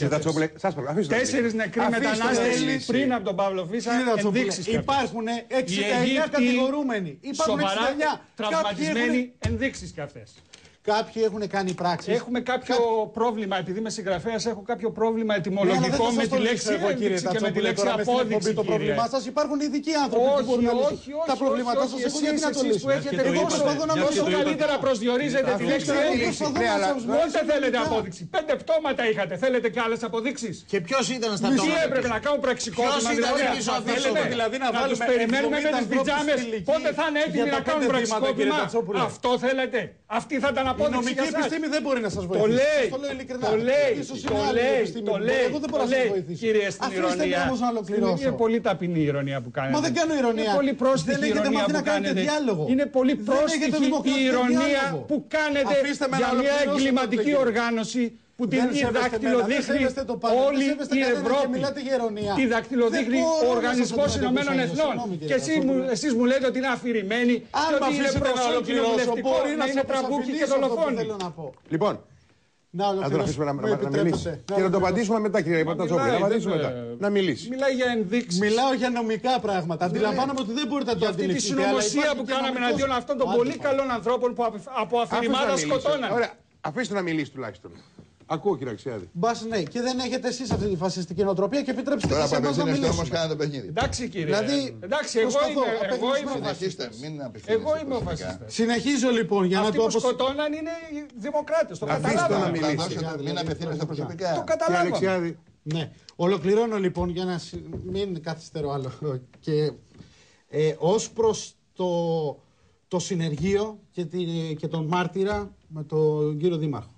S9: Τέσσερις νεκροί
S2: μετανάστες
S9: πριν από τον Παύλο Φίσα. Ενδείξεις.
S2: Υπάρχουν 69 κατηγορούμενοι. Υπάρχουν 69
S9: τραυματισμένοι ενδείξεις και αυτές.
S2: Κάποιοι έχουν κάνει πράξεις.
S9: Έχουμε κάποιο Κά... πρόβλημα, επειδή είμαι συγγραφέας, έχω κάποιο πρόβλημα
S2: ναι,
S9: ετοιμολογικό
S2: ναι,
S9: με τη λέξη
S2: εγώ, κύριε,
S9: και με τη λέξη απόδειξη.
S2: Το πρόβλημά σας υπάρχουν ειδικοί άνθρωποι
S9: όχι, που
S2: μπορούν όχι, να
S9: όχι,
S2: Τα προβλήματά
S9: σας
S2: έχουν γιατί να το
S6: λύσουν.
S2: Εγώ προσπαθώ να
S6: μιλήσω
S9: καλύτερα προσδιορίζετε τη λέξη ένδειξη.
S2: Μόνο
S9: θέλετε απόδειξη; Πέντε πτώματα είχατε. Θέλετε και άλλες αποδείξεις;
S13: Και ποιος ήταν στα πτώματα.
S9: Τι έπρεπε να κάνουν πραξικόπημα. Δηλαδή,
S2: δηλαδή να
S9: τους περιμένουμε με
S2: τι
S9: πιτζάμες πότε θα είναι έτοιμοι να κάνουν πραξικόπημα; Αυτό θέλετε. Αυτή θα ήταν
S2: η νομική επιστήμη δεν μπορεί να
S9: σας
S2: βοηθήσει.
S9: Το
S2: λέει. Το λέει ειλικρινά.
S9: Το λέει.
S2: Ίσως
S9: το λέει. Το λέει.
S2: Εγώ δεν μπορώ να
S9: σας
S2: βοηθήσω.
S9: Κύριε στην ηρωνία. Είναι πολύ ταπεινή η ηρωνία που κάνετε.
S2: Μα δεν κάνω ηρωνία.
S9: Είναι πολύ πρόσθετη η ηρωνία που
S2: κάνετε.
S9: Είναι η
S2: ειρωνεία
S9: που κάνετε για μια εγκληματική οργάνωση που την
S2: δαχτυλοδείχνει
S9: όλη η Ευρώπη. Τη
S2: δαχτυλοδείχνει
S9: ο
S2: Οργανισμός
S9: Ηνωμένων Εθνών. Και εσείς μου λέτε ότι είναι
S2: αφηρημένη
S9: και ότι είναι
S2: μπορεί
S9: να είναι τραμπούκοι και δολοφόνοι.
S1: Λοιπόν,
S2: να ολοκληρώσουμε.
S1: Να, να, να μιλήσει. Και να το απαντήσουμε μετά, κύριε Πατατσόπουλο. Να απαντήσουμε μετά. Να μιλήσει.
S9: Μιλάει για ενδείξεις.
S2: Μιλάω για νομικά πράγματα. Αντιλαμβάνομαι ότι δεν μπορείτε να το
S9: αντιληφθείτε. Αυτή τη συνωμοσία που κάναμε εναντίον αυτών των πολύ καλών ανθρώπων που από
S1: αφηρημάτα
S9: σκοτώναν.
S1: Ωραία, αφήστε να μιλήσει τουλάχιστον. Ακούω κύριε Αξιάδη.
S2: Μπας ναι, και δεν έχετε εσείς αυτή τη φασιστική νοοτροπία και επιτρέψτε
S3: Τώρα
S2: και
S3: που
S2: σε εμάς να
S3: απευθύνεστε όμως,
S2: μιλήσουμε.
S3: κάνετε το παιχνίδι.
S9: Εντάξει κύριε.
S2: Δηλαδή,
S9: Εντάξει, εγώ
S2: προσπαθώ,
S9: είμαι, εγώ
S2: απευθυνθείς
S9: είμαι ο
S3: Συνεχίστε,
S9: φασιστής.
S3: μην απευθύνεστε.
S9: Εγώ είμαι ο
S3: προσωπικά.
S9: φασιστής.
S2: Συνεχίζω λοιπόν για να
S9: Αυτοί
S2: το
S9: που
S2: αποσ...
S9: σκοτώναν είναι οι δημοκράτες. Το
S1: Αφήστε το να
S9: καταλάβαμε.
S1: μιλήσει.
S3: Θα δώσετε- Μην απευθύνεστε προσωπικά.
S9: Το
S1: Κύριε
S9: καταλάβαμε.
S1: Αλεξιάδη,
S2: Ναι. Ολοκληρώνω λοιπόν για να συ- μην καθυστερώ άλλο. Και ε, ως προς το, το συνεργείο και, τη, και τον μάρτυρα με τον κύριο Δήμαρχο.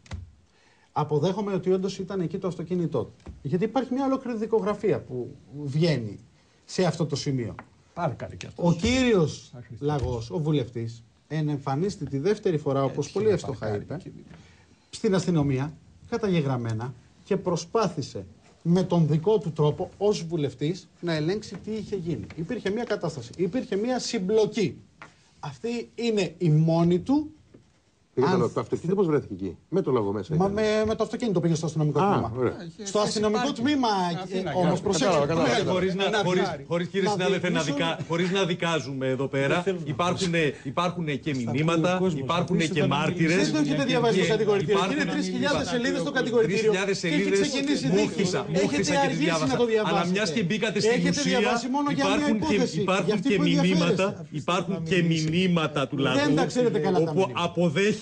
S2: Αποδέχομαι ότι όντως ήταν εκεί το αυτοκίνητό του. Γιατί υπάρχει μια ολόκληρη δικογραφία που βγαίνει σε αυτό το σημείο.
S9: Πάρκαρη κι αυτό.
S2: Ο κύριος Λαγός, ο βουλευτής, ενεμφανίστη τη δεύτερη φορά, όπως πολύ εύστοχα είπε, στην αστυνομία, καταγεγραμμένα και προσπάθησε με τον δικό του τρόπο ως βουλευτής να ελέγξει τι είχε γίνει. Υπήρχε μια κατάσταση, υπήρχε μια συμπλοκή. Αυτή είναι η μόνη του.
S1: Πήγε
S2: Αν
S1: το, το αυτοκίνητο πώς βρέθηκε εκεί; Με το λόγο μέσα.
S2: Μα
S1: ήταν.
S2: με, με το αυτοκίνητο πήγε στο αστυνομικό
S1: Α,
S2: τμήμα.
S1: ωραία.
S2: Στο αστυνομικό τμήμα όμως, προσέξτε.
S1: Κατάλαβα, κατάλαβα.
S6: Χωρίς να,
S2: να
S6: χωρίς,
S2: βγάλει.
S6: χωρίς, κύριε
S2: Να
S6: συνάδελφε, να,
S2: διεκδικήσουν-
S6: δικα, χωρίς να δικάζουμε εδώ πέρα, υπάρχουν, υπάρχουν και μηνύματα,
S12: κόσμος,
S6: υπάρχουν
S12: αφήστε
S6: και
S12: τον να
S6: μάρτυρες.
S2: Δεν το έχετε διαβάσει το
S6: και
S2: κατηγορητήριο.
S6: υπάρχουν-
S2: Είναι 3.000 σελίδες το κατηγορητήριο.
S6: 3.000
S2: Και έχει
S6: σελίδες
S2: ξεκινήσει
S6: μου
S2: δίκη.
S6: χτίσα, μου
S2: Έχετε
S6: χτίσα και τις
S2: αργήσει
S6: διάβασα.
S2: να το διαβάσετε.
S6: Αλλά μιας και μπήκατε στην
S2: Έχετε
S6: ουσία,
S2: διαβάσει μόνο για μια
S6: υπάρχουν και,
S2: υπόθεση. Για
S6: υπάρχουν
S2: αυτή
S6: και
S2: που
S6: μηνύματα,
S2: ενδιαφέρεστε.
S6: υπάρχουν και μηνύματα του λαού,
S2: Δεν τα ξέρετε καλά τα
S6: όπου
S2: μηνύματα.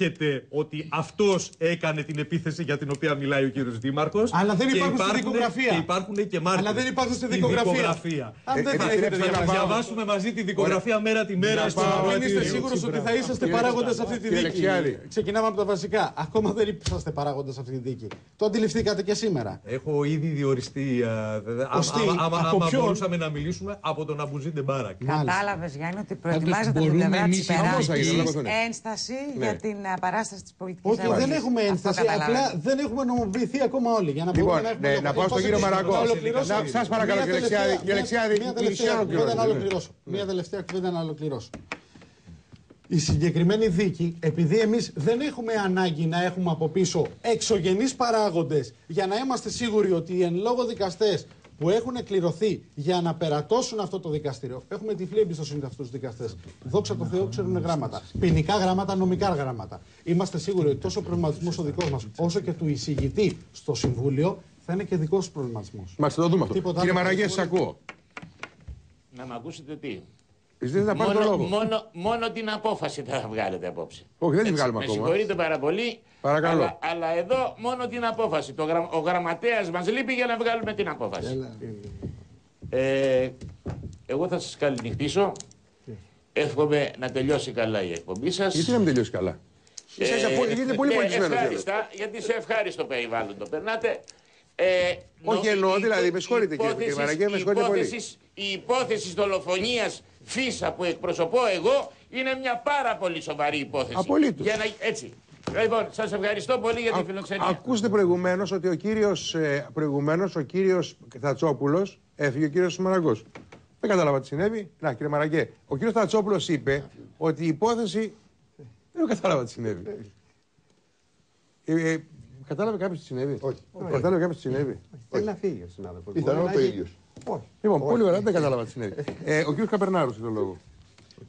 S6: Αποδέχεται ότι αυτός έκανε την επίθεση για την οποία μιλάει ο κύριος Δήμαρχος.
S2: Αλλά δεν
S6: και
S2: υπάρχουν στη
S6: υπάρχουν-
S2: δικογραφία.
S6: Και υπάρχουν και μάρτυρες.
S2: Αλλά δεν υπάρχουν στη
S6: Στη
S2: δικογραφία. Αν δεν
S1: Ε,
S2: τα
S1: επιτρέψτε
S2: έχετε
S1: να
S6: Να
S1: πάω.
S6: διαβάσουμε μαζί τη δικογραφία μέρα τη μέρα στο
S2: Μην είστε
S6: ακροατήριο.
S2: σίγουρο ότι θα είσαστε
S1: Κύριε
S2: παράγοντες σε αυτή τη
S1: Κύριε
S2: δίκη.
S1: Λεξιάδη.
S2: Ξεκινάμε από τα βασικά. Ακόμα δεν είσαστε παράγοντες σε αυτή τη δίκη. Το αντιληφθήκατε και σήμερα.
S6: Έχω ήδη διοριστεί. α, δε- δε- άμα-
S2: Οστή,
S6: άμα- άμα-
S2: από
S6: άμα
S2: ποιον;
S6: μπορούσαμε να μιλήσουμε από τον Αμπουζίν Ντεμπάρακ.
S7: Κατάλαβες, Γιάννη, ότι προετοιμάζεται από την
S8: μπορούμε
S7: πλευρά της
S8: εμείς να
S1: πώς θα γίνει,
S7: υπεράσπιση
S1: λόγος δεν είναι.
S7: ένσταση
S1: Ναι.
S7: για την α, παράσταση της πολιτικής
S2: Όχι, δεν έχουμε ένσταση. Απλά δεν έχουμε νομοποιηθεί ακόμα όλοι. Για να
S1: Λοιπόν,
S2: μπορούμε να έχουμε
S1: ναι,
S2: λόγο.
S1: να πάω στον
S2: Ε,
S1: κύριο
S2: πάω
S1: Μαραγκός.
S2: να ολοκληρώσω.
S1: Να- σας παρακαλώ,
S2: Μία
S1: κύριε
S2: τελευταία-
S1: Λεξιάδη, κύριε
S2: μία-
S1: Λεξιάδη,
S2: Μία
S1: μισή
S2: τελευταία κουβέντα
S1: ολοκληρώνω,
S2: να
S1: ναι.
S2: ολοκληρώσω. Μία τελευταία κουβέντα να ολοκληρώσω. Η συγκεκριμένη δίκη, επειδή εμείς δεν έχουμε ανάγκη να έχουμε από πίσω εξωγενείς παράγοντες για να είμαστε σίγουροι ότι οι εν λόγω δικαστές που έχουν κληρωθεί για να περατώσουν αυτό το δικαστήριο, έχουμε τυφλή εμπιστοσύνη σε αυτούς τους δικαστές. Δόξα τω Θεώ, ξέρουν γράμματα. Ποινικά γράμματα, νομικά γράμματα. Είμαστε σίγουροι ότι τόσο ο προβληματισμός ο δικός μας, όσο και του εισηγητή στο Συμβούλιο, θα είναι και δικός προβληματισμός.
S1: Μα θα το δούμε αυτό.
S2: Τίποτα
S1: Κύριε
S2: άλλο.
S1: Μαραγκέ, σας ακούω.
S10: Να μ' ακούσετε τι;
S1: Ζητείτε να πάρεις το
S10: Μόνο,
S1: λόγο.
S10: μόνο, μόνο την απόφαση θα βγάλετε απόψε.
S1: Όχι, δεν την
S10: Έτσι,
S1: βγάλουμε
S10: με
S1: ακόμα.
S10: συγχωρείτε πάρα πολύ.
S1: Παρακαλώ.
S10: Αλλά, αλλά εδώ μόνο την απόφαση. Το γρα, ο γραμματέας μας λείπει για να βγάλουμε την απόφαση. Ε, εγώ θα σας καληνυχτήσω. Εύχομαι να τελειώσει καλά η εκπομπή σας.
S1: Γιατί να μην τελειώσει καλά; Είσαστε πολύ- γιατί είναι πολύ πολιτισμένος,
S10: Ευχάριστα, γιατί σε ευχάριστο περιβάλλον το περνάτε. Ε,
S1: Όχι,
S10: νο-
S1: εννοώ,
S10: η-
S1: δηλαδή,
S10: η
S1: με συγχωρείτε, κύριε-
S10: υπόθεση-
S1: κύριε Μαραγκέ, με
S10: η
S1: συγχωρείτε πολύ.
S10: υπόθεση- Η υπόθεσης δολοφονίας Φίσα που εκπροσωπώ εγώ είναι μια πάρα πολύ σοβαρή υπόθεση.
S1: Απολύτως.
S10: Για να... Έτσι. Λοιπόν, σας ευχαριστώ πολύ για τη φιλοξενία.
S1: Ακούστε προηγουμένως ότι ο κύριος προηγουμένως, ο κύριος Θατσόπουλος έφυγε ο κύριος Μαραγκός. Δεν κατάλαβα τι συνέβη. Να, κύριε Μαραγκέ, ο κύριος Θατσόπουλος είπε ότι η υπόθεση. Δεν κατάλαβα τι συνέβη. Ε, ε, κατάλαβε κάποιος τι συνέβη; Όχι. Κατάλαβε κάποιος τι συνέβη;
S4: Θέλει να φύγει ο συνάδελφο.
S3: Πιθανόν το ίδιος.
S1: Λοιπόν, πολύ ωραία, δεν κατάλαβα τι συνέβη. Ε, ο κύριος Καπερνάρου έχει το λόγο.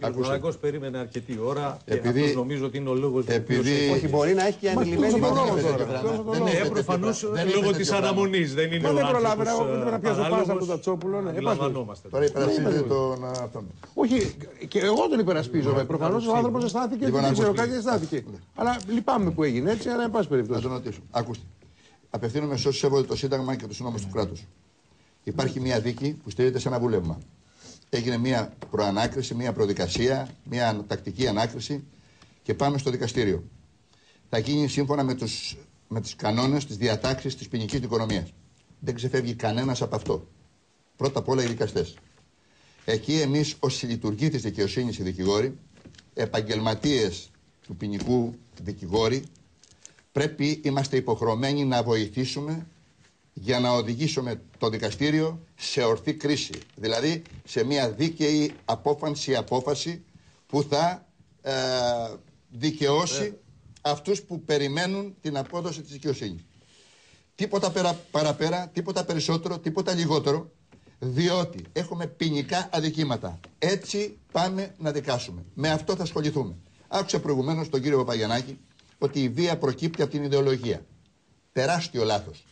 S6: Ο κ. Μαραγκός περίμενε αρκετή ώρα και
S3: Επειδή-
S6: αυτός νομίζω ότι είναι ο λόγος για τον οποίο
S3: επειδή-
S6: σε-
S4: Όχι, μπορεί να έχει και ανηλυμένη
S1: τον λόγο
S4: υπόθεση.
S1: τώρα;
S3: Δεν
S1: Δώσε τον
S3: είναι
S1: λόγο.
S6: Ε,
S3: τέτοιο
S6: προφανώς
S3: πράγμα. Δεν είναι
S6: λόγω
S3: τέτοιο
S6: της
S3: πράγμα.
S6: αναμονής. Δεν είναι
S1: Μα
S6: ο
S1: δεν προλάβαινα,
S6: άνθρωπος,
S1: εγώ δεν πρέπει να
S6: ε,
S1: πιάσω
S6: παράλογος.
S1: πάσα από τον Τατσόπουλο, ναι.
S6: Αντιλαμβανόμαστε.
S3: Τώρα υπερασπίζεται τον αυτόν.
S1: Όχι, και εγώ τον υπερασπίζομαι. Προφανώς ο άνθρωπος αισθάνθηκε
S3: Λοιπόν,
S1: δεν ξέρω
S3: ακούστε.
S1: κάτι αισθάνθηκε. Αλλά λυπάμαι που έγινε έτσι, αλλά εν πάση
S3: Να
S1: περιπτώσει.
S3: τον ρωτήσω. Ακούστε. Απευθύνομαι σε όσους σέβονται το Σύνταγμα και τους νόμους του κράτους. Υπάρχει μια δίκη που στηρίζεται σε ένα βούλευμα. Έγινε μια προανάκριση, μια προδικασία, μια τακτική ανάκριση και πάμε στο δικαστήριο. Θα γίνει σύμφωνα με τους, με τους κανόνες, τις διατάξεις της ποινικής δικονομίας. Δεν ξεφεύγει κανένας από αυτό. Πρώτα απ' όλα οι δικαστές. Εκεί εμείς ως συλλειτουργοί της δικαιοσύνης οι δικηγόροι, επαγγελματίες του ποινικού δικηγόροι, πρέπει είμαστε υποχρεωμένοι να βοηθήσουμε για να οδηγήσουμε το δικαστήριο σε ορθή κρίση. Δηλαδή σε μια δίκαιη απόφαση, απόφαση που θα ε, δικαιώσει αυτούς που περιμένουν την απόδοση της δικαιοσύνης. Τίποτα πέρα, παραπέρα, τίποτα περισσότερο, τίποτα λιγότερο, διότι έχουμε ποινικά αδικήματα. Έτσι πάμε να δικάσουμε. Με αυτό θα ασχοληθούμε. Άκουσα προηγουμένως τον κύριο Παπαγιανάκη ότι η βία προκύπτει από την ιδεολογία. Τεράστιο λάθος.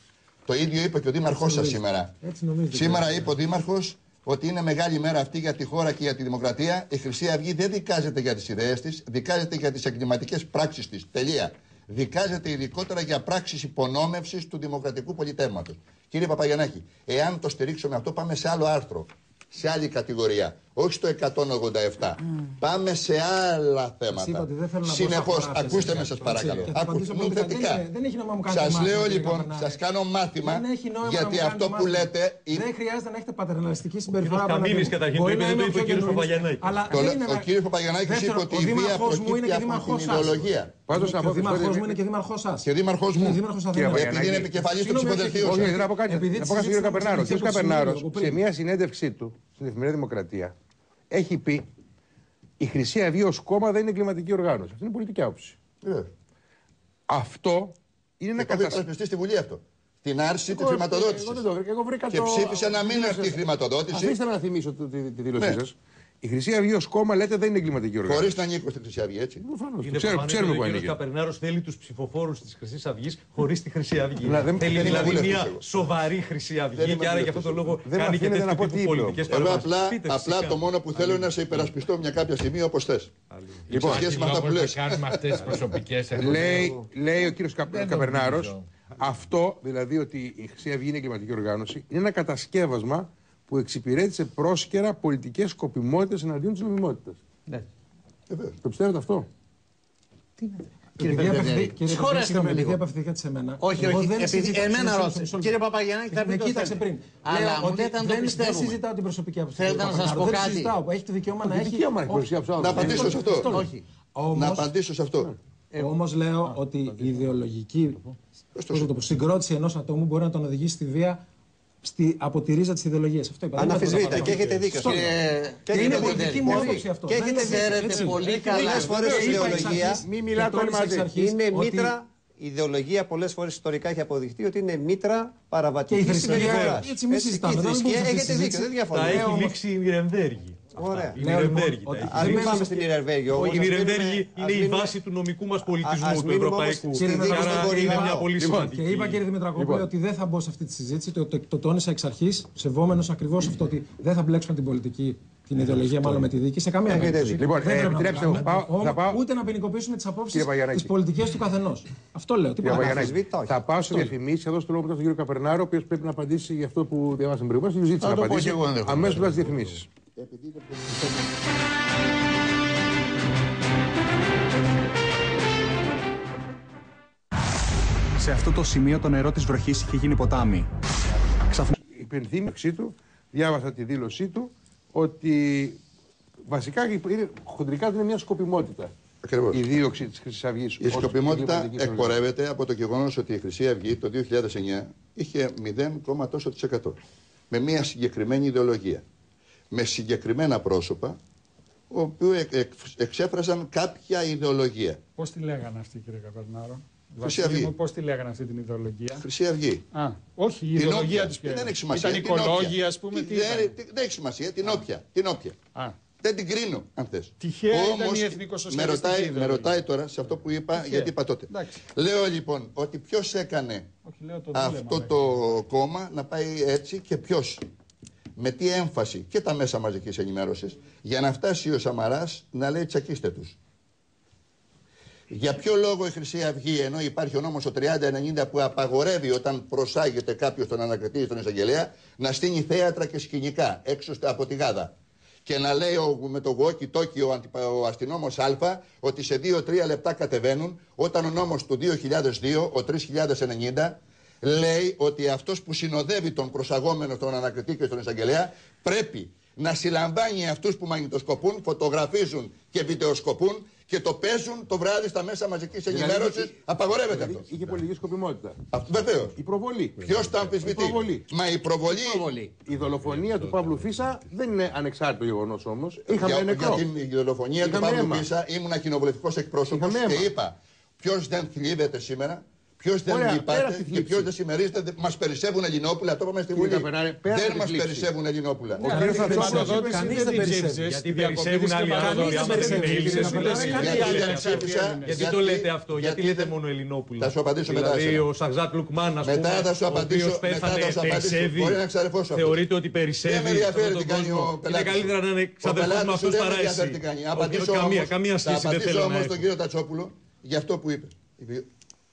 S3: Το ίδιο είπε και ο Δήμαρχός σας σήμερα.
S12: Έτσι νομίζετε.
S3: Σήμερα είπε ο Δήμαρχος ότι είναι μεγάλη μέρα αυτή για τη χώρα και για τη δημοκρατία. Η Χρυσή Αυγή δεν δικάζεται για τις ιδέες της, δικάζεται για τις εγκληματικές πράξεις της. Τελεία. Δικάζεται ειδικότερα για πράξεις υπονόμευσης του δημοκρατικού πολιτεύματο. Κύριε Παπαγιανάκη, εάν το στηρίξουμε αυτό, πάμε σε άλλο άρθρο, σε άλλη κατηγορία. Όχι στο 187. Πάμε σε άλλα
S12: Σας είπα
S3: θέματα.
S12: ότι δεν θέλω να μπω
S3: Συνεπώ,
S12: στα χωράφια
S3: ακούστε
S12: σας.
S3: με, σας
S12: Έτσι,
S3: παρακαλώ.
S12: και θα απαντήσω
S3: Ακούστε με
S12: πολιτικά.
S3: θετικά.
S12: Δεν είναι- δεν έχει νόημα να μου κάνετε
S3: Σας
S12: μάθημα,
S3: λέω
S12: κύριε
S3: λοιπόν,
S12: Καπανάρη.
S3: σας κάνω μάθημα
S12: Δεν έχει νόημα
S3: γιατί
S12: να μου
S3: αυτό
S12: κάνετε
S3: που
S12: μάθημα.
S3: λέτε. είναι-
S12: Δεν χρειάζεται να έχετε πατερναλιστική συμπεριφορά.
S6: κύριος
S12: απέναντί
S6: Καμίνης
S12: μου.
S6: καταρχήν
S12: Μπορεί
S6: το είπε,
S12: να
S6: δεν
S12: είμαι
S6: το είπε ο
S12: πιο
S6: κύριος
S12: καινούργιος,
S6: Παπαγιαννάκης.
S12: Αλλά
S3: Το
S12: δεν
S3: λέ-
S12: είναι
S3: ο
S12: να-
S3: κύριος Παπαγιαννάκης είπε
S12: Δεύτερον,
S3: ότι
S12: ο
S3: η βία
S12: δήμαρχός μου είναι
S3: προκύπτει
S12: και
S3: από
S12: δήμαρχός
S3: την
S12: σας.
S3: ιδεολογία.
S1: Πάντως να
S12: Και
S1: πω
S12: ο δήμαρχός
S1: ότι-
S12: μου είναι και δήμαρχός σας.
S3: Και ο δήμαρχός μου.
S12: Είναι δήμαρχος σας,
S1: Κύριε
S12: δεν είναι.
S3: Επειδή είναι επικεφαλής του
S12: Συγγνώμη,
S3: ψηφοδελτίου
S1: Όχι,
S3: σας.
S1: δεν θα πω κάτι.
S12: Επειδή
S1: Να
S12: τη
S1: πω κάτι στον κύριο
S12: συζήτησης
S1: Καπερνάρο. Ο
S12: την
S1: κύριο
S12: αρχή
S1: Καπερνάρο,
S12: από
S1: σε
S12: πριν.
S1: μια συνέντευξή του στην Εφημερίδα Δημοκρατία, έχει πει η Χρυσή Αυγή ως κόμμα δεν είναι εγκληματική οργάνωση. Αυτή είναι πολιτική άποψη.
S3: Ε,
S1: Αυτό είναι ένα
S3: Το έχω
S1: καταστροφικό.
S3: υπερασπιστεί στη Βουλή αυτό. Την άρση της
S1: Εγώ-
S3: χρηματοδότησης.
S1: εγώ δεν το βρήκα. Εγώ βρήκα
S3: Και
S1: το-
S3: ψήφισε να μην έρθει η χρηματοδότηση.
S1: Αφήστε με να θυμίσω το- τη, τη δήλωσή
S3: Ναι.
S1: σας. Η Χρυσή Αυγή ως κόμμα λέτε δεν είναι εγκληματική οργάνωση.
S3: Χωρίς να ανήκω στη Χρυσή Αυγή, έτσι.
S1: Προφανώς.
S6: Είναι
S1: Ξέρουμε,
S6: προφανές
S1: ξέρουμε
S6: ότι
S1: που
S6: ο
S1: ανήκει.
S6: κύριος Καπερνάρος θέλει τους ψηφοφόρους της Χρυσής Αυγής χωρίς τη Χρυσή Αυγή.
S1: Να, δεν-
S6: θέλει
S1: δεν
S6: δηλαδή
S3: είμαι
S6: μια
S3: βουλευτής
S6: σοβαρή Χρυσή
S3: Δεν
S6: Αυγή
S3: είμαι
S6: και άρα για αυτόν
S3: βουλευτής
S6: τον λόγο
S1: Δεν
S6: κάνει και
S1: αφήνεται να
S6: τέτοιου
S1: πω τι
S6: τύπου
S1: είπε.
S6: πολιτικές
S3: Εγώ
S6: παρεμβάσεις.
S3: απλά,
S6: Πείτε,
S3: απλά
S6: φυσικά.
S3: το μόνο που θέλω είναι να σε υπερασπιστώ μια κάποια στιγμή όπως θες.
S1: Λοιπόν,
S3: σε σχέση με αυτά που
S8: Αντιλόγως
S3: λες.
S8: να κάνουμε αυτές τις προσωπικές
S1: λέει, λέει ο κύριος
S8: Δεν
S1: Καπερνάρος,
S8: νομίζω.
S1: αυτό δηλαδή ότι η Χρυσή Αυγή είναι εγκληματική οργάνωση είναι ένα κατασκεύασμα που εξυπηρέτησε πρόσκαιρα πολιτικές σκοπιμότητες εναντίον της νομιμότητας.
S6: Ναι.
S1: Το πιστεύετε αυτό;
S12: Επειδή απευθυ- κύριε
S13: Συγχωρέστε
S12: Παπαδάκη,
S13: με
S12: επειδή
S13: λίγο.
S12: απευθυνθήκατε σε μένα.
S13: Όχι,
S12: εγώ
S13: όχι,
S12: δεν
S13: επειδή
S12: συζητάω-
S13: εμένα
S12: μισό λεπτό,
S13: ρώτησε.
S12: μισό λεπτό.
S13: Κύριε Παπαγιαννάκη, θα
S12: Με
S13: πείτε το
S12: κοίταξε
S13: θέμα.
S12: πριν.
S13: Αλλά
S12: Λέω
S13: μου
S12: ότι
S13: λέτε να το
S12: δεν- Δεν
S13: πιστεύουμε.
S12: συζητάω την προσωπική άποψη.
S13: Θέλετε
S12: κύριε
S13: να σας
S12: Παπαγιαννάκη.
S13: πω
S12: Δεν
S13: κάτι.
S12: συζητάω. Έχετε δικαίωμα να
S1: Τι
S12: έχει.
S1: δικαίωμα έχει προσοχή από
S3: Να απαντήσω σε αυτό.
S13: Όχι.
S3: Να απαντήσω σε αυτό.
S12: Όμως λέω ότι η ιδεολογική πώς να το πω, συγκρότηση ενός ατόμου μπορεί να τον οδηγήσει στη βία στη, από τη ρίζα της ιδεολογίας. Αυτό είπα. Δεν
S4: Αναφυσβήτητα
S12: είπα
S4: και
S12: τίποτα
S4: έχετε δίκιο.
S12: Στο λέω.
S13: Κύριε-
S12: Και
S13: κύριε
S12: είναι
S13: Παπαδάκη,
S12: πολιτική μου
S13: πολύ.
S12: άποψη αυτό.
S4: Και
S12: Δεν
S4: έχετε
S12: είναι-
S13: ξέρετε
S12: έτσι.
S13: πολύ
S12: Έχει
S13: καλά.
S12: δίκιο.
S4: Πολλές φορές
S12: Και
S4: η
S12: είπα εξ
S4: ιδεολογίας
S12: αρχής-
S1: Μη
S12: και
S1: μιλάτε
S12: τόνισα
S1: όλοι μαζί.
S12: εξ αρχής
S4: Είναι
S12: ότι-
S4: μήτρα, η ιδεολογία πολλές φορές ιστορικά έχει αποδειχτεί ότι είναι μήτρα
S12: Και η
S4: παραβατικής
S12: θρησκεία,
S4: συμπεριφοράς.
S12: έτσι μην συζητάμε,
S4: Η
S12: δεν
S4: θρησκεία
S12: μπορούμε να
S4: έχετε
S12: συζητήσουμε.
S4: δίκιο, δεν
S6: Τα
S4: διαφωνώ.
S12: Λέω
S6: έχει
S12: όμως-
S6: λήξει η Νιρεμβέργη.
S4: Ωραία.
S6: Η
S12: Λέω,
S6: Νιρεμβέργη
S12: λοιπόν,
S6: τα
S12: ότι
S6: έχει.
S4: Ας
S12: δεν
S4: μην
S12: μένουμε
S4: πάμε
S12: στο-
S4: στην Ιρερβέργη.
S6: Όχι, η
S4: Ας
S6: Νιρεμβέργη
S4: μείνουμε-
S6: είναι
S4: ας
S6: η
S4: μείνουμε-
S6: βάση του νομικού μας πολιτισμού,
S4: ας
S6: του
S4: μείνουμε όμως
S6: ευρωπαϊκού.
S4: στην
S12: Κύριε
S6: Άρα
S12: Δημητρακόπουλε,
S6: είναι
S12: είπα-
S6: μια πολύ
S1: Λοιπόν,
S6: σημαντική.
S12: Και είπα κύριε Δημητρακόπουλε
S1: Λοιπόν.
S12: ότι δεν θα μπω σε αυτή τη συζήτηση. Το, το, το τόνισα εξ αρχής, σεβόμενος ακριβώς αυτό ότι δεν θα μπλέξουμε την πολιτική, την ιδεολογία μάλλον με τη δίκη σε καμία
S4: Έχετε
S12: περίπτωση.
S4: δίκιο.
S1: Λοιπόν,
S12: Δεν
S1: ε,
S12: πρέπει να
S1: επιτρέψτε
S12: το
S1: μου,
S12: κάνουμε.
S1: πάω- θα
S12: Όμως,
S1: πάω-
S12: Ούτε να ποινικοποιήσουμε τις απόψεις
S1: Κύριε Παγιανάκη.
S12: τη πολιτική του καθενός. Αυτό λέω. Τι
S1: Κύριε
S12: παρακάτω.
S1: Παγιανάκη,
S4: αμφισβήτητα, όχι.
S1: θα πάω σε διαφημίσεις. Θα δώσω το λόγο μετά στον κύριο Καπερνάρο, ο οποίος πρέπει να απαντήσει για αυτό που διαβάσαμε προηγουμένω. Του ζήτησε
S8: Θα
S1: να
S8: το πω
S1: απαντήσει.
S8: και εγώ, ενδεχομένως.
S1: Αμέσως μετά τις διαφημίσεις.
S14: Σε αυτό το σημείο το νερό της βροχής είχε γίνει ποτάμι.
S1: υπενθύμηξή του, διάβασα τη δήλωσή του, ότι βασικά είναι, χοντρικά είναι μια σκοπιμότητα.
S3: Ακριβώς.
S1: Η δίωξη της Χρυσής Αυγής.
S3: Η σκοπιμότητα εκπορεύεται από το γεγονός ότι η Χρυσή Αυγή το 2009 είχε 0, τόσο της εκατό. Με μια συγκεκριμένη ιδεολογία. Με συγκεκριμένα πρόσωπα, οποίου εκ- εκ- εξέφραζαν κάποια ιδεολογία.
S9: Πώς τη λέγανε αυτή, κύριε Καπερνάρο.
S3: Χρυσή Αυγή.
S9: Πώς τη λέγανε αυτή την ιδεολογία;
S3: Χρυσή Αυγή.
S9: Α, όχι, η
S3: Την
S9: ιδεολογία
S3: όποια.
S9: της ποια
S3: Δεν
S9: ήταν.
S3: έχει σημασία.
S9: Ήταν
S3: την όποια.
S9: οικολόγοι, ας πούμε.
S3: Τι-
S9: Τι
S3: δεν,
S9: ήταν;
S3: τι- δεν έχει σημασία. Την όποια. Την όποια.
S9: Α,
S3: Δεν την κρίνω, αν θες.
S9: Τυχαία ήταν η εθνικοσοσιαλιστική
S3: με ρωτάει, με
S9: ιδεολογία.
S3: ρωτάει τώρα σε αυτό που είπα,
S9: Τυχαία.
S3: γιατί είπα τότε.
S9: Εντάξει.
S3: Λέω λοιπόν ότι ποιος έκανε
S9: όχι, λέω το δούλεμα,
S3: αυτό
S9: λέγανε.
S3: το κόμμα να πάει έτσι και ποιος; Με τι έμφαση και τα μέσα μαζικής ενημέρωσης για να φτάσει ο Σαμαράς να λέει τσακίστε τους. Για ποιο λόγο η Χρυσή Αυγή, ενώ υπάρχει ο νόμος ο 3090 που απαγορεύει όταν προσάγεται κάποιος στον ανακριτή ή στον εισαγγελέα, να στείνει θέατρα και σκηνικά έξω στα- από τη Γάδα. Και να λέει ο, με το walkie talkie ο, αντιπα- ο αστυνόμος Α ότι σε 2-3 λεπτά κατεβαίνουν, όταν ο νόμος του 2002, ο 3090, λέει ότι αυτός που συνοδεύει τον προσαγόμενο στον ανακριτή και στον εισαγγελέα πρέπει να συλλαμβάνει αυτούς που μαγνητοσκοπούν, φωτογραφίζουν και βιντεοσκοπούν και το παίζουν το βράδυ στα μέσα μαζικής ενημέρωσης. Απαγορεύεται αυτός.
S1: Είχε πολιτική σκοπιμότητα.
S3: Βεβαίως.
S1: Η προβολή.
S3: Ποιος τα αμφισβητεί;
S1: Η προβολή.
S3: Μα η προβολή.
S1: Η δολοφονία του Παύλου Φίσα δεν είναι ανεξάρτητο γεγονός όμως. Είχαμε
S3: για,
S1: νεκρό.
S3: για την δολοφονία του
S1: Είχαμε
S3: Παύλου
S1: αίμα.
S3: Πίσα ήμουν κοινοβουλευτικός εκπρόσωπος
S1: Είχαμε
S3: και
S1: αίμα.
S3: είπα ποιος δεν θλίβεται σήμερα; Ποιος δεν
S1: Ωραία, πέρα
S3: λυπάται
S1: από τη
S3: και
S1: θλίψη.
S3: ποιος δεν συμμερίζεται. Μας περισσεύουν Ελληνόπουλα. Το είπαμε στη
S1: Κύριε
S3: Βουλή.
S1: Καπερνάρη, πέρα από
S3: Δεν
S1: τη
S3: μας
S1: θλίψη.
S3: περισσεύουν Ελληνόπουλα.
S1: Ο κύριος Ατσόπουλος είπε,
S9: Κανείς δεν περισσεύει.
S6: Γιατί περισσεύουν άλλοι άνθρωποι. άμα δεν είναι Έλληνες,
S3: Κανείς
S6: δηλαδή,
S3: δεν
S6: γιατί
S3: ψήφισα.
S6: λέτε αυτό. Γιατί το λέτε αυτό, γιατί λέτε μόνο Ελληνόπουλα.
S3: Θα σου απαντήσω μετά
S6: Δηλαδή
S3: εσένα.
S6: ο Σαχζάτ Λουκμάν, ας
S3: Μετά
S6: πούμε,
S3: θα σου
S6: ο
S3: απαντήσω,
S6: οποίος
S3: μετά
S6: πέθανε,
S3: θα σου απαντήσω.
S6: περισσεύει.
S3: Μπορεί να ξαρεφώσω αυτό.
S6: Θεωρείτε ότι
S3: Δεν με
S6: περισσεύει
S3: ενδιαφέρει
S6: αυτόν
S3: τι
S6: τον
S3: κάνει
S6: κόσμο.
S3: ο
S6: Είναι
S3: πελάτης.
S6: καλύτερα να είναι
S3: Ο
S6: ξαδερφός με
S3: πελάτης σου
S6: αυτούς
S3: δεν με
S6: παρά
S3: ενδιαφέρει
S6: εσύ.
S3: τι κάνει.
S6: Ο
S3: Απαντήσω
S6: οποίος καμία,
S3: όμως-
S6: καμία
S3: θα
S6: σχέση δεν
S3: απαντήσω
S6: θέλω να
S3: όμως
S6: έχω.
S3: τον κύριο Τατσόπουλο για αυτό που είπε.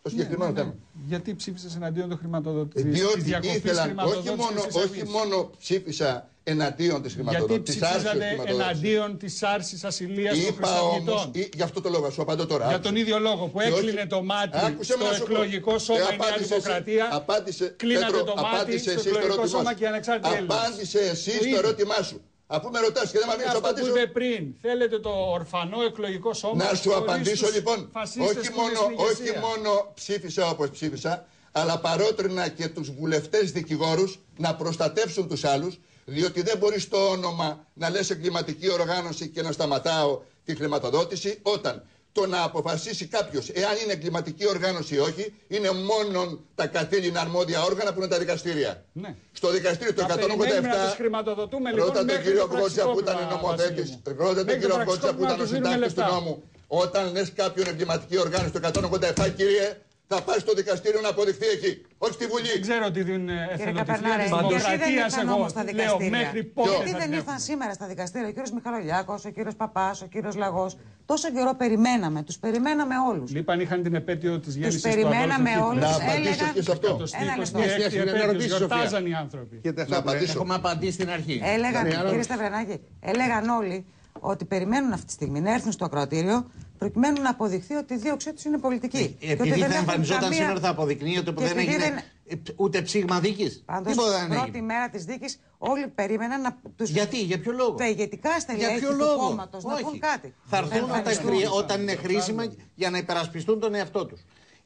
S3: Το συγκεκριμένο θέμα.
S9: Γιατί ψήφισες εναντίον των χρηματοδοτήσεων.
S3: Διότι ήθελαν, όχι μόνο, όχι μόνο ψήφισα εναντίον της
S9: Γιατί
S3: χρηματοδότησης.
S9: ψηφίσατε εναντίον της άρσης ασυλίας των
S3: Είπα όμω,
S9: Χριστιανικών.
S3: γι' αυτό το λόγο, σου απαντώ τώρα.
S9: Για
S3: άκουσε.
S9: τον ίδιο λόγο που
S3: Και όχι-
S9: έκλεινε το μάτι
S3: Άκουσε με
S9: στο
S3: να σου πω.
S9: εκλογικό σώμα
S3: Ε,
S9: η Νέα
S3: απάντησε εσύ.
S9: Δημοκρατία.
S3: Απάντησε,
S9: Κλείνατε
S3: Πέτρο,
S9: το μάτι
S3: απάντησε
S9: στο
S3: εσύ στο
S9: εκλογικό
S3: ερώτημά
S9: σώμα
S3: σου.
S9: και οι ανεξάρτητοι Έλληνες.
S3: Απάντησε εσύ
S9: Το
S3: στο
S9: ίδιο.
S3: ερώτημά σου. Αφού με ρωτάς και δεν με αφήνεις να
S9: Αυτό που
S3: απαντήσω.
S9: είπε πριν, θέλετε το ορφανό εκλογικό σώμα.
S3: Να σου
S9: χωρίς
S3: απαντήσω
S9: τους
S3: λοιπόν.
S9: φασίστες
S3: Όχι
S9: που είναι
S3: μόνο,
S9: στην
S3: όχι
S9: ηγεσία.
S3: μόνο ψήφισα όπως ψήφισα, αλλά παρότρινα και τους βουλευτές δικηγόρους να προστατεύσουν τους άλλους, διότι δεν μπορείς στο όνομα να λες εγκληματική οργάνωση και να σταματάω τη χρηματοδότηση, όταν το να αποφασίσει κάποιος εάν είναι εγκληματική οργάνωση ή όχι, είναι μόνο τα καθήλυνα αρμόδια όργανα που είναι τα δικαστήρια.
S9: Ναι.
S3: Στο δικαστήριο του
S9: Θα περιμένουμε να
S3: 187.
S9: τους χρηματοδοτούμε λοιπόν
S3: Ρώτα τον
S9: μέχρι
S3: κύριο
S9: το
S3: Γκότσα που ήταν
S9: πραξικόπημα,
S3: νομοθέτη.
S9: Βασίλη μου.
S3: Ρώτα τον
S9: Μέχρι
S3: κύριο
S9: το
S3: Γκότσα που
S9: πραξικόπημα
S3: ήταν ο
S9: τους δίνουμε
S3: συντάκτης του
S9: λεφτά.
S3: νόμου. Όταν λες κάποιον εγκληματική οργάνωση το 187, κύριε, θα πάει στο δικαστήριο να αποδειχθεί εκεί. Όχι στη Βουλή.
S9: Δεν ξέρω τι δίνουν
S7: Κύριε
S9: εθελοντική
S7: Καπερνάρη,
S9: της
S7: γιατί δεν
S9: δημοκρατίας
S7: ήρθαν
S9: εγώ
S7: όμως στα
S9: λέω
S7: δικαστήρια;
S9: μέχρι πότε
S7: Γιατί
S9: θα
S7: δεν
S9: την
S7: ήρθαν
S9: έχουν.
S7: σήμερα στα δικαστήρια; Ο κύριος Μιχαλολιάκος, ο κύριος Παπάς, ο κύριος Λαγός. Τόσο καιρό περιμέναμε, τους περιμέναμε όλους.
S9: Λείπαν είχαν την επέτειο της γέννησης τους
S7: περιμέναμε
S9: Αδόλφου
S7: όλους,
S9: Χίτλερ.
S3: Να απαντήσω
S7: έλεγαν-
S3: και σε αυτό.
S7: Ένα λεπτό.
S9: 26η
S5: Μια
S9: επέτειος,
S5: ερώτηση, Σοφία.
S9: γιορτάζαν οι άνθρωποι.
S3: Να απαντήσω.
S5: Έχουμε απαντήσει στην αρχή.
S7: Έλεγαν,
S5: Ναι, αλλά-
S7: κύριε Σταυρανάκη, έλεγαν όλοι ότι περιμένουν αυτή τη στιγμή να έρθουν στο ακροατήριο προκειμένου να αποδειχθεί ότι η δίωξή τους είναι πολιτική. Και ότι
S5: Επειδή
S7: δεν
S5: θα
S7: έχουν
S5: εμφανιζόταν
S7: καμία-
S5: σήμερα θα αποδεικνύεται που
S7: και
S5: δεν
S7: επειδή
S5: έγινε
S7: δεν-
S5: ε, ούτε ψήγμα δίκης.
S7: Πάντως,
S5: Τίποτα δεν
S7: πρώτη
S5: έγινε.
S7: μέρα της δίκης όλοι περίμεναν να τους...
S5: Γιατί, για ποιο λόγο;
S7: Τα ηγετικά
S5: Για
S7: στελέχη
S5: ποιο
S7: του
S5: λόγο;
S7: κόμματος να
S5: Όχι.
S7: πούν κάτι.
S5: Θα έρθουν όταν,
S7: εμφανιστούν.
S5: χρει- όταν είναι χρήσιμα για να υπερασπιστούν τον εαυτό τους.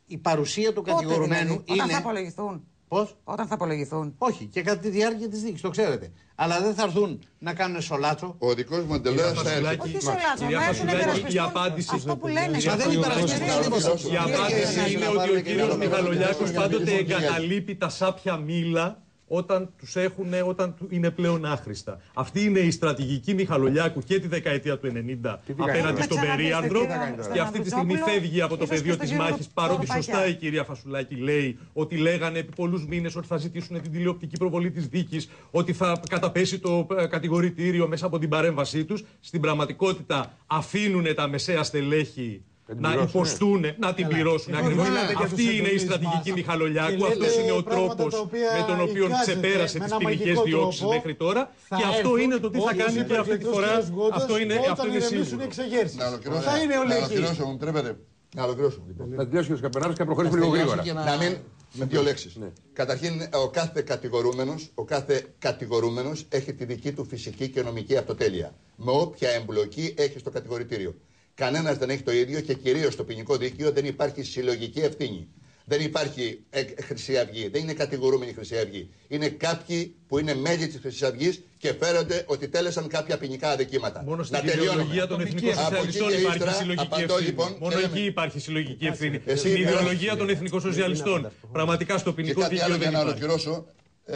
S5: Η παρουσία του
S7: Πότε
S5: κατηγορουμένου
S7: δηλαδή, όταν
S5: είναι.
S7: θα απολογηθούν;
S5: Πώς;
S7: Όταν θα απολογηθούν.
S5: Όχι, και κατά τη διάρκεια της δίκη, το ξέρετε. Αλλά δεν θα έρθουν να κάνουν σολάτσο.
S3: Ο δικός μου εντελώς θα έρθει.
S6: Φασουλάκη,
S7: Όχι σολάτσο,
S6: κυρία
S7: να έρθουν να
S6: Φασουλάκη, η
S7: υπερασπιστούν
S6: απάντηση
S7: αυτό που λένε.
S5: Μα δεν υπερασπιστούν τίποτα.
S6: Η απάντηση είναι ότι ο κύριος Μιχαλολιάκος πάντοτε εγκαταλείπει τα σάπια μήλα όταν τους έχουν, όταν του- είναι πλέον άχρηστα. Αυτή είναι η στρατηγική Μιχαλολιάκου και τη δεκαετία του 90 απέναντι
S7: Θα
S6: στον
S7: ξαναπείστε,
S6: Περίανδρο
S7: κύριε
S6: και αυτή τη στιγμή
S7: Σταναβουτσόπουλο,
S6: φεύγει από το
S7: ίσως και
S6: πεδίο
S7: στον
S6: της
S7: κύριο
S6: μάχης παρότι
S7: Παπακιά.
S6: σωστά η κυρία Φασουλάκη λέει ότι λέγανε επί πολλούς μήνες ότι θα ζητήσουν την τηλεοπτική προβολή της δίκης ότι θα καταπέσει το ε, κατηγορητήριο μέσα από την παρέμβασή τους. Στην πραγματικότητα αφήνουν τα μεσαία στελέχη
S1: την
S6: να
S1: πληρώσουν,
S6: υποστούν, να την πληρώσουν.
S2: Εδώ
S6: Ακριβώς.
S2: μιλάτε για τους
S6: Αυτή είναι η
S2: εντολείς
S6: στρατηγική
S2: μας.
S6: Μιχαλολιάκου.
S2: Και λέτε
S6: Αυτό είναι ο
S2: πράγματα
S6: τρόπος
S2: τα οποία
S6: με τον οποίο
S2: εικάζετε
S6: ξεπέρασε
S2: με
S6: τις
S2: ένα
S6: ποινικές
S2: μαγικό
S6: διώξεις
S2: τρόπο.
S6: μέχρι τώρα.
S2: Θα
S6: Και αυτό
S2: έρθουν
S6: είναι το τι θα
S2: όλοι
S6: κάνει
S2: οι
S6: και αυτή τη
S2: υπερφλεκτός
S6: φορά.
S2: κύριος Γκόντας
S6: Αυτό είναι, αυτό
S2: όταν
S6: είναι
S2: ηρεμήσουν
S6: σίγουρο.
S2: οι εξεγέρσεις.
S3: Να ολοκληρώσω.
S2: Θα είναι όλοι
S3: Να
S2: εκεί.
S3: ολοκληρώσω, μου επιτρέπετε. Να ολοκληρώσω. λοιπόν.
S1: Να τελειώσει ο Καπερνάρη και να προχωρήσουμε λίγο γρήγορα.
S3: Να μην. Με δύο λέξεις. Καταρχήν, ο κάθε κατηγορούμενος ο κάθε κατηγορούμενος έχει τη δική του φυσική και νομική αυτοτέλεια. Με όποια εμπλοκή έχει στο κατηγορητήριο. Κανένας δεν έχει το ίδιο και κυρίως στο ποινικό δίκαιο δεν υπάρχει συλλογική ευθύνη. Δεν υπάρχει ε, Χρυσή Αυγή, δεν είναι κατηγορούμενη Χρυσή Αυγή. Είναι κάποιοι που είναι μέλη της Χρυσής Αυγής και φέρονται ότι τέλεσαν κάποια ποινικά αδικήματα.
S6: Μόνο στην
S3: Να τελειώνουμε.
S6: ιδεολογία των εθνικών
S3: Από εκεί
S6: σοσιαλιστών
S3: και
S6: υπάρχει
S3: ύστερα,
S6: συλλογική
S3: απαντώ,
S6: ευθύνη.
S3: λοιπόν,
S6: Μόνο
S3: και
S6: εκεί
S3: λέμε-
S6: υπάρχει συλλογική ευθύνη.
S3: Εσύ,
S6: Στην
S3: ε,
S6: ιδεολογία των εθνικών σοσιαλιστών. Πραγματικά στο
S3: Και
S6: ποινικό
S3: κάτι
S6: δίκαιο
S3: άλλο για
S6: δεν
S3: να
S6: υπάρχει.
S3: ολοκληρώσω. Ε,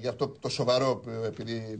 S3: για αυτό το σοβαρό, που, επειδή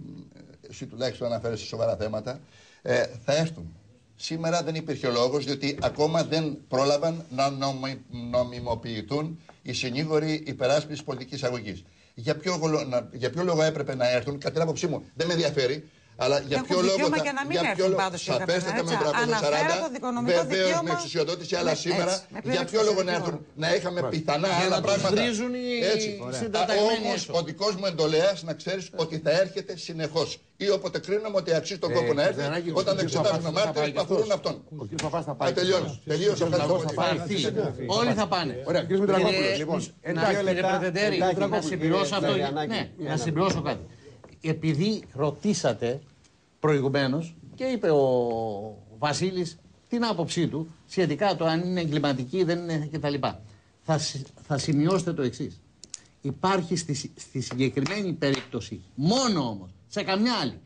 S3: ε, εσύ τουλάχιστον αναφέρεσαι σε σοβαρά θέματα. Ε, θα έρθουν. Σήμερα δεν υπήρχε ο λόγος, διότι ακόμα δεν πρόλαβαν να νομι, νομιμοποιηθούν οι συνήγοροι υπεράσπισης πολιτικής αγωγής. Για ποιο, γολο- να- για ποιο λόγο έπρεπε να έρθουν, κατά την άποψή μου, δεν με ενδιαφέρει, αλλά για
S7: Έχουν
S3: ποιο λόγο.
S7: δικαίωμα
S3: θα-
S7: και να μην
S3: για
S7: έρθουν
S3: ποιο λόγο-
S7: πάντως, κύριε
S3: Σαφέστατα με
S7: Καπερνάρη, έτσι.
S3: 340,
S7: Αναφέρω το δικονομικό
S3: βεβαίως με
S7: δικαίωμα.
S3: εξουσιοδότηση, αλλά
S7: Ναι,
S3: σήμερα
S7: έτσι, με
S3: για
S7: πλήρη
S3: ποιο λόγο να
S7: εξουσιοδότηση.
S3: έρθουν, να είχαμε πιθανά
S5: Για
S3: άλλα
S5: να τους
S3: πράγματα.
S5: βρίζουν οι
S3: Έτσι.
S5: συντεταγμένοι
S3: Όμως
S5: έξω.
S3: ο δικός μου εντολέας να ξέρεις ότι θα έρχεται συνεχώς. Ή όποτε κρίνουμε ότι αξίζει τον κόπο να έρθει,
S1: Ζανάκη, ο
S3: όταν
S1: κύριος
S3: εξετάζουμε
S1: Παπάς θα
S3: μάρτυρε
S1: πάει
S3: που αφορούν
S1: και
S3: αυτόν.
S1: Ο κ. Παπά θα πάει.
S3: Α, τελειώνω. Τελείωσα. Ευχαριστώ πολύ.
S5: Θα έρθει. Όλοι θα πάνε.
S1: Ωραία, κύριε Μητρακόπουλος.
S5: Κύριε-
S1: Λοιπόν,
S5: να-
S1: εντάξει,
S5: κύριε
S1: λεπτά.
S5: Πρετεντέρη,
S1: Εντάξει,
S5: να
S1: Μητρακόπουλο,
S5: συμπληρώσω
S1: κύριε
S5: αυτό.
S1: Σταριανάκη.
S5: Ναι,
S1: Για
S5: να
S1: να-
S5: συμπληρώσω κάτι. Επειδή ρωτήσατε προηγουμένως και είπε ο Βασίλης την άποψή του σχετικά το αν είναι εγκληματική ή δεν είναι κτλ. Θα, συ- θα σημειώσετε το εξής. Υπάρχει στη, συ- στη συγκεκριμένη περίπτωση, μόνο όμως, σε καμιά άλλη,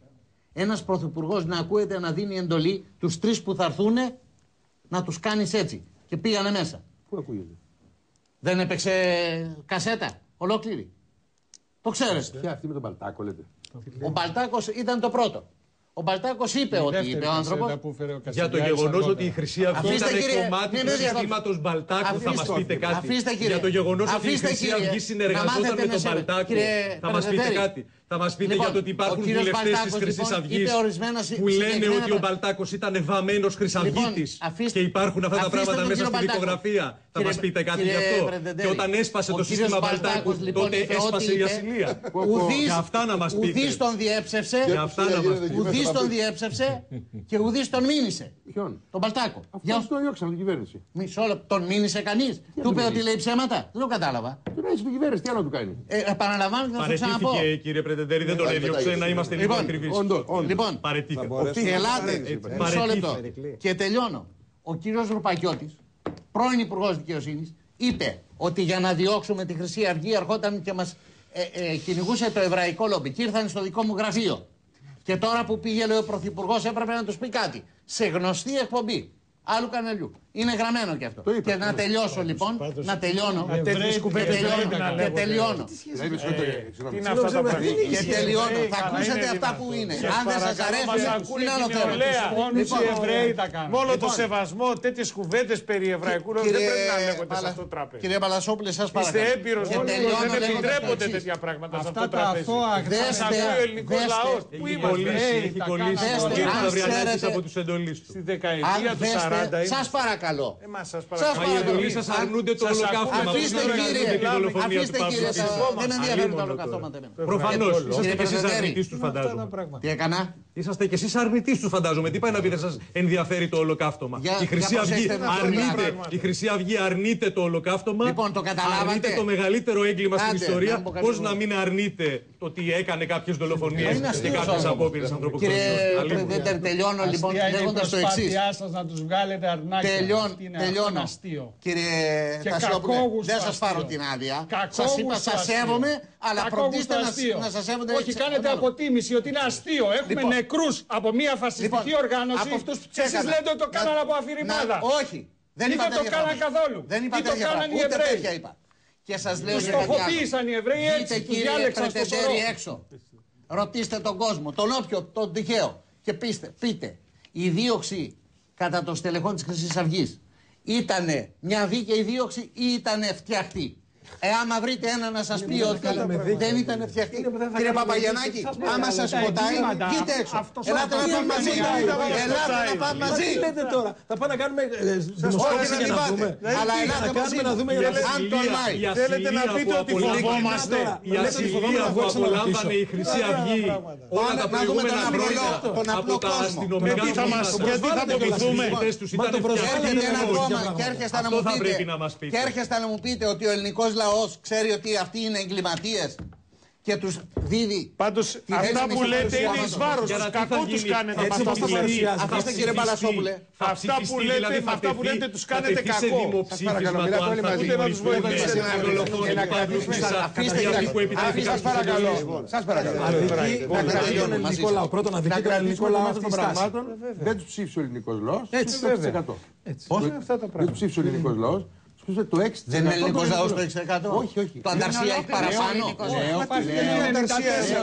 S5: ένας πρωθυπουργός να ακούεται να δίνει εντολή τους τρεις που θα έρθουν να τους κάνεις έτσι. Και πήγανε μέσα.
S1: Πού ακούγεται;
S5: Δεν έπαιξε κασέτα, ολόκληρη. Το ξέρετε.
S1: Ποια αυτή με τον Παλτάκο λέτε.
S5: Ο Μπαλτάκο ήταν το πρώτο. Ο Μπαλτάκο είπε ότι
S9: δεύτερη
S5: είπε ο άνθρωπο.
S9: κασέτα που φέρε ο
S6: Για το
S9: Κασιλιάρης
S6: γεγονός
S9: αργότερα.
S6: ότι η Χρυσή Αυγή
S5: Αφήστε,
S6: ήταν
S5: κύριε,
S6: κομμάτι
S5: μην
S6: του
S5: με διακόπτετε.
S6: συστήματος Μπαλτάκου, θα μας
S5: Αφήστε,
S6: πείτε κάτι.
S5: αφήστε, κύριε.
S6: Για το γεγονός ότι η
S5: Αφήστε,
S6: Χρυσή
S5: κύριε.
S6: Αυγή
S5: Να
S6: συνεργαζόταν
S5: μάθετε
S6: με
S5: να
S6: τον
S5: σε-
S6: Μπαλτάκο,
S5: κύριε
S6: θα μας πείτε θα μας πείτε
S5: λοιπόν,
S6: για το ότι υπάρχουν βουλευτές
S5: της
S6: Χρυσής
S5: λοιπόν, Αυγής
S6: που λένε ότι ο Μπαλτάκος ήταν βαμμένος Χρυσαυγήτη
S5: λοιπόν,
S6: και υπάρχουν αυτά τα πράγματα μέσα
S5: στην
S6: δικογραφία. Θα μας πείτε κάτι γι' αυτό. Και όταν έσπασε το σύστημα Μπαλτάκου,
S5: λοιπόν,
S6: τότε έσπασε η ασυλία. Για αυτά να μας πείτε.
S5: Ουδή τον διέψευσε. Ουδής τον διέψευσε και ουδής τον μήνυσε.
S1: Ποιον;
S5: Τον Μπαλτάκο.
S1: Αυτό το διώξαμε την κυβέρνηση.
S5: Μισό τον μήνυσε κανείς. Του είπε ότι λέει ψέματα. Δεν το κατάλαβα.
S1: Του λέει στην κυβέρνηση, τι άλλο του κάνει;
S5: ε, Επαναλαμβάνω και θα το ξαναπώ.
S6: κύριε δεν τον
S3: ε,
S6: έδιωξε, να είμαστε λίγο
S1: ακριβείς.
S5: Λοιπόν,
S6: λοιπόν
S5: ελάτε, μισό λεπτό και τελειώνω. Ο κύριος Ρουπακιώτης, πρώην Υπουργός Δικαιοσύνης, είπε ότι για να διώξουμε τη Χρυσή Αυγή ερχόταν και μας ε, ε, κυνηγούσε το εβραϊκό λόμπι και ήρθαν στο δικό μου γραφείο. Και τώρα που πήγε, λέει ο Πρωθυπουργός, έπρεπε να τους πει κάτι. Σε γνωστή εκπομπή άλλου καναλιού. Είναι γραμμένο και αυτό. Το είπα, και να τελειώσω λοιπόν, να τελειώνω. Και τελειώνω. Και τελειώνω. Και τελειώνω. Θα ακούσετε αυτά που είναι. Αν δεν σα αρέσει, είναι άλλο θέμα.
S11: Μόνο το σεβασμό, τέτοιε κουβέντε περί εβραϊκού δεν πρέπει να λέγονται σε αυτό το τράπεζο.
S5: Κύριε Παλασόπουλε, σα παρακαλώ.
S11: Είστε
S5: έμπειρο
S11: δεν επιτρέπονται τέτοια πράγματα σε αυτό το τραπέζι. Σα ακούει ο ελληνικό λαό. Πού είμαστε.
S6: Έχει κολλήσει. Ο κύριο
S5: Σταυριανάκη
S6: από του εντολεί του.
S11: Στη δεκαετία του 40
S5: σας παρακαλώ.
S11: Σας παρακαλώ.
S6: Οι σας αρνούνται το ολοκαύτωμα.
S5: Αφήστε κύριε. Δεν ενδιαφέρει τα ολοκαυτώματα.
S6: Προφανώς.
S5: Είστε
S6: και εσεί.
S5: Τι έκανα;
S6: Είσαστε κι εσείς αρνητής τους, φαντάζομαι. Τι πάει να πει, δεν σας ενδιαφέρει το ολοκαύτωμα.
S5: Για,
S6: η, Χρυσή Αυγή αρνείται, η Χρυσή Αυγή αρνείται το ολοκαύτωμα.
S5: Λοιπόν, το καταλάβατε.
S6: Αρνείται το μεγαλύτερο έγκλημα
S5: Άντε, στην ιστορία.
S6: Πώς να μην αρνείται το ότι έκανε κάποιες δολοφονίες και κάποιες απόπειρες ανθρωποκτονίε.
S5: Κύριε Πρεδέτερ, τελειώνω λοιπόν λέγοντας το
S9: εξής. Σας να τους βγάλετε αρνάκι.
S5: Τελειώνω. Κύριε
S9: Τασιόπουλο,
S5: δεν
S9: σας
S5: πάρω την άδεια.
S9: Σας
S5: είπα,
S9: σας
S5: σέβομαι, αλλά προτίστε να σας σέβονται.
S9: Όχι, κάνετε αποτίμηση ότι είναι αστείο. Έχουμε
S5: λοιπόν,
S9: νεκρούς από μια φασιστική
S5: λοιπόν,
S9: οργάνωση,
S5: από αυτούς που
S9: λέτε ότι το κάνανε από αφηρημάδα.
S5: όχι, δεν είπα
S9: το
S5: κάνανε
S9: καθόλου.
S5: Δεν είπα
S9: το
S5: πράγματα, οι
S9: Εβραίοι.
S5: είπα. Και σας λέω για
S9: στοχοποίησαν οι Εβραίοι έτσι, τους διάλεξαν στο σωρό.
S5: έξω, ρωτήστε τον κόσμο, τον όποιο, τον τυχαίο και πείστε, πείτε, η δίωξη κατά των στελεχών της Χρυσής Αυγής ήταν μια δίκαιη δίωξη ή ήταν φτιαχτή; εάν άμα βρείτε ένα να σας πει ότι δεν ήταν φτιαχτή. Κύριε Παπαγιανάκη, άμα σας σκοτάει, βγείτε έξω. Ελάτε να πάμε μαζί. Ελάτε να πάμε μαζί.
S12: Τι λέτε τώρα, θα πάμε να κάνουμε δημοσιογραφία
S5: να
S12: δούμε.
S5: Αλλά ελάτε μαζί
S12: να δούμε
S5: αν τολμάει.
S11: Θέλετε να πείτε ότι φοβόμαστε.
S6: Η ασυλία που απολάμβανε η Χρυσή Αυγή όλα τα προηγούμενα χρόνια
S5: τον απλό κόσμο.
S11: Γιατί θα μας
S6: αποδοθούμε.
S12: Μα το
S5: προσφέρετε ένα κόμμα και έρχεστε να μου πείτε ότι ο ελληνικός λαός ξέρει ότι αυτοί είναι εγκληματίες και τους δίδει. Πάντως
S11: αυτά που λέτε είναι
S6: εις βάρος τους.
S11: Κακό
S6: τους
S11: κάνετε με αυτά που λέτε.
S5: Αυτά κύριε Παλασόπουλε.
S11: Αυτά που λέτε, αυτά που λέτε τους κάνετε κακό.
S6: Σας
S1: παρακαλώ, μιλάτε όλοι μαζί.
S11: Ούτε να τους βοηθήσετε
S1: να κρατήσουμε.
S5: Αφήστε
S1: Σας παρακαλώ. Σας παρακαλώ.
S5: Να κρατήσει τον
S12: ελληνικό λαό. Πρώτον,
S1: να
S12: δει τον ελληνικό λαό
S1: των πραγμάτων. Δεν τους ψήφισε ο ελληνικός λαός.
S5: Έτσι.
S1: Δεν
S11: τους
S1: ψήφισε ο ελληνικός λαός. Το 6%.
S5: Δεν είναι ελληνικό λαό το 6%.
S1: Όχι, όχι.
S5: Το Ανταρσία έχει παραπάνω.
S1: Λέω,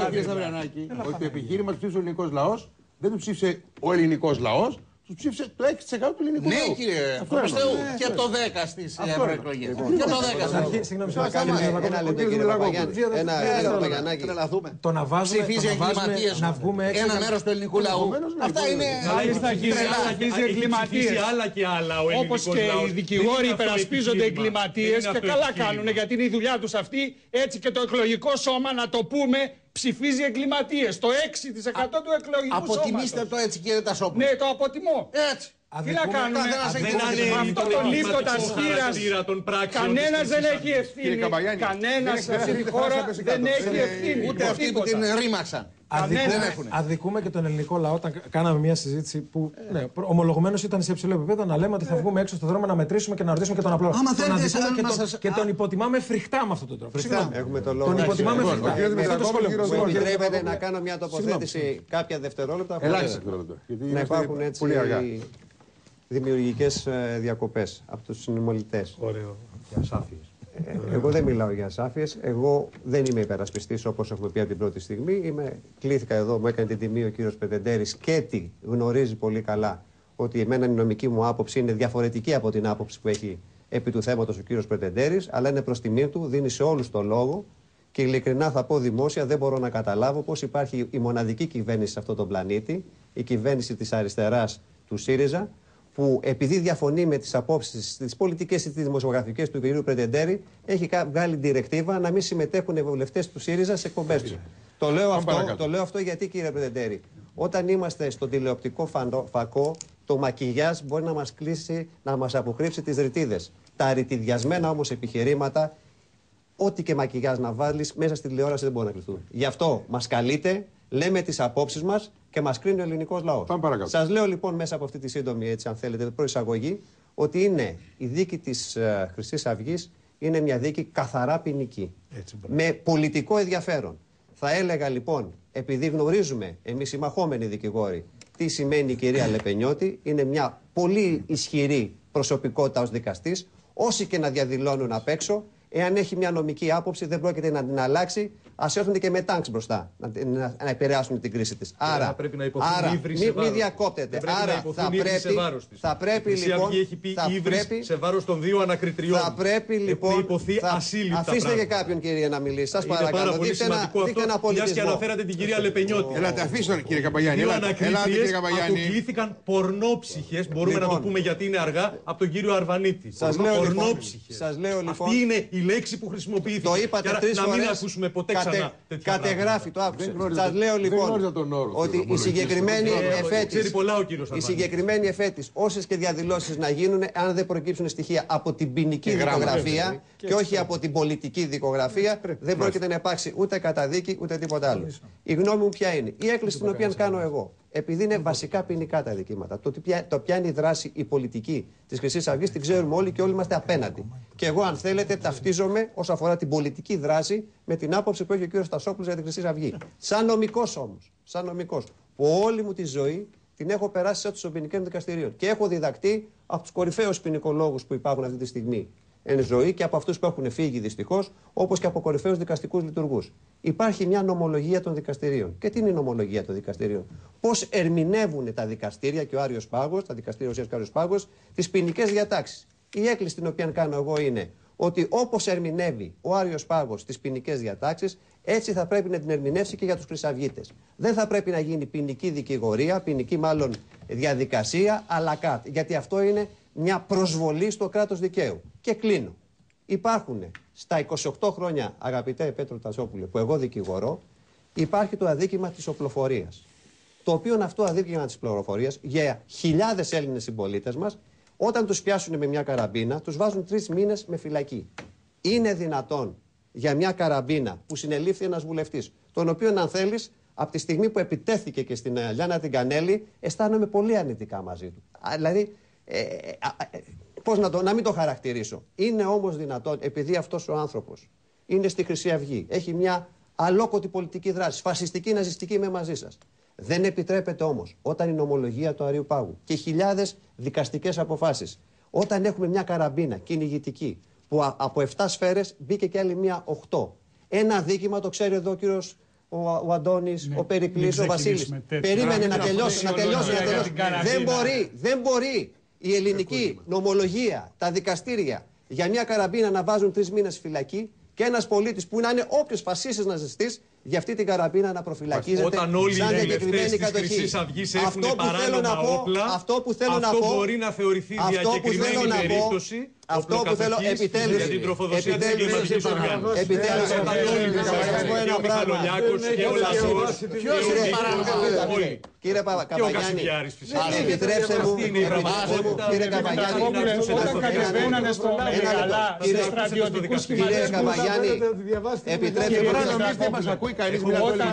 S1: Λέω, Ότι το επιχείρημα ψήφισε ο ελληνικό λαό δεν του ψήφισε ο ελληνικό λαό, τους ψήφισε το 6% του ελληνικού
S5: ναι,
S1: λαού.
S5: Ναι, κύριε.
S1: Αυτό είναι.
S5: Και το 10% στις
S1: ευρωεκλογές.
S5: Και το 10%.
S12: Συγγνώμη,
S5: θα
S12: κάνω
S4: ένα λεπτό, κύριε Παπαγιάννη. Ένα Παπαγιαννάκι.
S12: Το να βάζουμε.
S5: Ψηφίζει
S12: εγκληματίες. Να βγούμε έξω.
S5: Ένα μέρος του ελληνικού λαού. Αυτά είναι.
S9: Θα
S6: ψηφίζει
S9: εγκληματίες.
S6: άλλα και άλλα. Όπως
S9: και οι δικηγόροι υπερασπίζονται
S6: εγκληματίες
S9: και καλά κάνουν γιατί είναι η δουλειά τους αυτή. Έτσι και το εκλογικό σώμα να το πούμε ψηφίζει εγκληματίες. Το 6% του εκλογικού
S5: Αποτιμήστε
S9: σώματος.
S5: το έτσι, κύριε Τασόπουλο.
S9: Ναι, το αποτιμώ.
S5: Έτσι.
S9: Τι να κάνουμε, αυτό το λίθο τα σκύρα,
S6: κανένας
S9: δεν έχει ευθύνη,
S1: κανένας
S9: σε αυτή τη χώρα δεν έχει ευθύνη.
S5: Ούτε αυτοί που την ρήμαξαν.
S12: Αδικούμε, και τον ελληνικό λαό όταν κάναμε μια συζήτηση που ε. ναι, ομολογουμένως ήταν σε υψηλό επίπεδο να λέμε ότι θα βγούμε έξω στον δρόμο να μετρήσουμε και να ρωτήσουμε και τον απλό. Και, τον, υποτιμάμε φρικτά με αυτόν τον τρόπο.
S4: Έχουμε
S1: ναι,
S4: ναι, να κάνω μια τοποθέτηση κάποια δευτερόλεπτα.
S1: Ελάχιστα
S4: Δημιουργικές ε, διακοπές από τους συνομολητέ.
S6: Ωραίο. Και ασάφειες.
S4: Ε, εγώ δεν μιλάω για ασάφειες. Εγώ δεν είμαι υπερασπιστής όπως έχουμε πει από την πρώτη στιγμή. Είμαι, κλήθηκα εδώ, μου έκανε την τιμή ο κύριος Πεντεντέρης και τη γνωρίζει πολύ καλά ότι εμένα η νομική μου άποψη είναι διαφορετική από την άποψη που έχει επί του θέματος ο κύριος Πεντεντέρης, αλλά είναι προς τιμή του, δίνει σε όλους το λόγο και ειλικρινά θα πω δημόσια, δεν μπορώ να καταλάβω πώς υπάρχει η μοναδική κυβέρνηση σε αυτόν τον πλανήτη, η κυβέρνηση της αριστεράς του ΣΥΡΙΖΑ, που επειδή διαφωνεί με τις απόψεις, τι πολιτικέ ή τις δημοσιογραφικές του κ. Πρετεντέρη, έχει κα- βγάλει διρεκτίβα να μην συμμετέχουν οι βουλευτές του ΣΥΡΙΖΑ σε εκπομπές του. Το λέω, αυτό,
S1: παρακάτω.
S4: το λέω αυτό γιατί, κύριε Πρετεντέρη, όταν είμαστε στον τηλεοπτικό φανο- φακό, το μακιγιάζ μπορεί να μας κλείσει, να μας αποκρύψει τις ρητίδες. Τα ρητιδιασμένα όμως επιχειρήματα ό,τι και μακιγιάζ να βάλεις μέσα στη τηλεόραση δεν μπορεί να κρυφτούν. Γι' αυτό μας καλείτε, λέμε τις απόψεις μας και μας κρίνει ο ελληνικός λαός. Σας λέω λοιπόν μέσα από αυτή τη σύντομη, έτσι, αν θέλετε, προεισαγωγή, ότι είναι η δίκη της ε, Χρυσής Αυγής είναι μια δίκη καθαρά ποινική. με πολιτικό ενδιαφέρον. Θα έλεγα λοιπόν, επειδή γνωρίζουμε εμείς οι μαχόμενοι δικηγόροι τι σημαίνει η κυρία Λεπενιώτη, είναι μια πολύ ισχυρή προσωπικότητα ως δικαστής. Όσοι και να διαδηλώνουν απ' έξω, εάν έχει μια νομική άποψη, δεν πρόκειται να την αλλάξει. Α έρθουν και με τάγκς μπροστά να, να, να επηρεάσουν την κρίση της. Άρα,
S6: θα πρέπει να υποθούν
S4: άρα
S6: ύβρις σε
S4: μην μη
S6: βάρος.
S4: διακόπτετε.
S6: Δεν πρέπει να
S4: Άρα
S6: υποθούν
S4: θα
S6: ύβρις
S4: πρέπει,
S6: σε βάρος της.
S4: θα πρέπει
S6: Η Χρυσή
S4: λοιπόν.
S6: Αυγή έχει πει
S4: θα
S6: ύβρις
S4: πρέπει-
S6: σε βάρος των δύο ανακριτριών.
S4: θα πρέπει
S6: Έχουν
S4: λοιπόν.
S6: υποθεί
S4: θα-
S6: ασύλληπτα
S4: Αφήστε και
S6: πράγματα.
S4: κάποιον κυρία να μιλήσει. Σας
S6: Είναι
S4: παρακαλώ.
S6: πάρα πολύ
S4: δείχτε ένα,
S6: σημαντικό
S4: δείχτε ένα
S6: αυτό, μιας και
S4: πολιτισμό.
S6: αναφέρατε την κυρία Λεπενιώτη.
S1: Ελάτε, αφήστε τον, κύριε Καπαγιάννη.
S6: Δύο
S1: Ελάτε, ελάτε,
S6: ανακρίτριες
S1: κύριε Καπαγιάννη.
S6: αποκλήθηκαν πορνόψυχες, μπορούμε να το
S4: Λοιπόν.
S6: πούμε γιατί είναι αργά, από τον κύριο Αρβανίτη.
S4: Σας λέω, λοιπόν,
S6: Πορνόψυχες.
S4: σας λέω, λοιπόν,
S6: Αυτή είναι η λέξη που χρησιμοποιήθηκε.
S4: Το είπατε
S6: Και άρα
S4: τρεις
S6: να
S4: φορές.
S6: μην ακούσουμε ποτέ ξανά τέτοια
S4: Κατεγράφει, το άκουσε.
S1: Δεν γνώριζα
S4: Σας
S1: το-
S4: λέω
S1: δεν
S4: λοιπόν
S1: γνώριζα τον όρο,
S4: ότι
S1: θέλω
S4: η
S1: να
S4: συγκεκριμένη
S6: Ε,
S4: εφέτη.
S6: ξέρει πολλά ο κύριος
S4: Η
S6: Αρβανίτης.
S4: συγκεκριμένη εφέτης, όσες και διαδηλώσεις να γίνουν, αν δεν προκύψουν στοιχεία από την ποινική
S1: Και γράμματα,
S4: δικογραφία
S1: βέβαια.
S4: και όχι από την πολιτική δικογραφία, δεν πρόκειται να υπάρξει ούτε καταδίκη ούτε τίποτα άλλο. Η γνώμη μου ποια είναι. Η έκκληση την οποία κάνω εγώ. Επειδή είναι βασικά ποινικά τα δικήματα. Το, ότι ποια, το ποια είναι η δράση, η πολιτική της Χρυσής Αυγής, την ξέρουμε όλοι και όλοι είμαστε απέναντι. Και εγώ, αν θέλετε, ταυτίζομαι όσο αφορά την πολιτική δράση με την άποψη που έχει ο κ. Στασόπουλος για την Χρυσή Αυγή. Σαν νομικός όμως. Σαν νομικός. Που όλη μου τη ζωή την έχω περάσει σε των ποινικών δικαστηρίων. Και έχω διδακτεί από τους κορυφαίους ποινικολόγους που υπάρχουν αυτή τη στιγμή εν ζωή και από αυτούς που έχουν φύγει δυστυχώς, όπως και από κορυφαίους δικαστικούς λειτουργούς. Υπάρχει μια νομολογία των δικαστηρίων. Και τι είναι η νομολογία των δικαστηρίων; Πώς ερμηνεύουν τα δικαστήρια και ο Άριος Πάγος, τα δικαστήρια ουσίας και ο Άριος Πάγος, τις ποινικές διατάξεις. Η έκκληση την οποία κάνω εγώ είναι ότι όπως ερμηνεύει ο Άριος Πάγος τις ποινικές διατάξεις, έτσι θα πρέπει να την ερμηνεύσει και για τους Χρυσαυγίτες. Δεν θα πρέπει να γίνει ποινική δικηγορία, ποινική μάλλον διαδικασία, αλλά κάτι. Γιατί αυτό είναι μια προσβολή στο κράτος δικαίου. Και κλείνω. Υπάρχουν στα 28 χρόνια, αγαπητέ Πέτρο Τασόπουλε, που εγώ δικηγορώ, υπάρχει το αδίκημα της οπλοφορίας. Το οποίο αυτό αδίκημα της πληροφορίας για χιλιάδες Έλληνες συμπολίτες μας, όταν τους πιάσουν με μια καραμπίνα, τους βάζουν τρεις μήνες με φυλακή. Είναι δυνατόν για μια καραμπίνα που συνελήφθη ένας βουλευτής, τον οποίο, αν θέλεις, από τη στιγμή που επιτέθηκε και στην ε, Λιάννα την Κανέλη, αισθάνομαι πολύ αρνητικά μαζί του. Α, δηλαδή, ε, ε, α, ε, πώς να, το, να μην το χαρακτηρίσω. Είναι όμως δυνατόν, επειδή αυτός ο άνθρωπος είναι στη Χρυσή Αυγή, έχει μια αλόκοτη πολιτική δράση, φασιστική, ναζιστική είμαι μαζί σας. Δεν επιτρέπεται όμως όταν η νομολογία του Αρίου Πάγου και χιλιάδες δικαστικές αποφάσεις, όταν έχουμε μια καραμπίνα κυνηγητική που α- από 7 σφαίρες μπήκε και άλλη μια 8. Ένα δίκημα το ξέρει εδώ ο κύριος ο, ο Αντώνης, ο Περικλής,
S9: μην
S2: Ναι,
S4: ο Βασίλης.
S9: ξεκινήσουμε τέτοια.
S4: Περίμενε
S9: Να
S4: να
S9: μην
S4: τελειώσει, να
S9: αφοσιολογία
S4: τελειώσει. Να
S9: για
S4: τελειώσει.
S9: την καραμπίνα.
S4: Δεν μπορεί, δεν μπορεί η ελληνική νομολογία, τα δικαστήρια για μια καραμπίνα να βάζουν τρεις μήνες φυλακή και ένας πολίτης που να είναι όποιος φασίστης ναζιστή για αυτή την καραμπίνα να προφυλακίζεται
S6: Όταν όλοι οι
S4: σαν
S6: βουλευτές
S4: διακεκριμένη
S6: της
S4: κατοχή.
S6: Χρυσής Αυγής έχουν
S4: Αυτό που θέλω να
S6: παράνομα
S4: πω,
S6: όπλα,
S4: αυτό που θέλω
S6: αυτό
S4: να πω,
S6: μπορεί να θεωρηθεί
S4: αυτό που
S6: διακεκριμένη
S4: θέλω να πω,
S6: περίπτωση
S4: αυτό που θέλω,
S6: οπλοκατοχής
S4: επιτέλους,
S6: για την τροφοδοσία της
S4: επιτέλους,
S6: εγκληματικής οργάνωσης.
S4: επιτέλους,
S6: Όταν όλοι
S4: επιτέλους,
S6: μας
S4: να σας πω
S6: και
S4: ένα
S6: ο
S4: πράγμα.
S6: Μιχαλολιάκος και ο Λασσός
S4: Ποιος
S6: και ο
S4: είναι
S6: Νίκος, όλοι.
S4: Κύριε Παπα-
S6: Και ο
S4: Καπαγιάννη,
S6: Κασιδιάρης φυσικά.
S4: επιτρέψτε μου,
S6: Αυτή είναι η
S4: επιτρέψτε μου,
S6: πραγματικότητα.
S4: κύριε
S6: Πρέπει να
S4: Καπαγιάννη,
S6: ακούσετε
S9: Όταν
S6: στο δικαστήριο.
S9: κατεβαίνανε στο
S4: Ένα
S9: Μεγαλά,
S4: λεπτό.
S9: σε
S4: Κύριε-
S9: στρατιωτικού
S4: Κύριε
S9: σχηματισμούς.
S4: Καπαγιάννη, επιτρέψτε μου
S1: Τώρα
S4: να
S1: νομίζετε μας ακούει κανείς, μιλάτε όλοι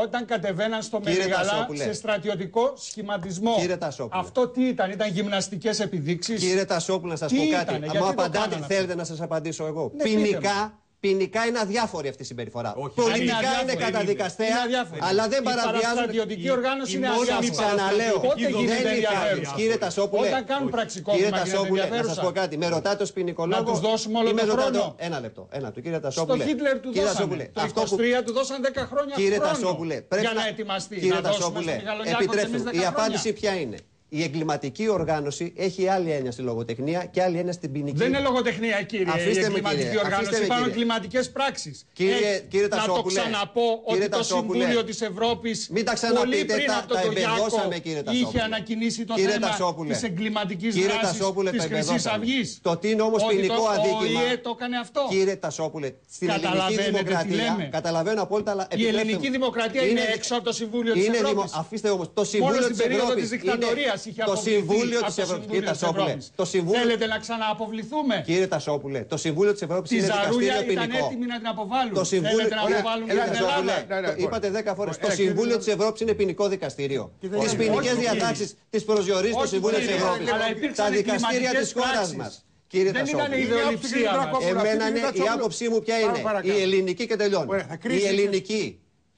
S9: Όταν,
S1: μαζί.
S9: όταν κατεβαίναν στο
S4: Κύριε
S9: Μεγαλά
S4: Τασόπουλε.
S9: σε στρατιωτικό σχηματισμό.
S4: Κύριε Τασόπουλε.
S9: Αυτό τι ήταν, ήταν γυμναστικές επιδείξεις;
S4: Κύριε Τασόπουλο, να σας
S9: Τι
S4: πω κάτι.
S9: ήτανε,
S4: Αν
S9: γιατί
S4: μου
S9: το
S4: απαντάτε,
S9: κάνανε αυτό;
S4: θέλετε να σας απαντήσω εγώ.
S9: Ναι, πείτε
S4: ποινικά, ποινικά είναι αδιάφορη αυτή η συμπεριφορά.
S6: Όχι,
S4: Πολιτικά
S9: είναι
S4: είναι
S9: αδιάφορη.
S4: καταδικαστέα,
S9: Είναι αδιάφορη.
S4: αλλά δεν
S9: Η
S4: παραβιάζουν.
S9: παραστρατιωτική οργάνωση
S6: η
S9: είναι
S6: μόνιμη
S9: αδιάφορη.
S4: Ξαναλέω.
S9: Πότε
S6: Δεν
S9: γίνεται
S4: υπάρχει.
S9: ενδιαφέρουσα;
S4: Κύριε Τασόπουλε,
S9: Όταν κάνουν
S4: κύριε
S9: πραξικόπημα γίνεται
S4: Τασόπουλε, να σας
S9: ενδιαφέρουσα.
S4: πω κάτι. Με ρωτάτε ως ποινικολόγο.
S9: Να τους δώσουμε όλο
S4: ή με
S9: τον
S4: ρωτάτε-
S9: χρόνο.
S4: Ένα λεπτό. Ένα του. Κύριε
S9: Στο
S4: Τασόπουλε.
S9: Χίτλερ του
S4: Κύριε
S9: δώσανε.
S4: Τασόπουλε,
S9: Το
S4: αυτό που
S9: 23 του δώσαν 10 χρόνια
S4: Κύριε
S9: χρόνο
S4: Τασόπουλε, πρέπει
S9: για να
S4: να
S9: ετοιμαστεί.
S4: Κύριε
S9: να δώσουμε
S4: Τασόπουλε,
S9: στον Μιχαλολιάκο και εμείς
S4: επιτρέψτε μου.
S9: 10
S4: Η
S9: χρόνια.
S4: απάντηση ποια είναι. Η εγκληματική οργάνωση έχει άλλη έννοια στη λογοτεχνία και άλλη έννοια στην ποινική.
S9: Δεν είναι λογοτεχνία, κύριε.
S4: Αφήστε
S9: η
S4: με,
S9: εγκληματική
S4: κύριε.
S9: οργάνωση.
S4: Αφήστε με,
S9: Υπάρχουν
S4: κύριε.
S9: εγκληματικές πράξεις.
S4: Κύριε- κύριε
S9: να το
S4: Τασόπουλε.
S9: ξαναπώ
S4: Κύριε
S9: ότι το
S4: Τασόπουλε.
S9: Συμβούλιο της Ευρώπης
S4: Μην τα ξαναπείτε,
S9: πολύ πριν
S4: τα-
S9: από τον
S4: τα
S9: Τογιάκο
S4: εμπεδώσαμε, κύριε
S9: είχε
S4: Τασόπουλε.
S9: ανακοινήσει το
S4: Κύριε
S9: θέμα
S4: Τασόπουλε.
S9: της εγκληματικής
S4: Κύριε
S9: δράσης
S4: Τασόπουλε,
S9: της
S4: τα
S9: Χρυσής
S4: εμπεδώσαμε.
S9: Αυγής.
S4: Το τι είναι όμως ποινικό αδίκημα.
S9: Ο ΙΕ το έκανε αυτό.
S4: Κύριε Τασόπουλε, στην ελληνική
S9: Καταλαβαίνετε τι
S4: δημοκρατία.
S9: λέμε.
S4: Καταλαβαίνω απόλυτα, αλλά
S9: Η
S4: επιτρέψτε
S9: ελληνική
S4: μου.
S9: δημοκρατία είναι έξω από το Συμβούλιο της
S4: είναι
S9: Ευρώπης.
S4: δημο- Αφήστε όμως. Το
S9: Μόνο
S4: Συμβούλιο
S9: στην
S4: της
S9: περίοδο
S4: Ευρώπης.
S9: Της δικτατορίας είχε
S4: Το
S9: αποβληθεί
S4: Συμβούλιο
S9: από
S4: της
S9: το
S4: Ευρώπη.
S9: Συμβούλιο
S4: Κύριε
S9: της
S4: Τασόπουλε.
S9: Ευρώπης.
S4: Το Συμβούλιο.
S9: Θέλετε να ξανααποβληθούμε;
S4: Κύριε Τασόπουλε, το Συμβούλιο της Ευρώπης
S9: Τη
S4: είναι
S9: Ζαρούλια
S4: δικαστήριο
S9: ήταν
S4: ποινικό.
S9: έτοιμοι να την αποβάλουν.
S4: Το Συμβούλιο
S9: Θέλετε να
S4: Ωραία,
S9: αποβάλουν
S4: κύριε
S9: για την
S4: Τασόπουλε,
S9: Ελλάδα;
S4: το είπατε δέκα φορές.
S1: Ωραία,
S4: Το
S1: κύριε
S4: Συμβούλιο
S1: Τασόπουλε.
S4: της Ευρώπης είναι ποινικό δικαστήριο.
S1: δεν
S4: Τις
S1: είναι-
S4: ποινικές
S1: όχι,
S4: διατάξεις τις προσδιορίζει το
S9: Όχι,
S4: Συμβούλιο της
S9: κύριε,
S4: Ευρώπης.
S9: αλλά υπήρξαν
S4: Τα δικαστήρια της
S9: εγκληματικές
S4: χώρας
S9: πράξεις.
S4: μας. Κύριε
S9: Δεν ήταν
S4: Τασόπουλε.
S9: η ιδεολειψία μας.
S4: Εμένα είναι η άποψή μου ποια είναι. Η ελληνική και τελειώνει.
S1: Ωραία, θα
S4: Η
S1: κρίσει-
S4: ελληνική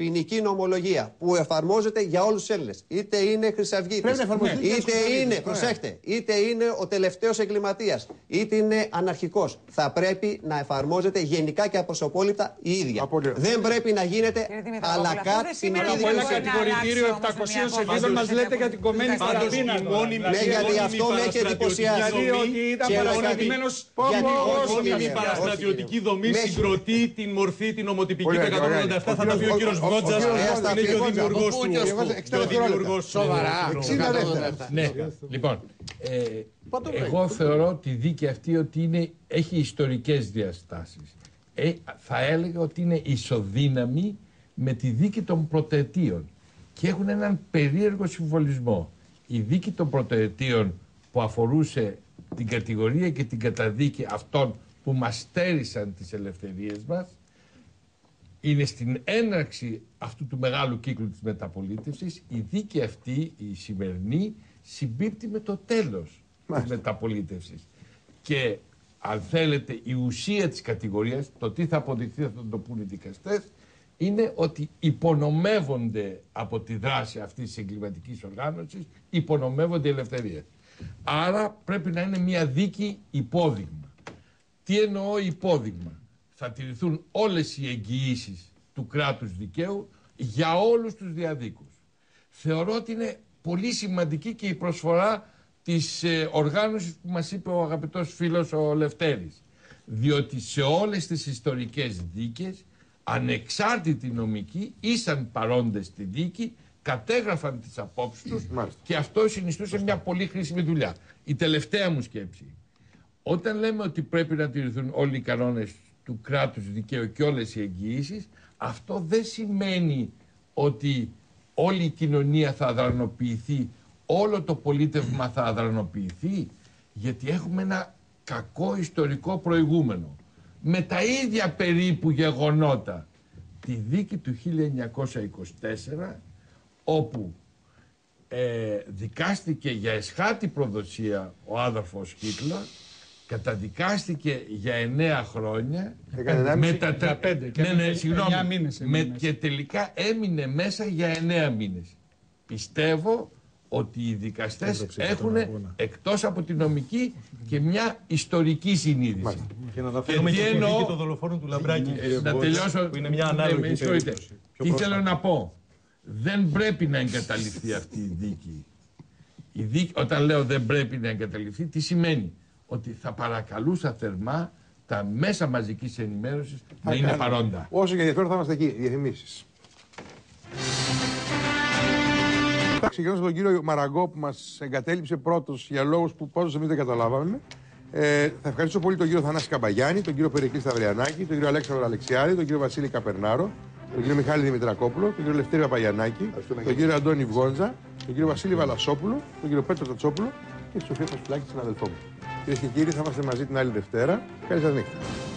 S4: ποινική νομολογία που εφαρμόζεται για όλους τους Έλληνες. Είτε είναι χρυσαυγήτη,
S1: Πρέπει να εφαρμοστεί και
S4: είτε
S1: στους πολίτες.
S4: είναι,
S1: Ωραία.
S4: προσέχτε, είτε είναι ο τελευταίος εγκληματίας, είτε είναι αναρχικός. Θα πρέπει να εφαρμόζεται γενικά και απροσωπόληπτα η ίδια.
S1: Απόλυτα.
S4: Δεν πρέπει να γίνεται
S7: Κύριε Δημητρακόπουλε,
S4: αλλά
S7: αυτό
S4: κάτ
S7: δεν σημαίνει
S4: ποινική
S9: Από
S7: ότι
S9: ένα
S7: μπορεί να
S4: δικαιοσύνη.
S9: κατηγορητήριο
S7: αλλάξει όμως
S9: 700
S7: μια
S9: σελίδων μας
S7: απόφαση.
S9: λέτε για την κομμένη
S7: Πάντως,
S9: καραμπίνα.
S6: η
S9: τώρα.
S6: μόνιμη-
S9: Δηλαδή,
S4: Ναι, γιατί
S6: μόνιμη
S4: αυτό με έχει
S6: παραστρατιωτική
S4: εντυπωσιάσει.
S9: Δηλαδή ότι ήταν
S4: Και
S9: παραστρατημένος
S4: Γιατί
S9: Πω, πω,
S4: όχι,
S9: όχι,
S6: Η
S4: κύριε,
S6: παραστρατιωτική
S4: όχι,
S6: δομή
S4: κύριε.
S6: συγκροτεί την μορφή, την ομοτυπική
S1: Ωραία,
S6: του 187. Θα τα πει ο
S1: ο-
S6: κύριος
S1: ο- ο-
S6: Γκότζα,
S1: ο- ο- ο-
S6: που είναι και ο
S1: ο- ο-
S6: δημιουργός
S1: ο-
S6: του.
S1: ο- ο- ο-
S6: Και ο δημιουργός του.
S8: Σοβαρά.
S1: 60 δεύτερα.
S8: Ναι, λοιπόν, ε, εγώ θεωρώ τη δίκη αυτή ότι είναι, έχει ιστορικές διαστάσεις. Ε, θα έλεγα ότι είναι ισοδύναμη με τη δίκη των πρωτοετίων και έχουν έναν περίεργο συμβολισμό. Η δίκη των πρωτοετίων που αφορούσε την κατηγορία και την καταδίκη αυτών που μας στέρισαν τις ελευθερίες μας είναι στην έναρξη αυτού του μεγάλου κύκλου της μεταπολίτευσης η δίκη αυτή, η σημερινή, συμπίπτει με το τέλος της μεταπολίτευσης. Και αν θέλετε η ουσία της κατηγορίας, το τι θα αποδειχθεί θα το πούνε οι δικαστές, είναι ότι υπονομεύονται από τη δράση αυτής της εγκληματικής οργάνωσης, υπονομεύονται οι ελευθερίες. Άρα πρέπει να είναι μια δίκη υπόδειγμα. Τι εννοώ υπόδειγμα; Θα τηρηθούν όλες οι εγγυήσεις του κράτους δικαίου για όλους τους διαδίκους. Θεωρώ ότι είναι πολύ σημαντική και η προσφορά της ε, οργάνωσης που μας είπε ο αγαπητός φίλος ο Λευτέρης. Διότι σε όλες τις ιστορικές δίκες ανεξάρτητοι νομικοί ήσαν παρόντες στη δίκη, κατέγραφαν τις απόψεις τους
S1: Μάλιστα.
S8: και αυτό συνιστούσε μια πολύ χρήσιμη δουλειά. Η τελευταία μου σκέψη. Όταν λέμε ότι πρέπει να τηρηθούν όλοι οι κανόνες του κράτους δικαίου και όλες οι εγγυήσεις, αυτό δεν σημαίνει ότι όλη η κοινωνία θα αδρανοποιηθεί, όλο το πολίτευμα θα αδρανοποιηθεί, γιατί έχουμε ένα κακό ιστορικό προηγούμενο. Με τα ίδια περίπου γεγονότα, τη δίκη του 1924, όπου ε, δικάστηκε για εσχάτη προδοσία ο άδερφος Χίτλερ, καταδικάστηκε για εννέα χρόνια.
S1: Έκανε 1,5
S8: μετα-
S9: για πέντε και
S8: ναι, ναι,
S9: έμεινε
S8: συγγνώμη.
S9: εννιά μήνες έμεινε
S8: Με-
S9: μέσα.
S8: και τελικά έμεινε μέσα για εννέα μήνες. Πιστεύω ότι οι δικαστές έχουν εκτός από τη νομική και μια ιστορική συνείδηση.
S6: Και να αναφέρουμε
S8: τι
S6: και τη
S8: εννοώ-
S6: δίκη των δολοφόνων του Λαμπράκη.
S8: Ε, να τελειώσω.
S6: Που είναι μια
S8: Ναι,
S6: ανάλογη
S8: με συγχωρείτε.
S6: περίπτωση. Πιο
S8: Τι
S6: πρόσφατη.
S8: θέλω να πω. Δεν πρέπει να εγκαταλειφθεί αυτή η δίκη. Η δίκη. Όταν λέω δεν πρέπει να εγκαταλειφθεί, τι σημαίνει; Ότι θα παρακαλούσα θερμά τα μέσα μαζικής ενημέρωσης να είναι
S1: κάνουμε.
S8: παρόντα.
S1: Όσο και ενδιαφέρον θα είμαστε εκεί. Διαφημίσεις. Θα ξεκινήσω τον κύριο Μαραγκό που μας εγκατέλειψε πρώτος για λόγους που πόσο εμείς δεν καταλάβαμε. Ε, θα ευχαριστήσω πολύ τον κύριο Θανάση Καμπαγιάννη, τον κύριο Περικλής Σταυριανάκη, τον κύριο Αλέξανδρο Αλεξιάδη, τον κύριο Βασίλη Καπερνάρο, τον κύριο Μιχάλη Δημητρακόπουλο, τον κύριο Λευτέρη Παπαγιανάκη, τον κύριο Αντώνη Βγόντζα, τον κύριο Βασίλη Βαλασόπουλο, τον κύριο Πέτρο Τατσόπουλο και τη Σοφία Πασφυλάκη, την αδελφό μου. Κυρίες και κύριοι, θα είμαστε μαζί την άλλη Δευτέρα. Καλή σας νύχτα.